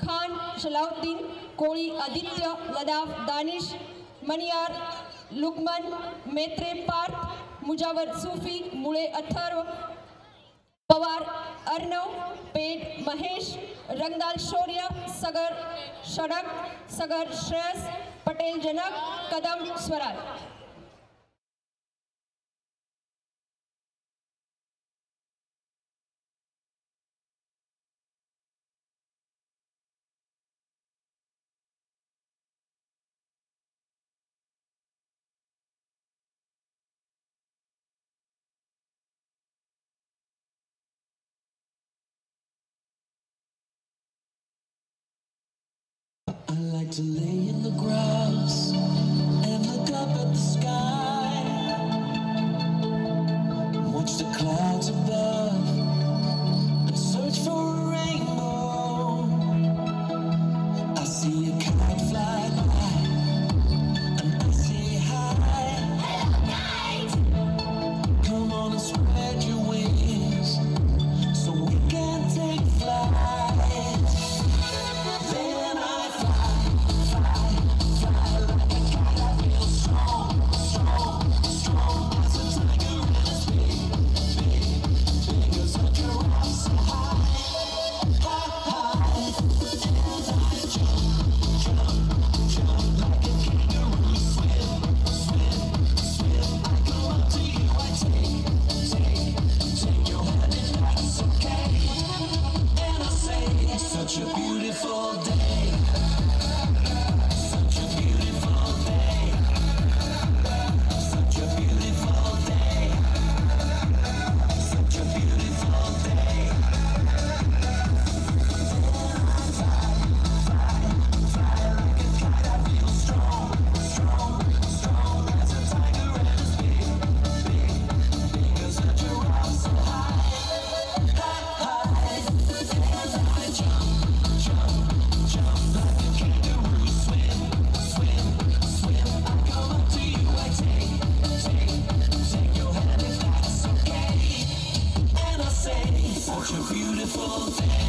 खान शलाउद्दीन कोळी आदित्य लदाफ दानिश मनियार लुकमन मेत्रे पार्थ मुजावर सुफी मुळे अथर्व पवार अर्णव पेट महेश रंगदाल शौर्य सगर षडक सगर श्रेयस पटेल जनक कदम Swaraj. to lay in the ground. such a beautiful thing.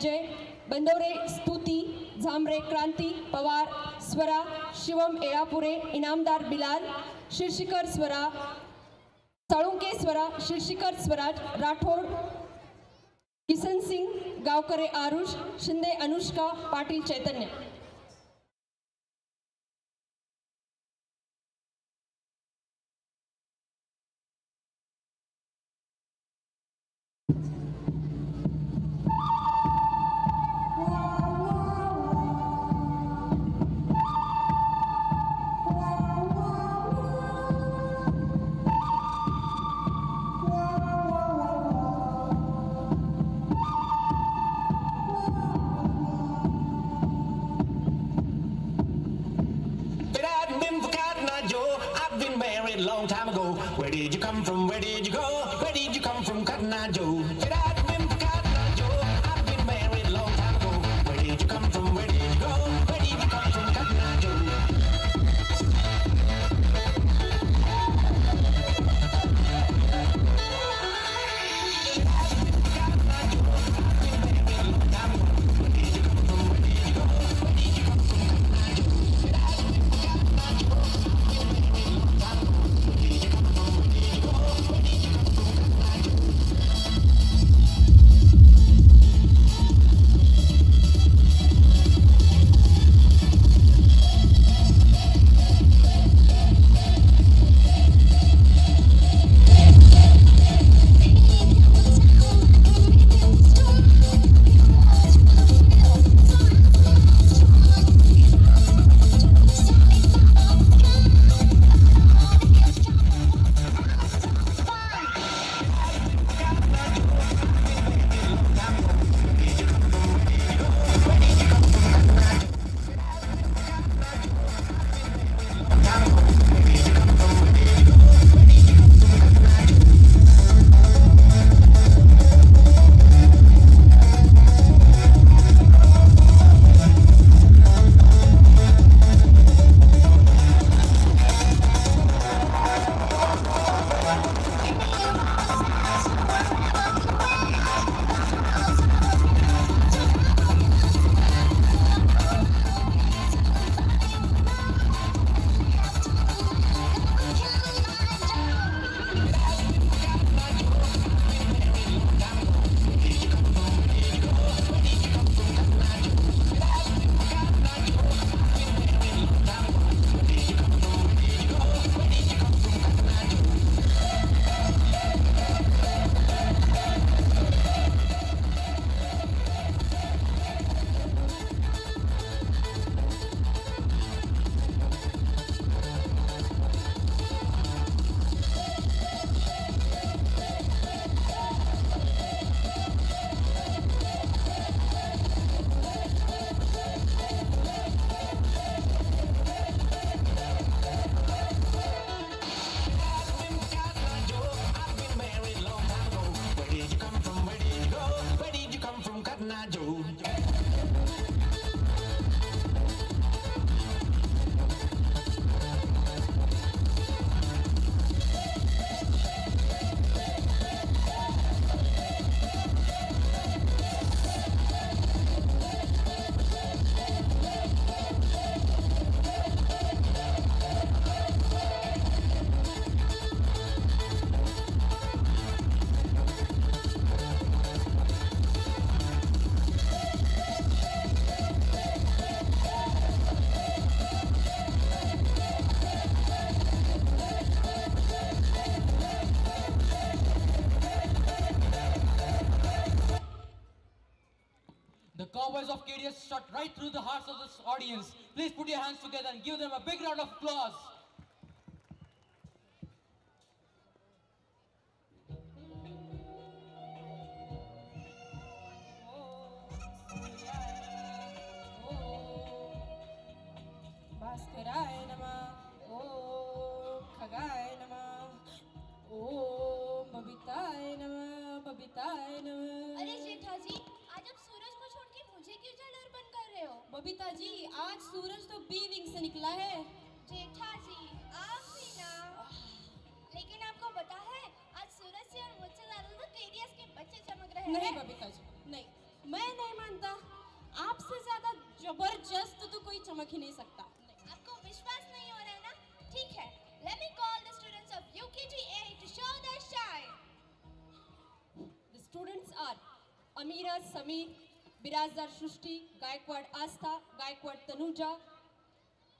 विजय बंदोरे स्तुती झांबरे क्रांती पवार स्वरा शिवम एळापुरे इनामदार बिलाल शिर्षिकर स्वरा साळुंके स्वरा शीर्षिकर स्वराज राठोड किसन सिंग गावकरे आरुष शिंदे अनुष्का पाटील चैतन्य. निकला है। जेठा जी आप भी ना। लेकिन आपको पता है आज सूरज से और मुझसे ज़्यादा तो केडीएस के बच्चे चमक रहे हैं। नहीं बबीता जी नहीं मैं नहीं मानता। आपसे ज़्यादा ज़बरदस्त तो कोई चमक ही नहीं सकता। नहीं। आपको विश्वास नहीं हो रहा है ना? ठीक है let me call the students of UKG A to show their shine the students are Amira Sameer Birazdar Srushti Gaikwad Asta Gaikwad Tanuja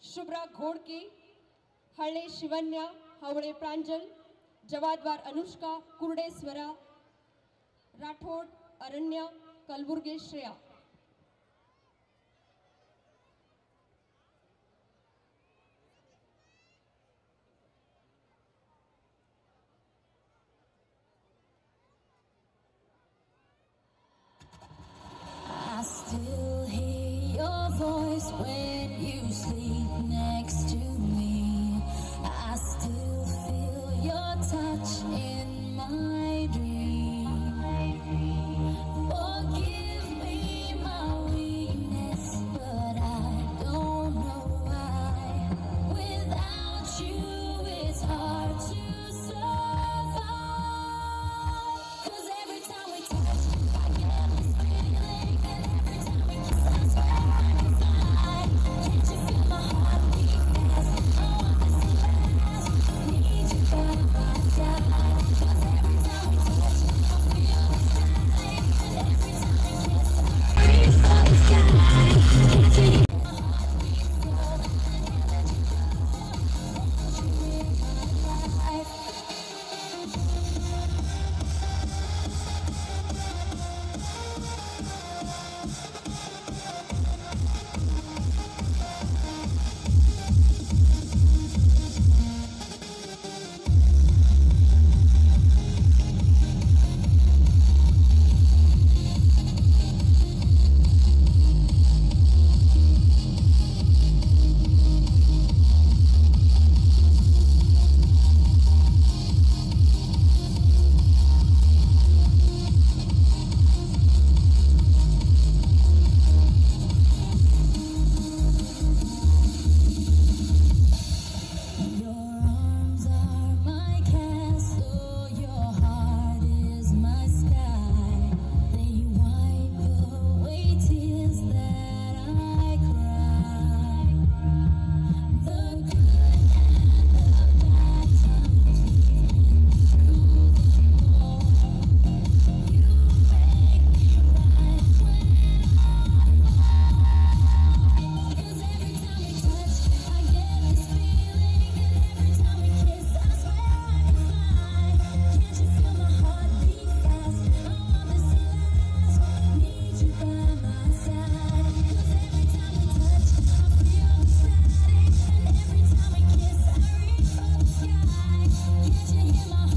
Shubhra घोड़की हल्ले शिवन्या हवड़े प्रांजल, जवादवार अनुष्का कुर्डे स्वरा Rathore, अरण्या Kalburge Shreya. Still hear your voice when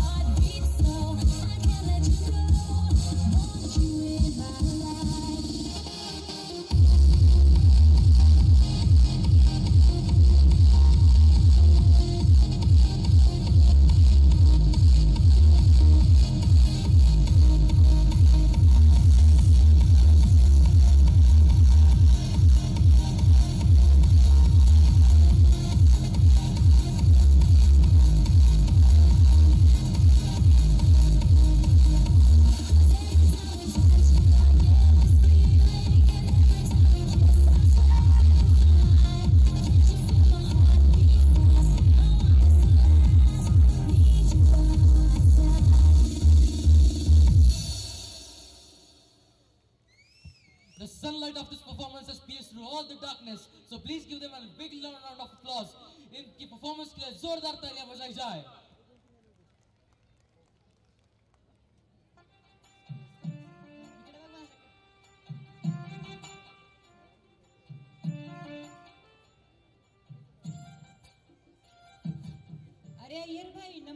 God.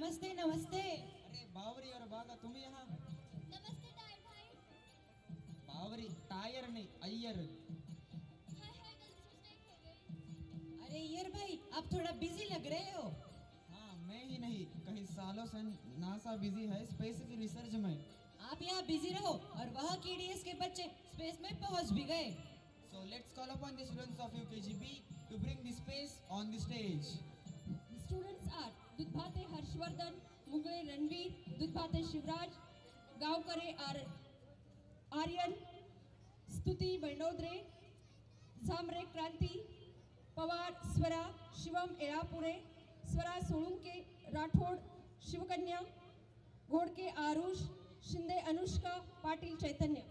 नमस्ते नमस्ते। अरे बावरी और बागा तुम यहाँ? नमस्ते टायर भाई। बावरी टायर नहीं अय्यर। अरे अय्यर भाई आप थोड़ा बिज़ी लग रहे हो। हाँ मैं ही नहीं कई सालों से नासा बिज़ी है स्पेस की रिसर्च में। आप यहाँ बिज़ी रहो और वहाँ केडीएस के बच्चे स्पेस में पहुँच भी गए। So let's call upon the students of UKGB to bring the space on the stage. The students are Dudhbhate Harshvardhan Mugale Ranveer Dudhbhate Shivraj Gavkare R Aryan Stuti Bandodare Zambare क्रांती पवार स्वरा शिवम एळापुरे स्वरा सोळुंके राठोड शिवकन्या घोडके आरुष शिंदे अनुष्का पाटील चैतन्य.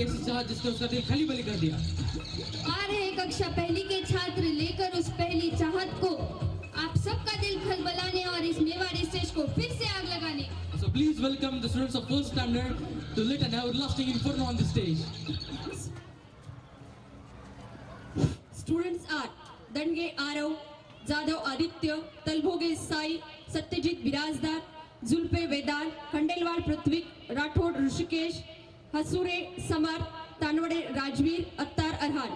कैसी चाह जिसने उसका दिल खली बली कर दिया। आ रहे कक्षा पहली के छात्र लेकर उस पहली चाहत को आप सबका दिल खल बलाने और इस मेवाड़ी स्टेज को फिर से आग लगाने। So please welcome the students of first standard to lit an everlasting inferno on the stage students are Dange Aarav Jadhav Aditya Talbhoge Sai Satyajit Birajdar Julpe Vedar Khandelwal Prithvi Rathod Rishikesh Hasure Samar Tanwade Rajveer Attar Arhan.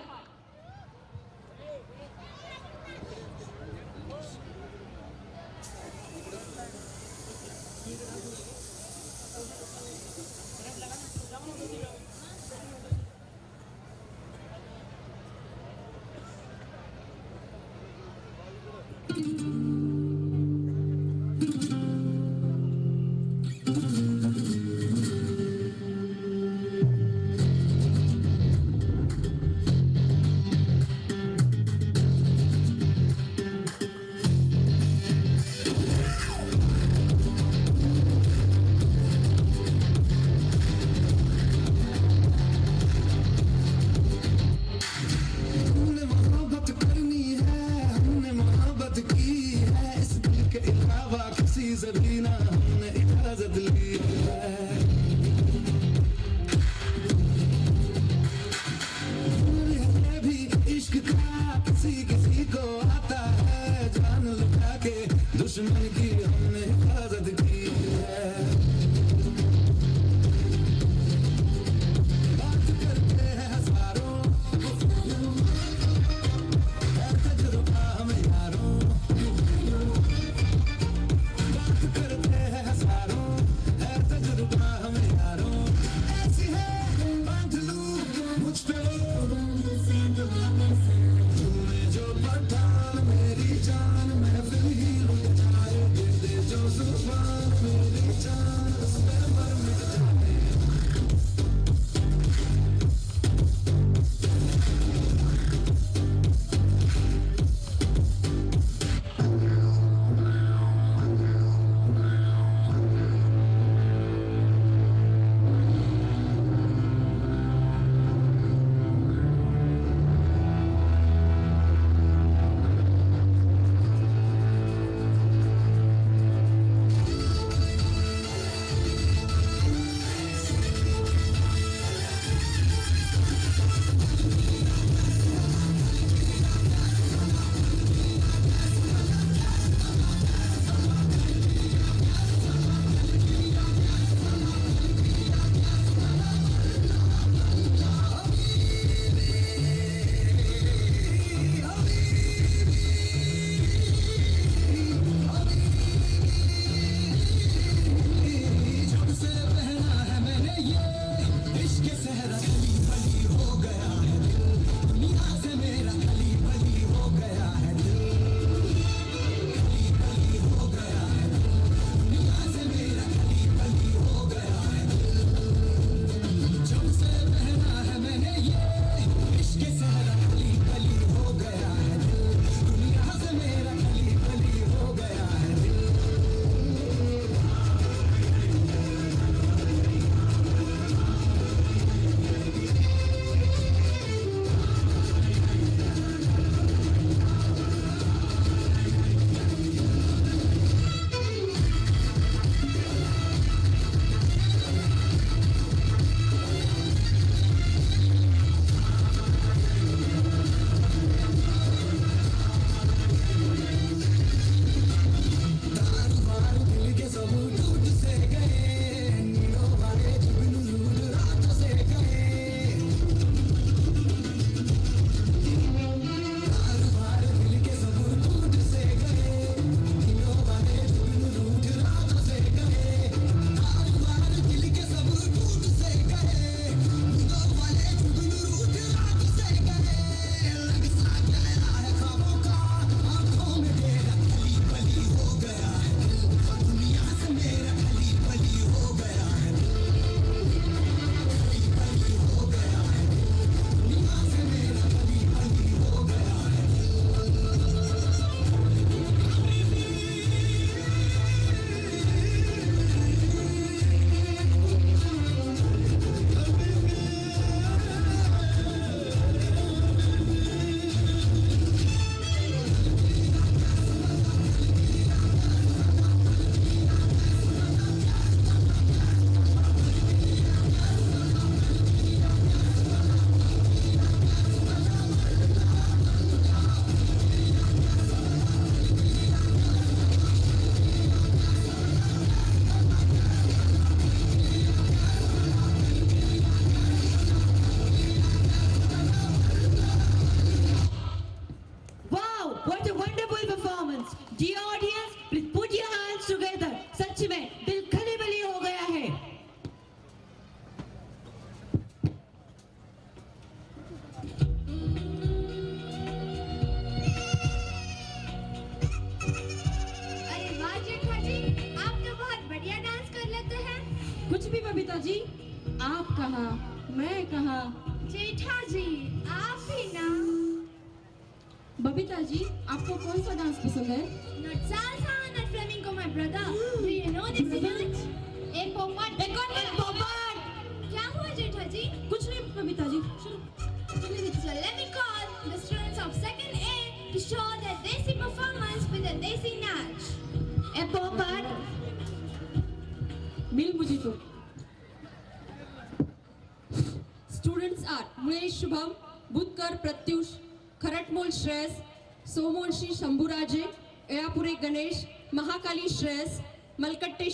Mahakali Shreyas मलकट्टे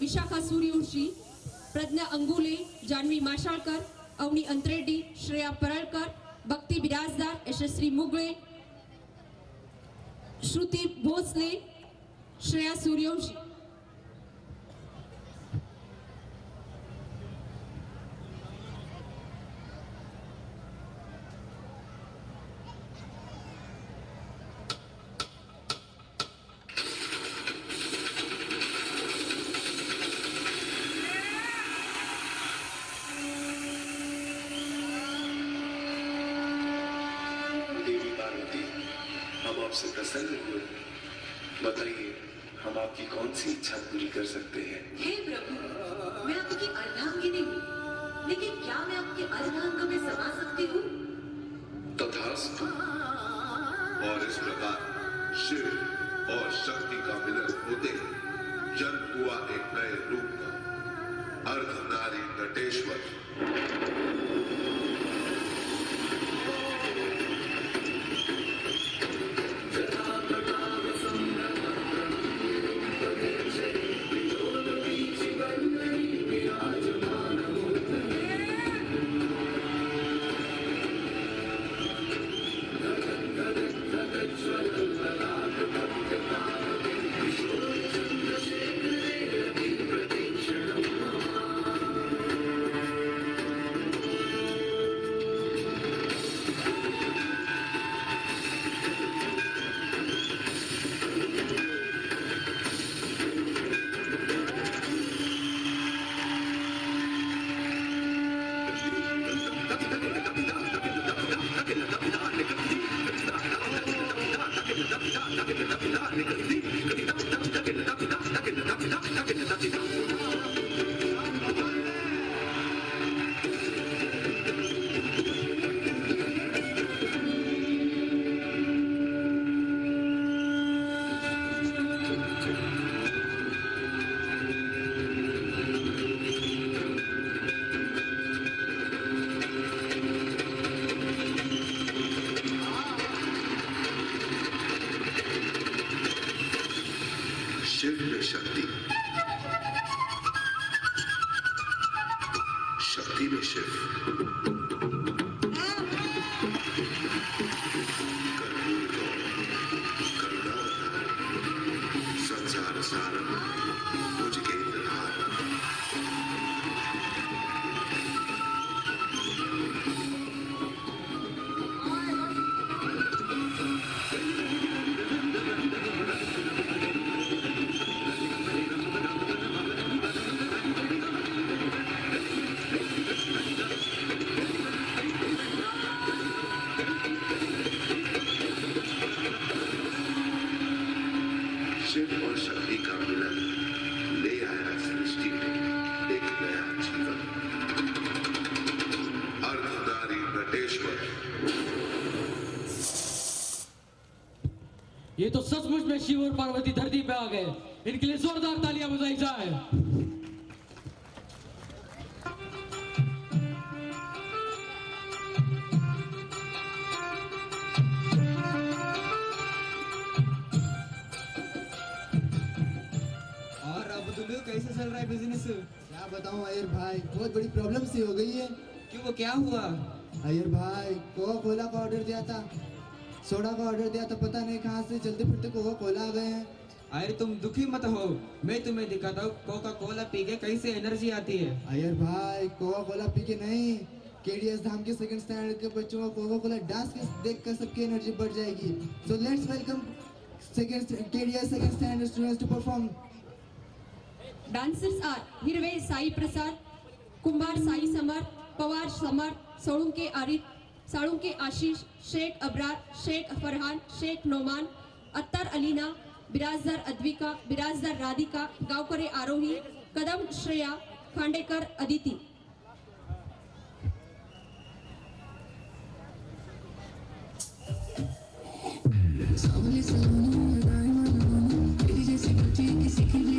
Vişaka Sur आपकी कौन सी इच्छा पूरी कर सकते हैं? शिव और पार्वती धरती पे आ गए। इनके लिए जोरदार तालियाँ बजाई जाए। और अब्दुल कैसे चल रहा है बिज़नेस क्या बताऊँ अयर भाई? बहुत बड़ी प्रॉब्लम सी हो गई है। क्यों वो क्या हुआ? अयर भाई कोका कोला का ऑर्डर दिया था सोडा का ऑर्डर दिया था पता नहीं कहाँ से चलते फिरते हैं अरे तुम दुखी मत हो। मैं तुम्हें दिखाता हूँ कोका कोला पी के कैसे एनर्जी आती है। अयर भाई कोका कोला पी के नहीं। केडीएस धाम के सेकंड स्टैंडर्ड के बच्चों को कोका कोला डांस के देख कर सबकी एनर्जी बढ़ जाएगी। So let's welcome second KDS second standard students to perform Dancers are Hirve Sai Prasad, Kumbar Sai Birajdar Advika, Birajdar Radhika, Gavkare Aarohi, Kadam Shreya, Khandekar, Aditi. सामने से दोनों दाएँ मानो दोनों तेरी जैसी बच्ची किसी की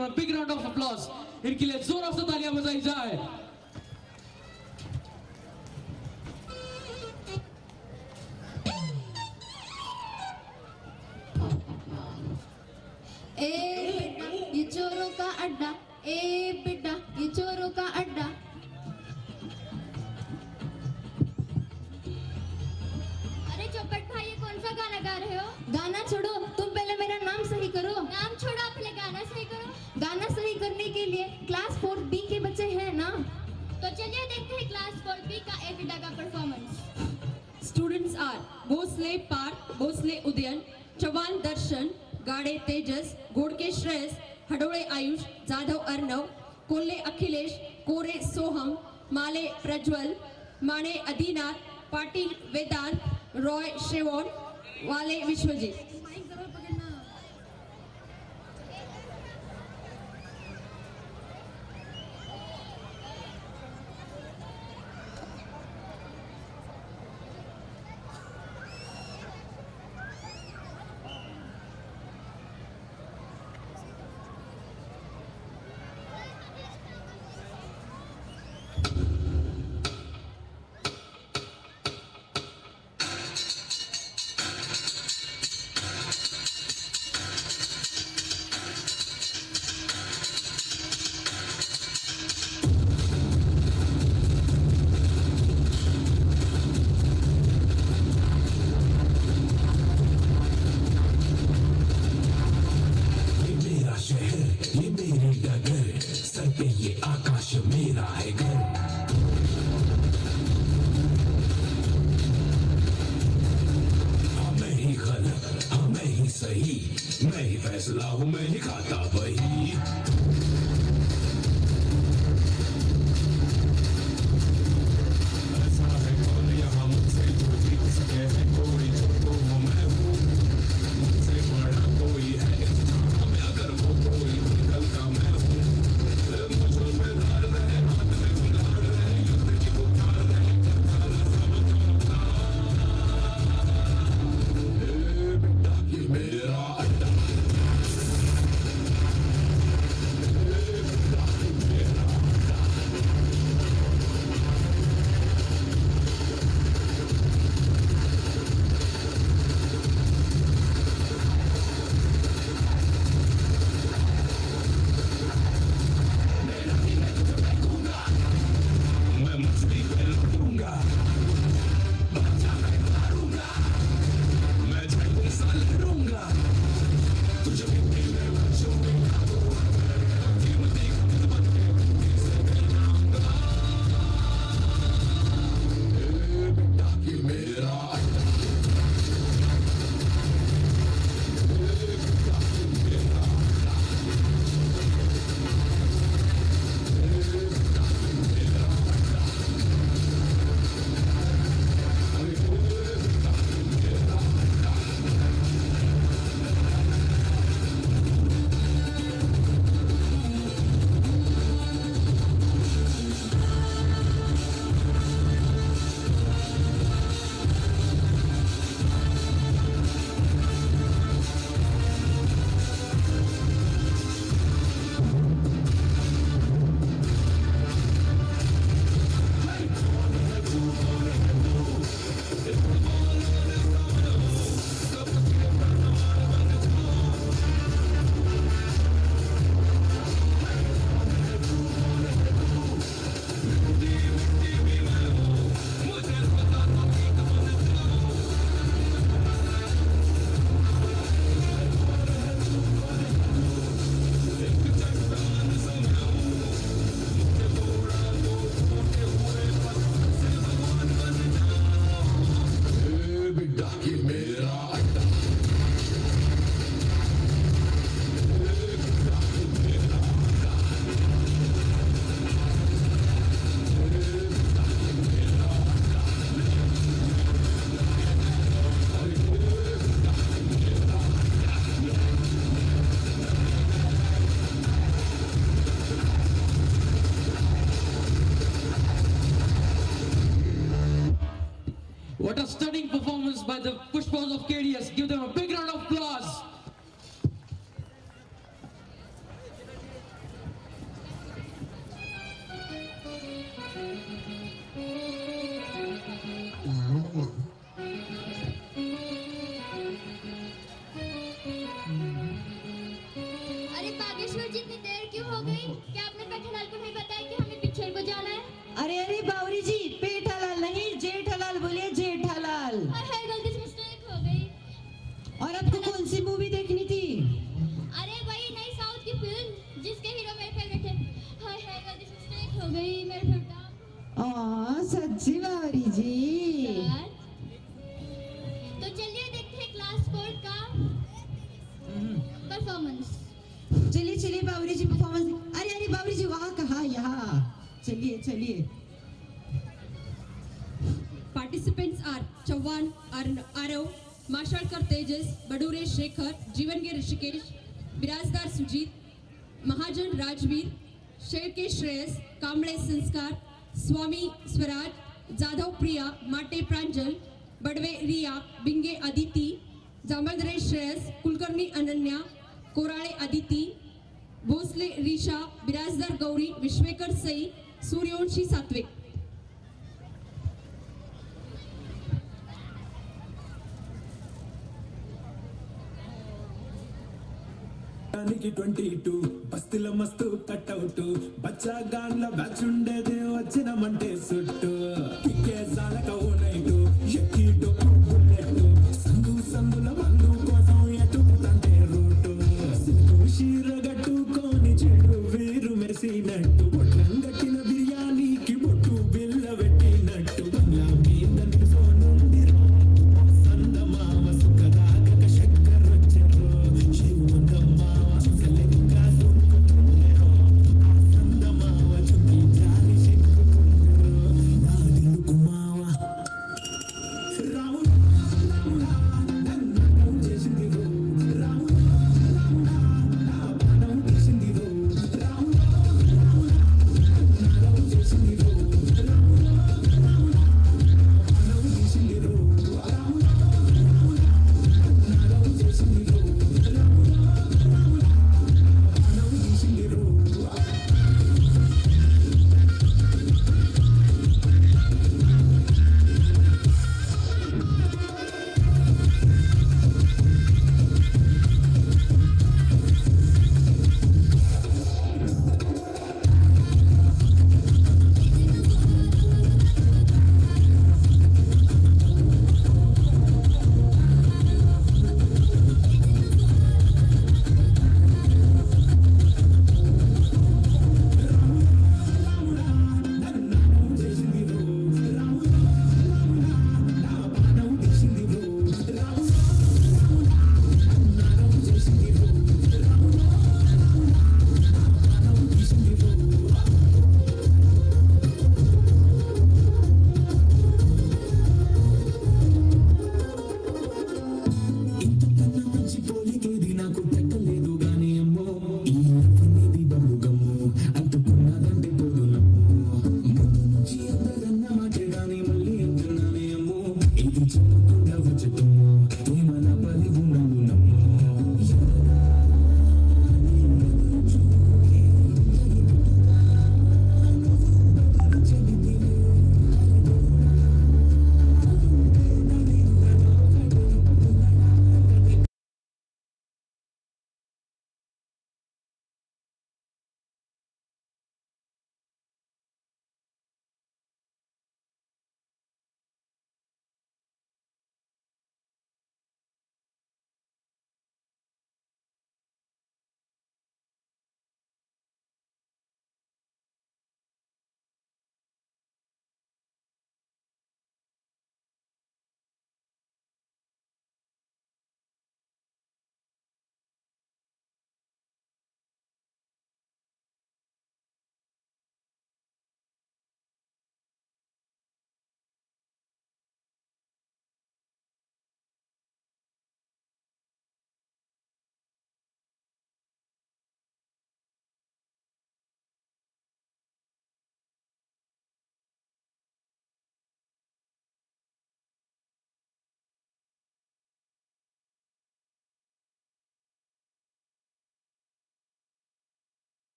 give a big round of applause. इनके लिए जोर से stunning performance by the Pushpas of KD जीवन के Rishikesh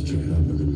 to check it out.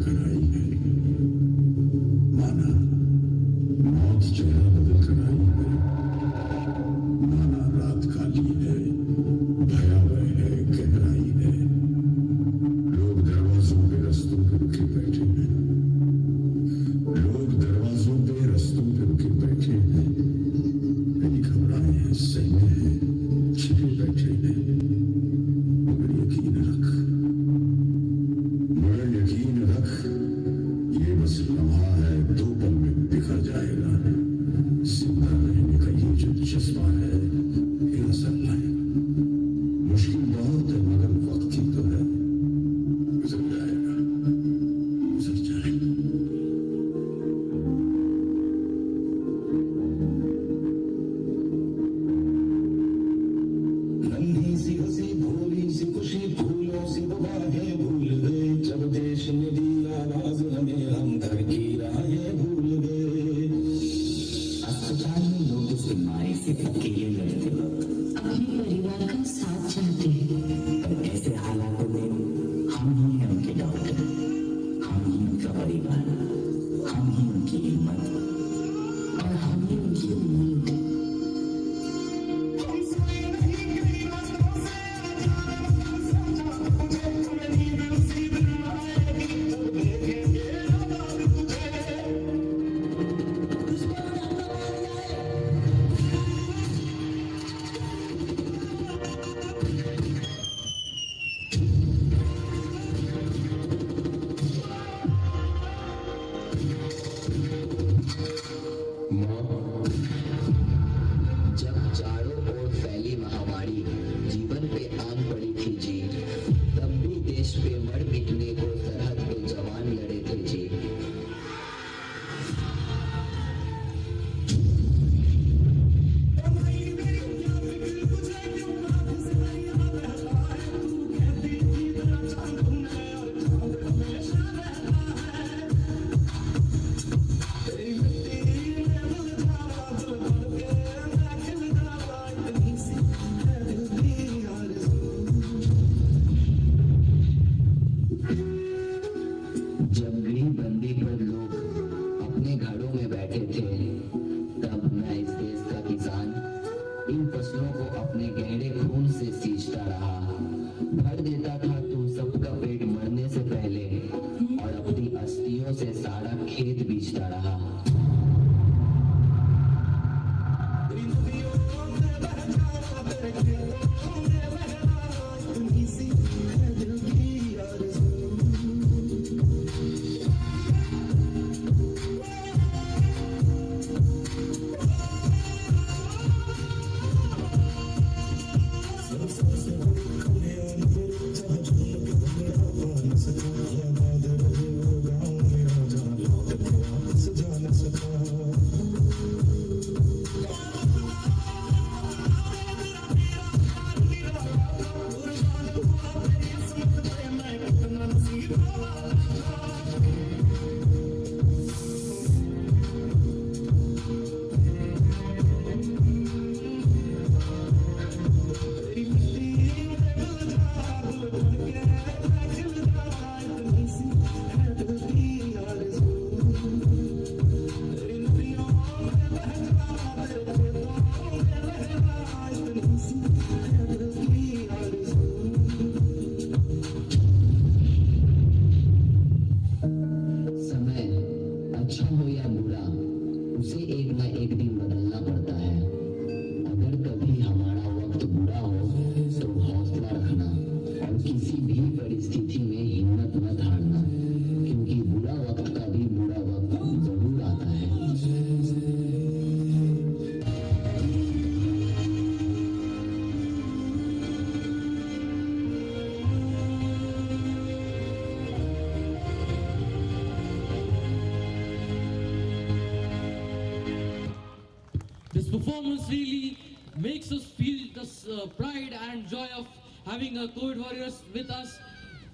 performance really makes us feel the uh, pride and joy of having our COVID warriors with us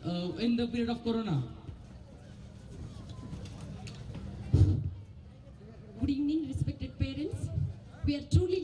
uh, in the period of Corona. Good evening, respected parents. We are truly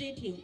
这一瓶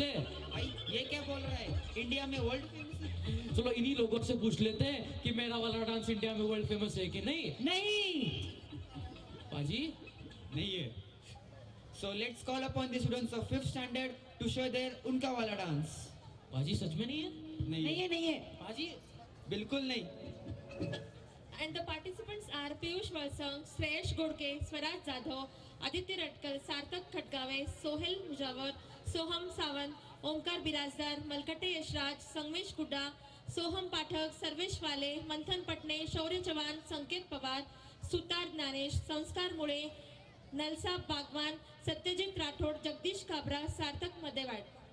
है भाई ये क्या बोल रहा है? India में world famous चलो इन्हीं लोगों से पूछ लेते हैं कि मेरा वाला डांस इंडिया में वर्ल्ड फ़ेमस है कि नहीं। नहीं! पाजी? नहीं है। So let's call upon the students of fifth standard to show their उनका वाला डांस पाजी सच में नहीं है? नहीं नहीं है नहीं है। पाजी? बिल्कुल नहीं। And the participants are Piyush Valsang, Shreyash Godke, Swaraj Jadhav, Aditya Ratkal, Sarthak Khatgave, Sohel Mujawar, सोहम सावंत, ओंकार बिराजदार मलकटे यशराज, संगमेश गुड्डा, सोहम पाठक, सर्वेश वाले, मंथन पटने, शौर्य चवान संकेत पवार, सुतार ज्ञानेश, संस्कार मुळे, नलसा बागवान, सत्यजित राठौड़, जगदीश काबरा, सार्थक मदेवाड.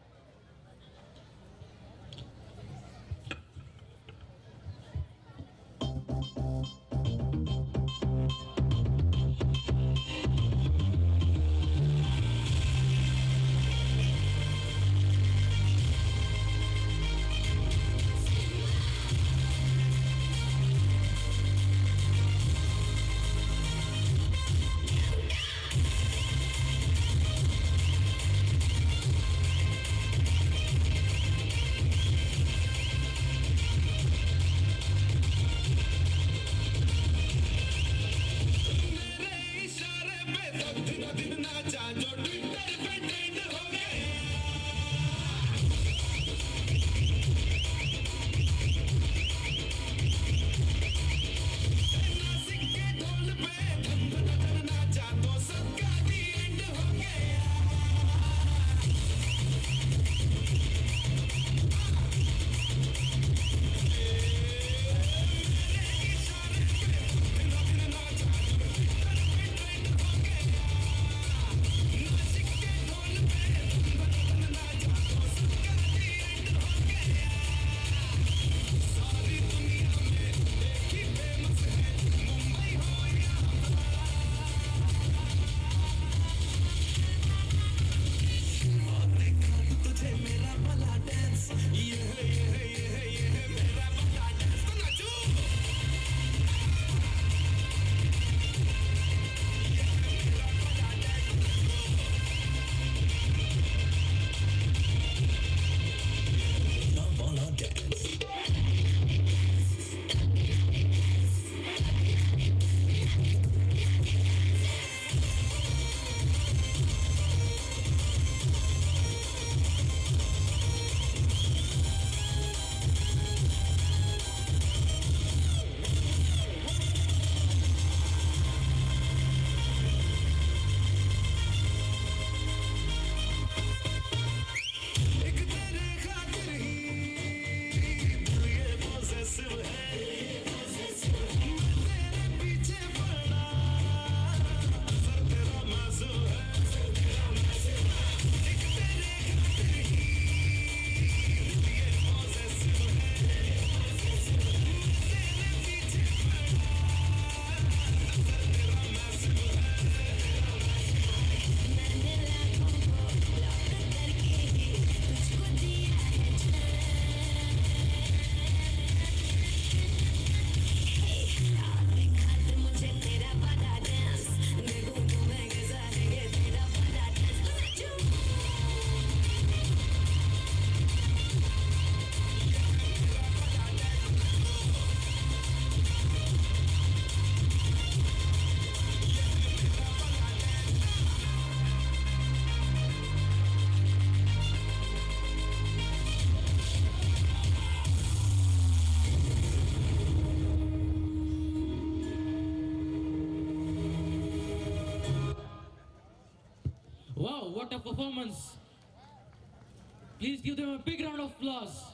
Applause.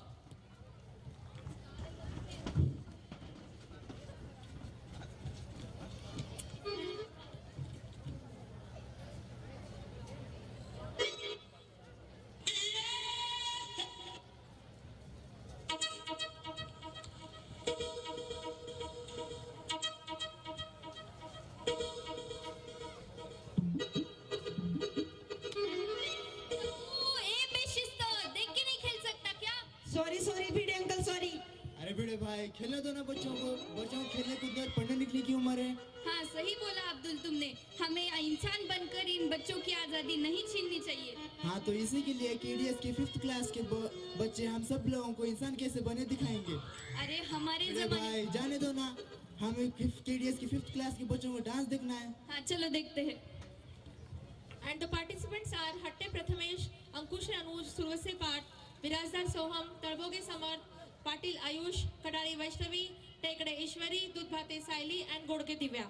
भाई खेलने दो ना बच्चों को। बच्चों को खेलने कूदने और पढ़ने लिखने की उम्र है। हाँ सही बोला अब्दुल तुमने। हमें इंसान बनकर इन बच्चों की आज़ादी नहीं छीननी चाहिए। हाँ तो इसी के लिए केडीएस के फिफ्थ क्लास के बच्चे हम सब लोगों को इंसान कैसे बने दिखाएँगे। अरे हमारे अरे जमाने भाई जाने दो ना। हमें केडीएस की फिफ्थ क्लास के बच्चों को डांस देखना है। हाँ चलो देखते हैं। And the participants are Hatte Prathamesh, Ankush Anuj, Survase Pat, Virazdar Soham, Tarboghe Samarth, Patil, Ayush Katari Vaishnavi, Tekade, Ishwari, Dudhbhate, Sayali and Godke Divya.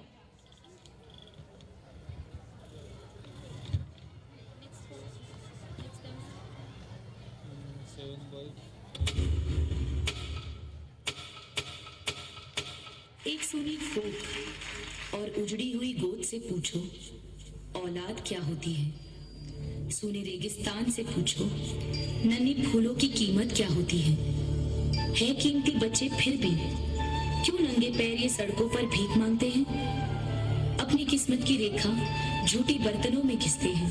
एक सुनी गोद और उजड़ी हुई गोद से पूछो, औलाद क्या होती है? सुनी रेगिस्तान से पूछो, नन्ही फूलों की कीमत क्या होती है? है कीमती बच्चे फिर भी क्यों नंगे पैर ये सड़कों पर भीख मांगते हैं? अपनी किस्मत की रेखा झूठी बर्तनों में घिसते हैं।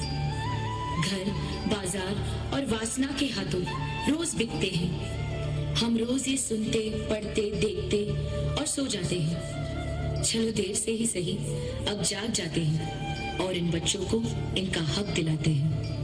घर, बाज़ार और वासना के हाथों रोज बिकते हैं। हम रोज ये सुनते, पढ़ते, देखते और सो जाते हैं। चलो देर से ही सही, अब जाग जाते हैं और इन बच्चों को इनका हक दिलाते हैं।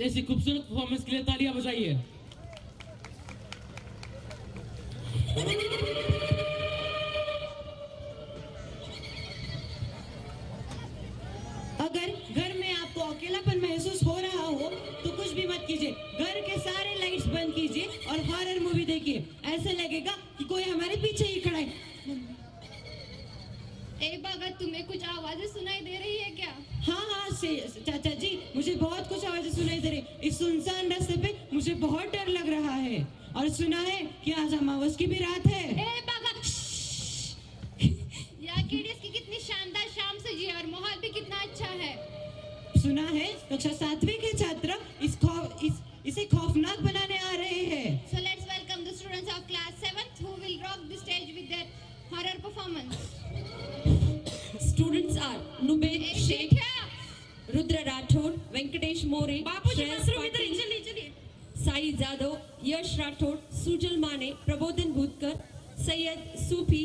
esse é clube सुनाई दे रही इस सुनसान रास्ते पे मुझे बहुत डर लग रहा है। और सुना है कि आज अमावस की भी रात है। ए बाबा! यार केडीएस की कितनी शानदार शाम सजी है और माहौल भी कितना अच्छा है। सुना है कक्षा सातवीं के छात्र इस खौफ इस इसे खौफनाक बनाने आ रहे हैं। So let's welcome the students of class 7th who will rock the stage with their horror performance. Students are Nubed Sheikh, Rudra Rathod Venkatesh More Sai Jadhav Yash Rathod Sujal Mane Prabodhan Bhutkar Syed सूफी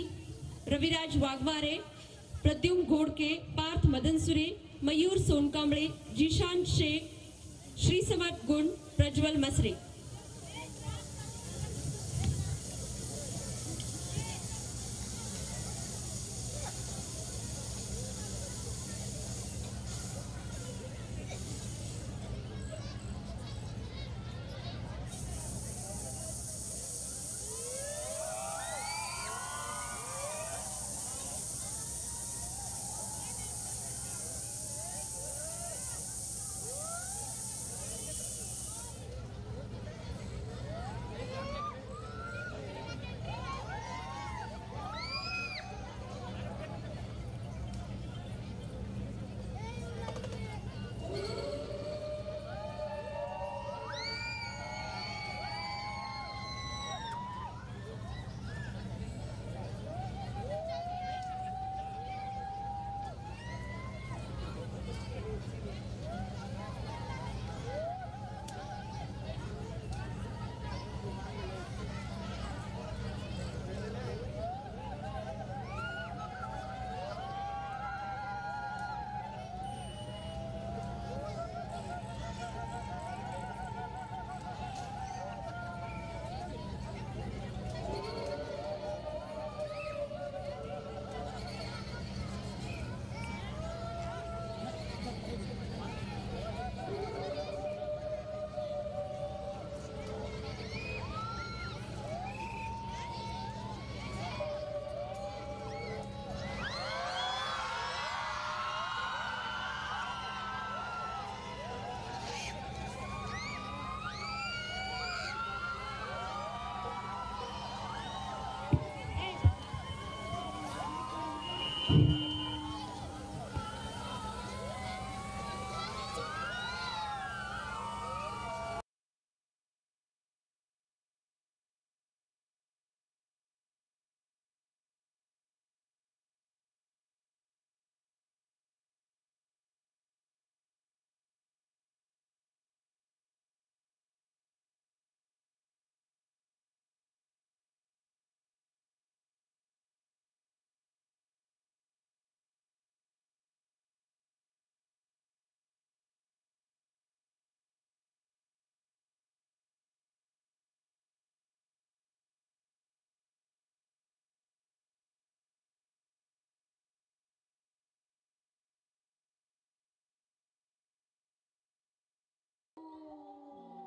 रविराज वाघवारे प्रद्युम घोड़के पार्थ मदनसुरे मयूर सोनकांबळे जिशान शेख श्री समर्थ गुण Prajwal मसरे। Oh.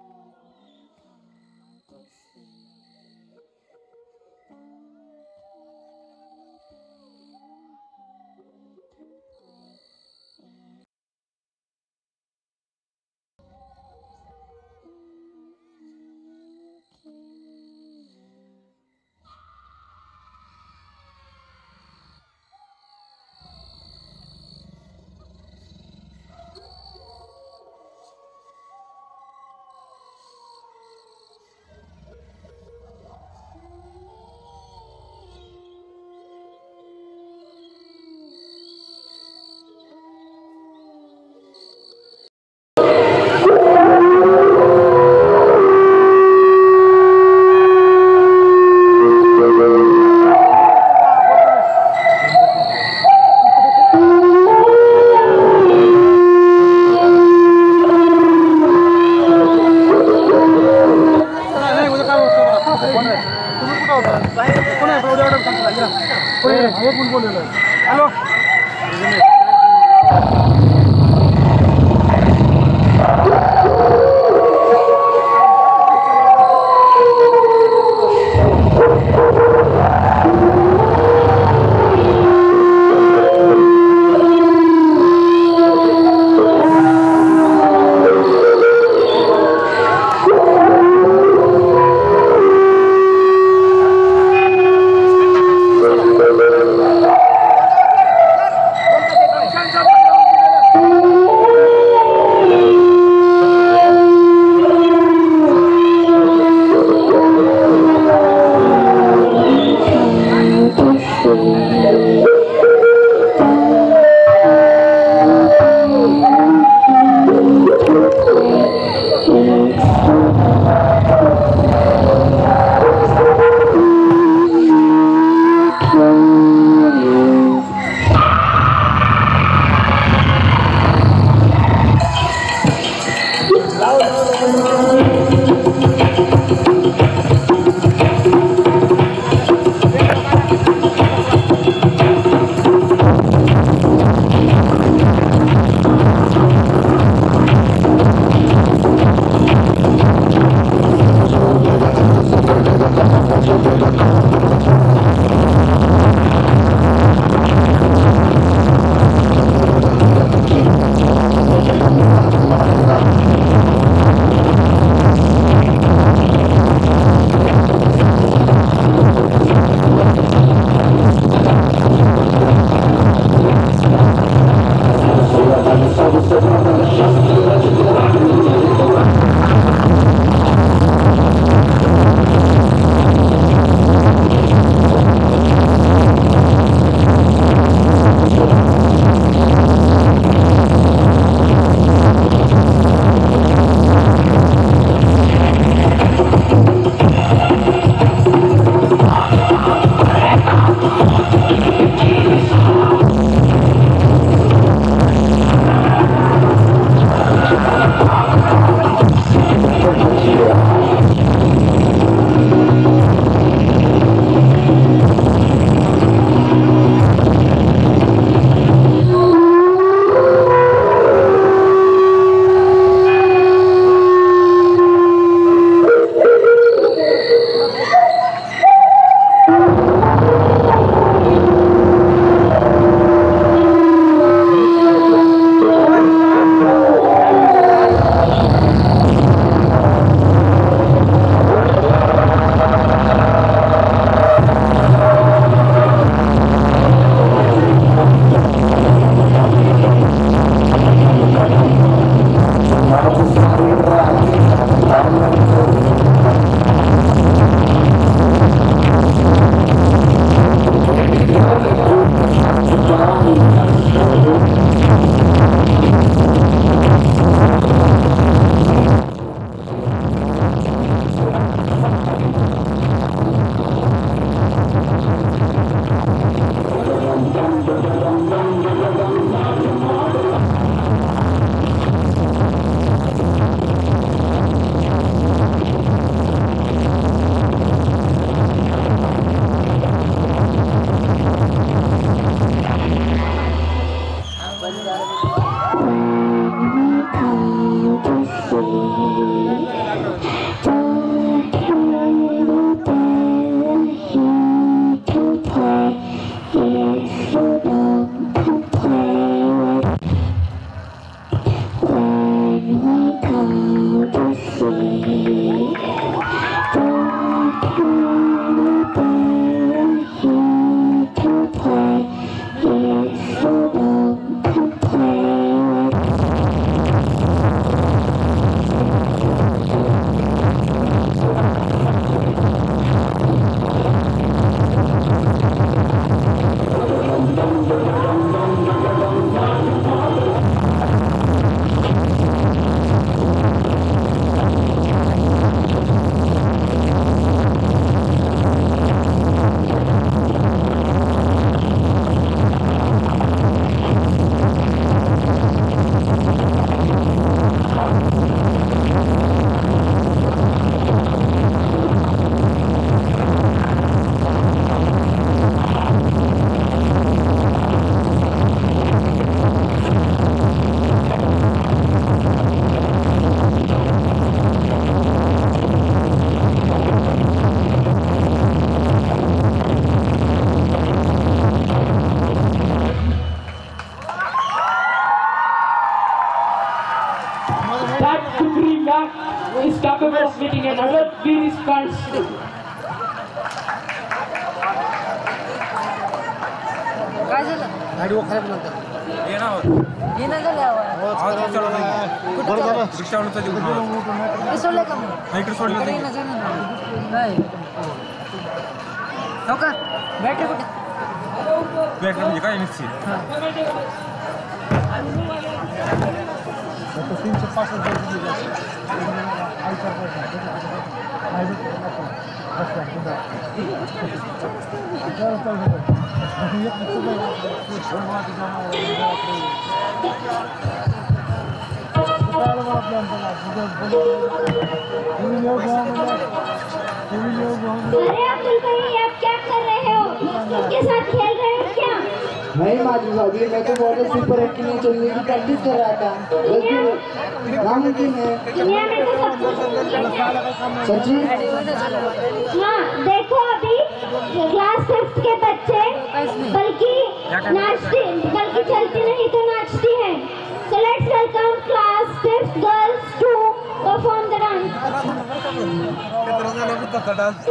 だって。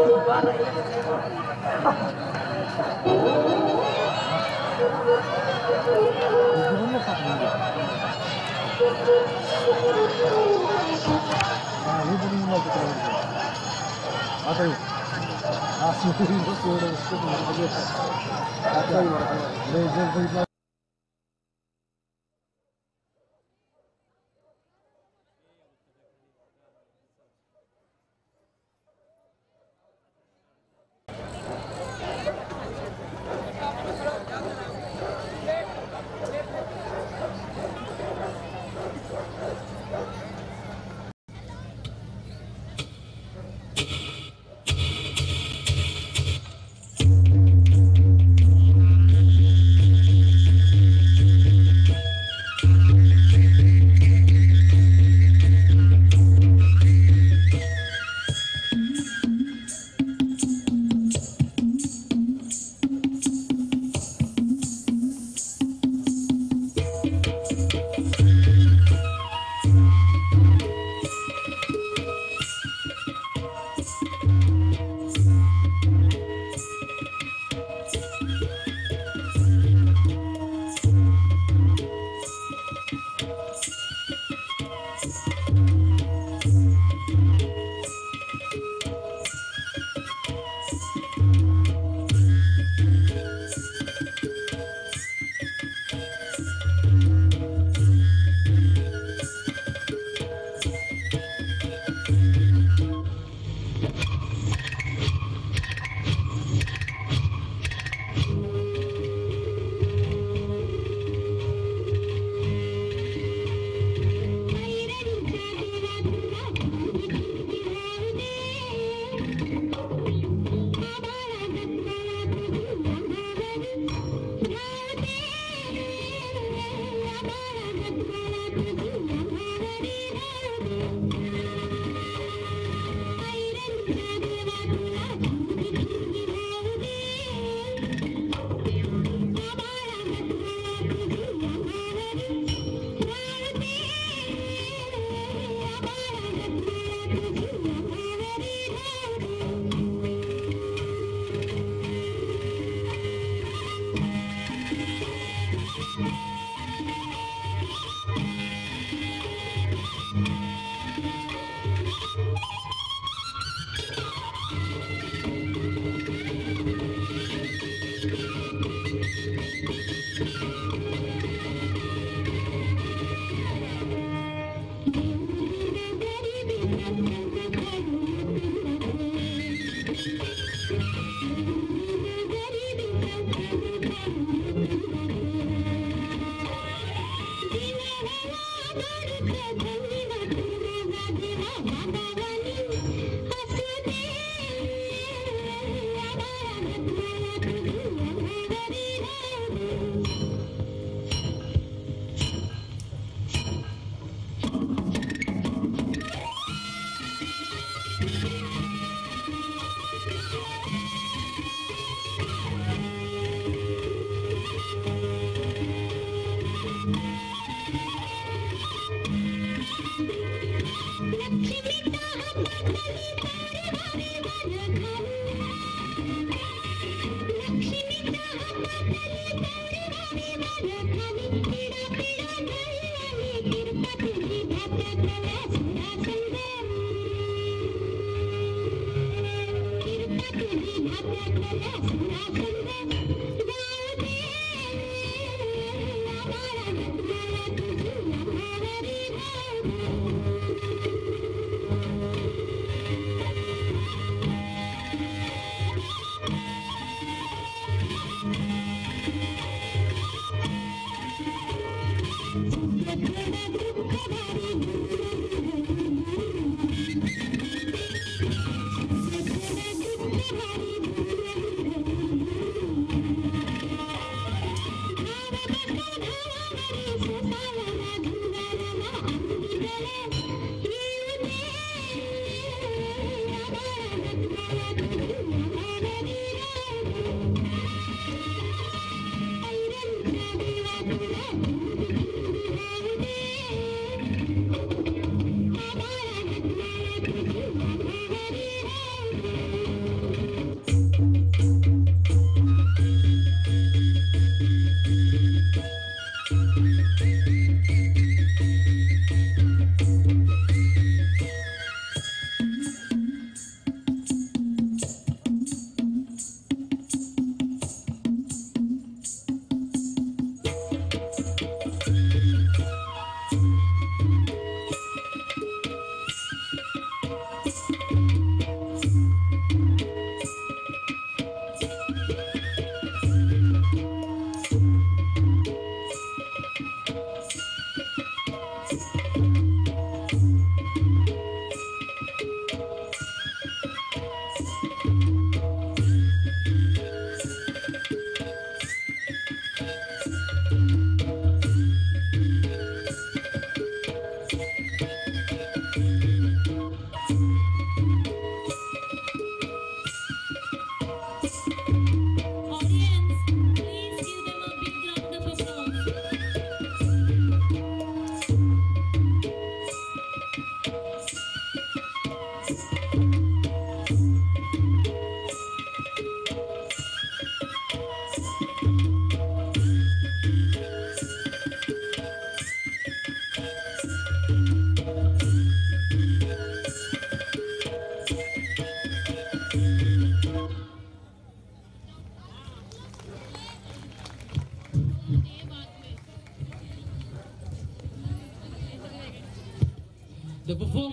あ、いう、いの、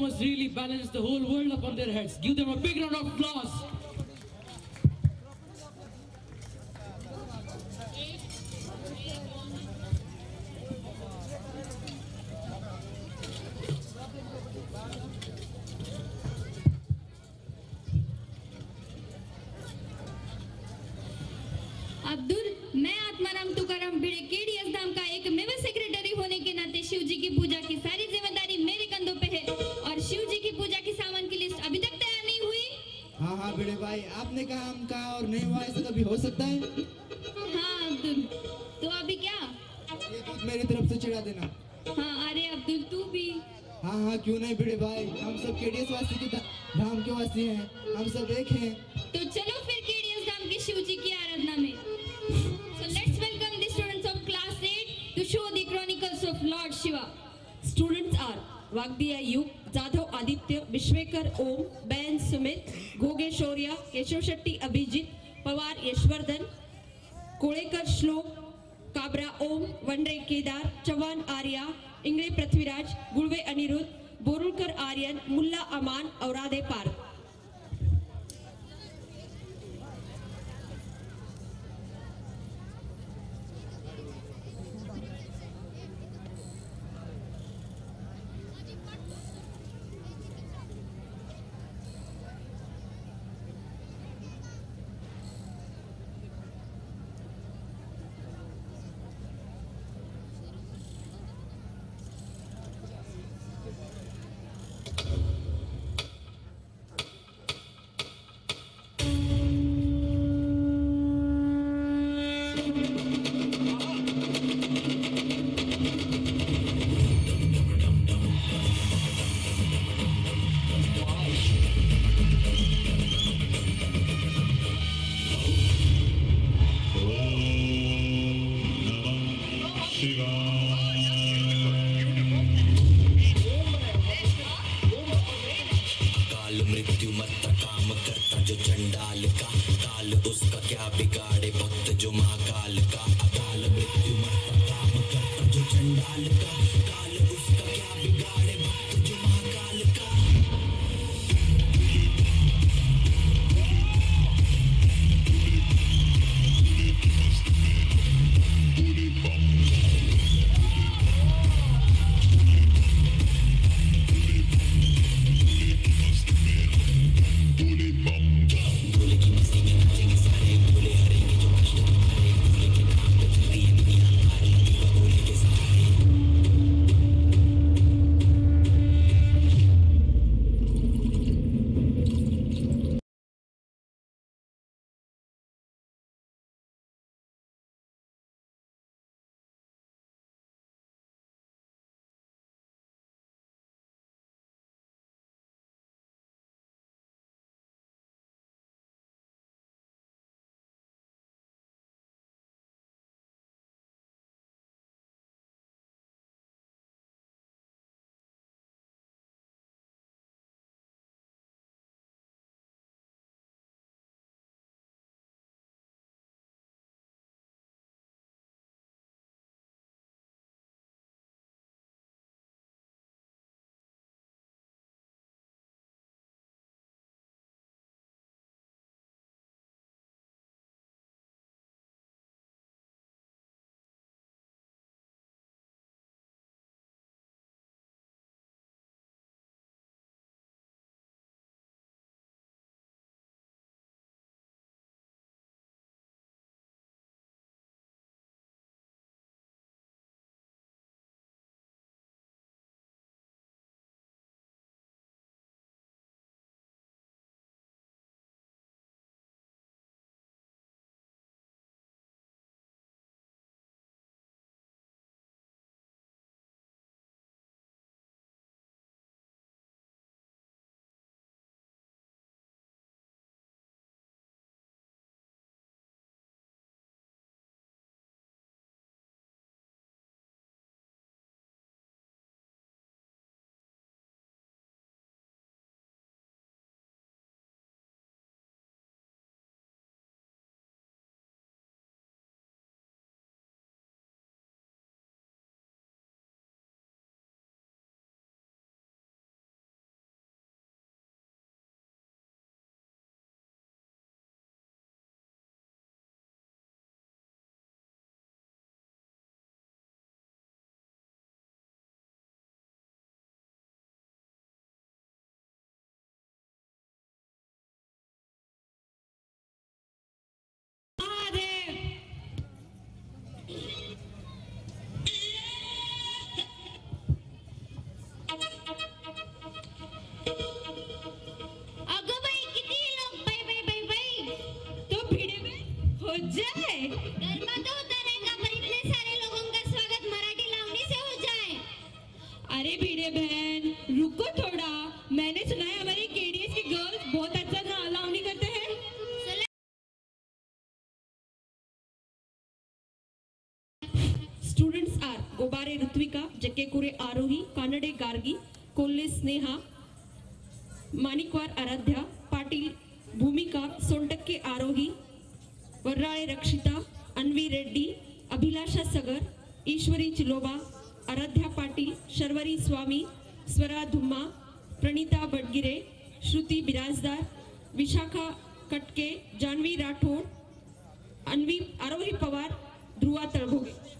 must really balance the whole world upon their heads. Give them a big round of applause. कुमारी ऋत्विका जकेकुरे आरोही कानडे गार्गी कोल्ले स्नेहा मानिकवार आराध्या पाटिल भूमिका सोंटक्के आरोही वर्राळे रक्षिता अन्वी रेड्डी अभिलाषा सगर ईश्वरी चिलोबा आराध्या पाटिल शर्वरी स्वामी स्वरा धुम्मा प्रणीता बडगिरे श्रुति बिराजदार विशाखा कटके जानवी राठौड़ अन्वी आरोही Pawar ध्रुआ तलभोगे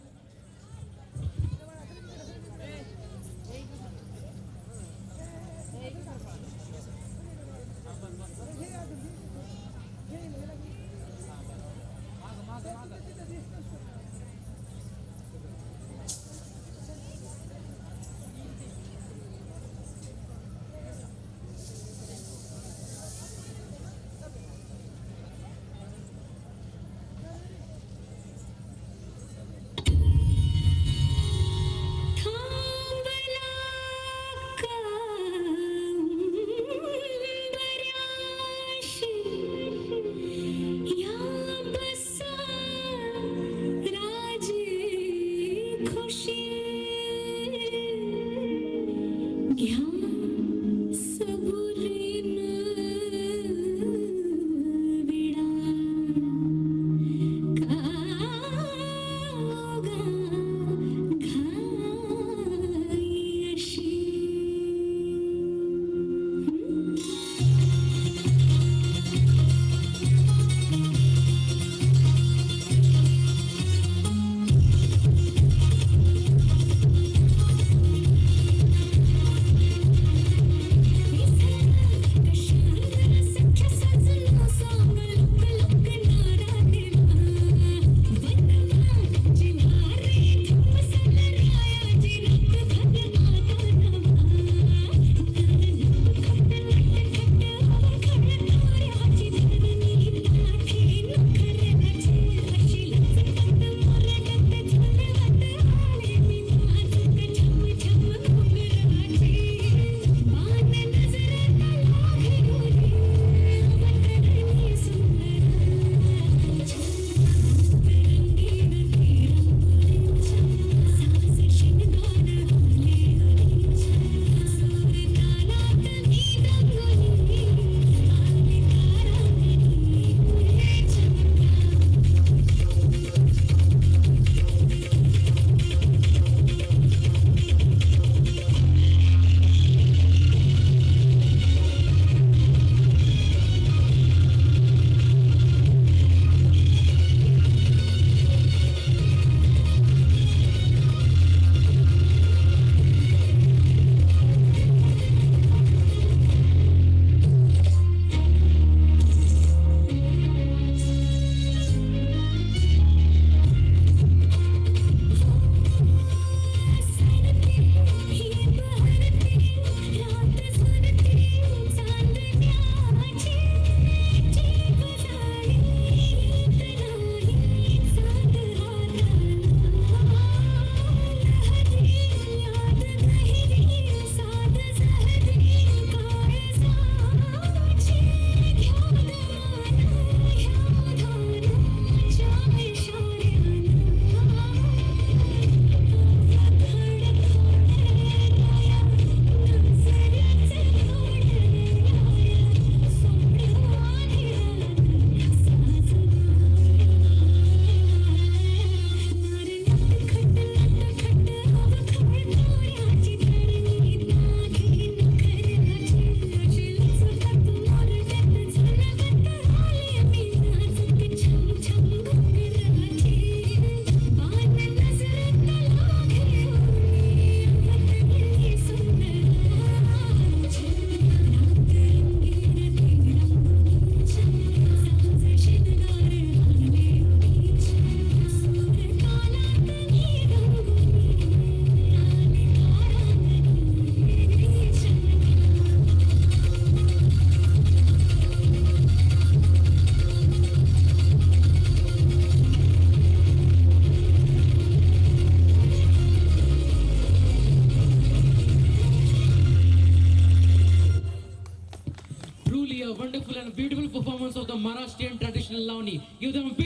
Give them a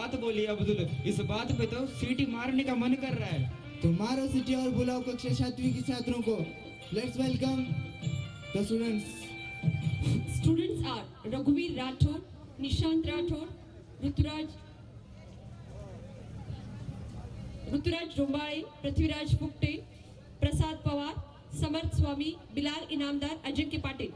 बात बोली अब्दुल इस बात पे तो सीटी मारने का मन कर रहा है। तो मारो सीटी और बुलाओ कक्षा सातवीं के छात्रों को। Let's welcome the students students are रघुवीर राठौर निशांत राठौर ऋतुराज ऋतुराज रुम्बाई पृथ्वीराज फुकटे प्रसाद पवार समर्थ स्वामी बिलाल इनामदार अजय के पाटिल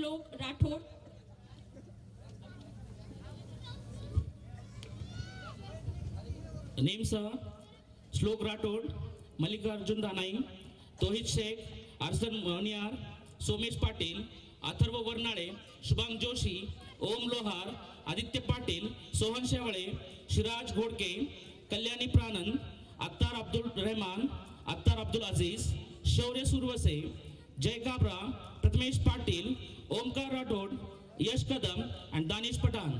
श्लोक राठोड. नेमसह श्लोक राठोड मल्लिकार्जुन दानाई तोहित शेख अर्जन मोहनियार सोमेश पाटील अथर्व वर्नाळे शुभांग जोशी ओम लोहार आदित्य पाटील सोहन शेवळे शिराज घोडके कल्याणी प्रानंद अत्तार अब्दुल रहमान अत्तार अब्दुल अजीज शौर्य सुरवसे जय काबरा प्रथमेश पाटील ओमकार राठोड यश कदम and Danish Pathan.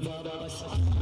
فضل الشعر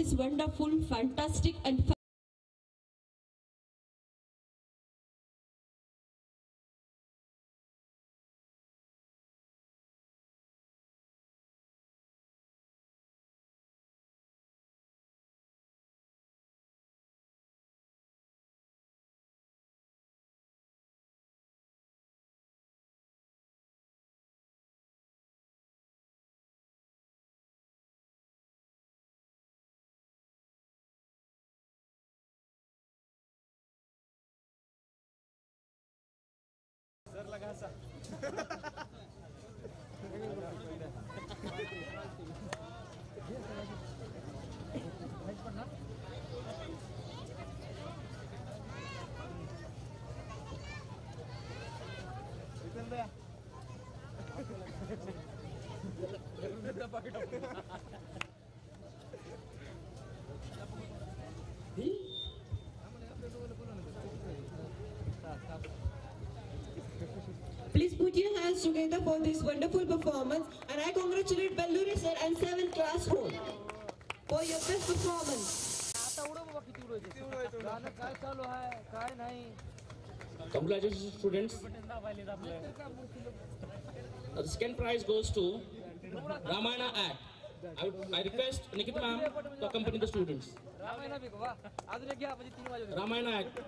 this wonderful, fantastic and 알았어 together for this wonderful performance and I congratulate Bellure sir and 7th class home for your best performance. Congratulations students. The second prize goes to Ramayana Act. I, I request Nikita ma'am to accompany the students. Ramayana Act.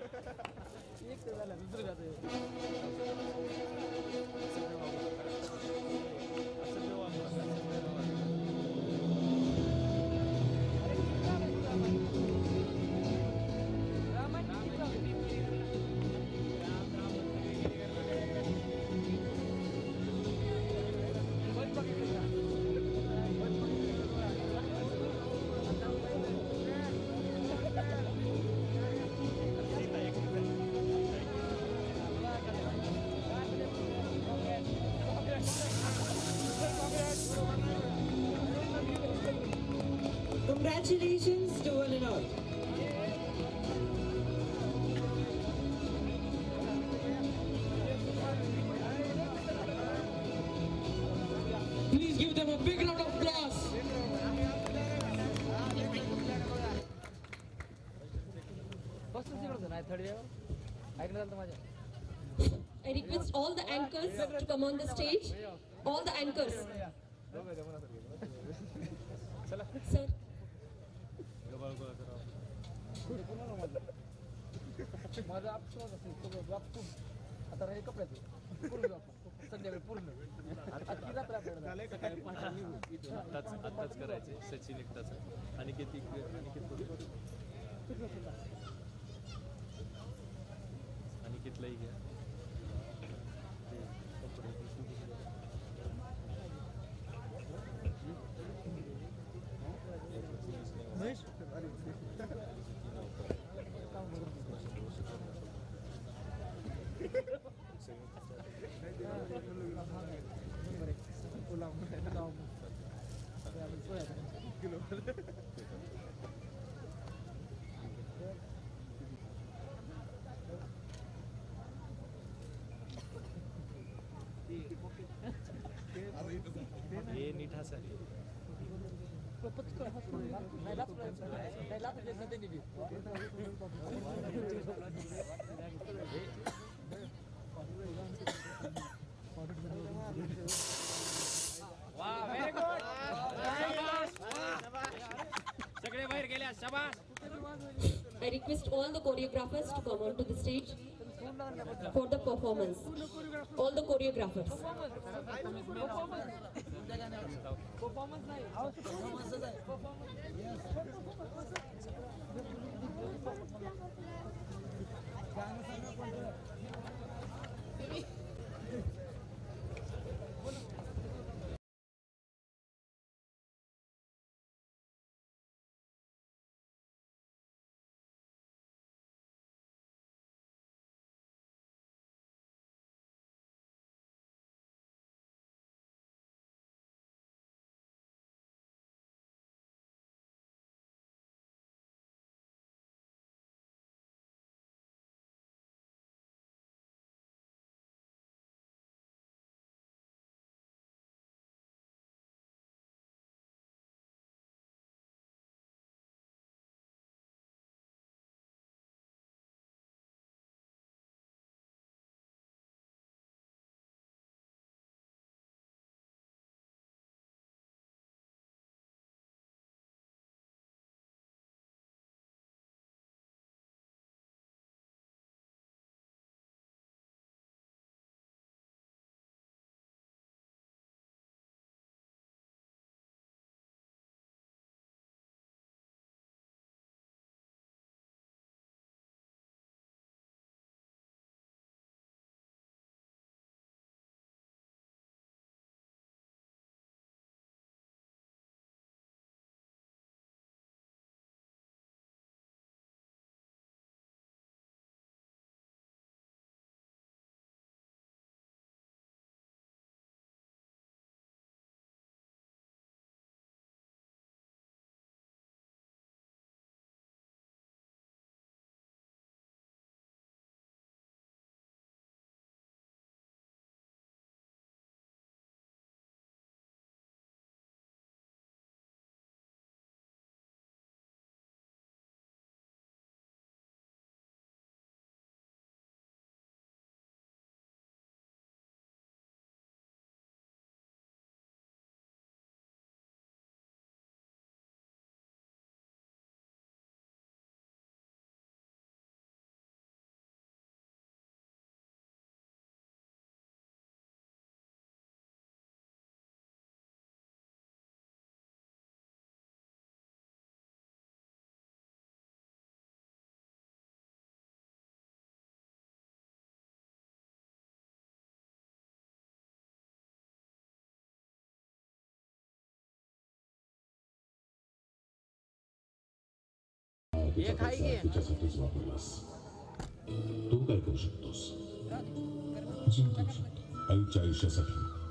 anchors to come on the stage. All the anchors. Sir. माझं आपशोच असेल तो वागतो आता हे कपड्यात पूर्ण संध्याकाळी पूर्ण आत्ताच आत्ताच करायचे सचिन एकटाच आणि किती आणि कितलंही घ्या choreographers to come onto the stage for the performance. All the choreographers. एक आहे की तुझ्यासाठीच वापरलास तू काय करू शकतोस जिंकू शकतो आईच्या आयुष्यासाठी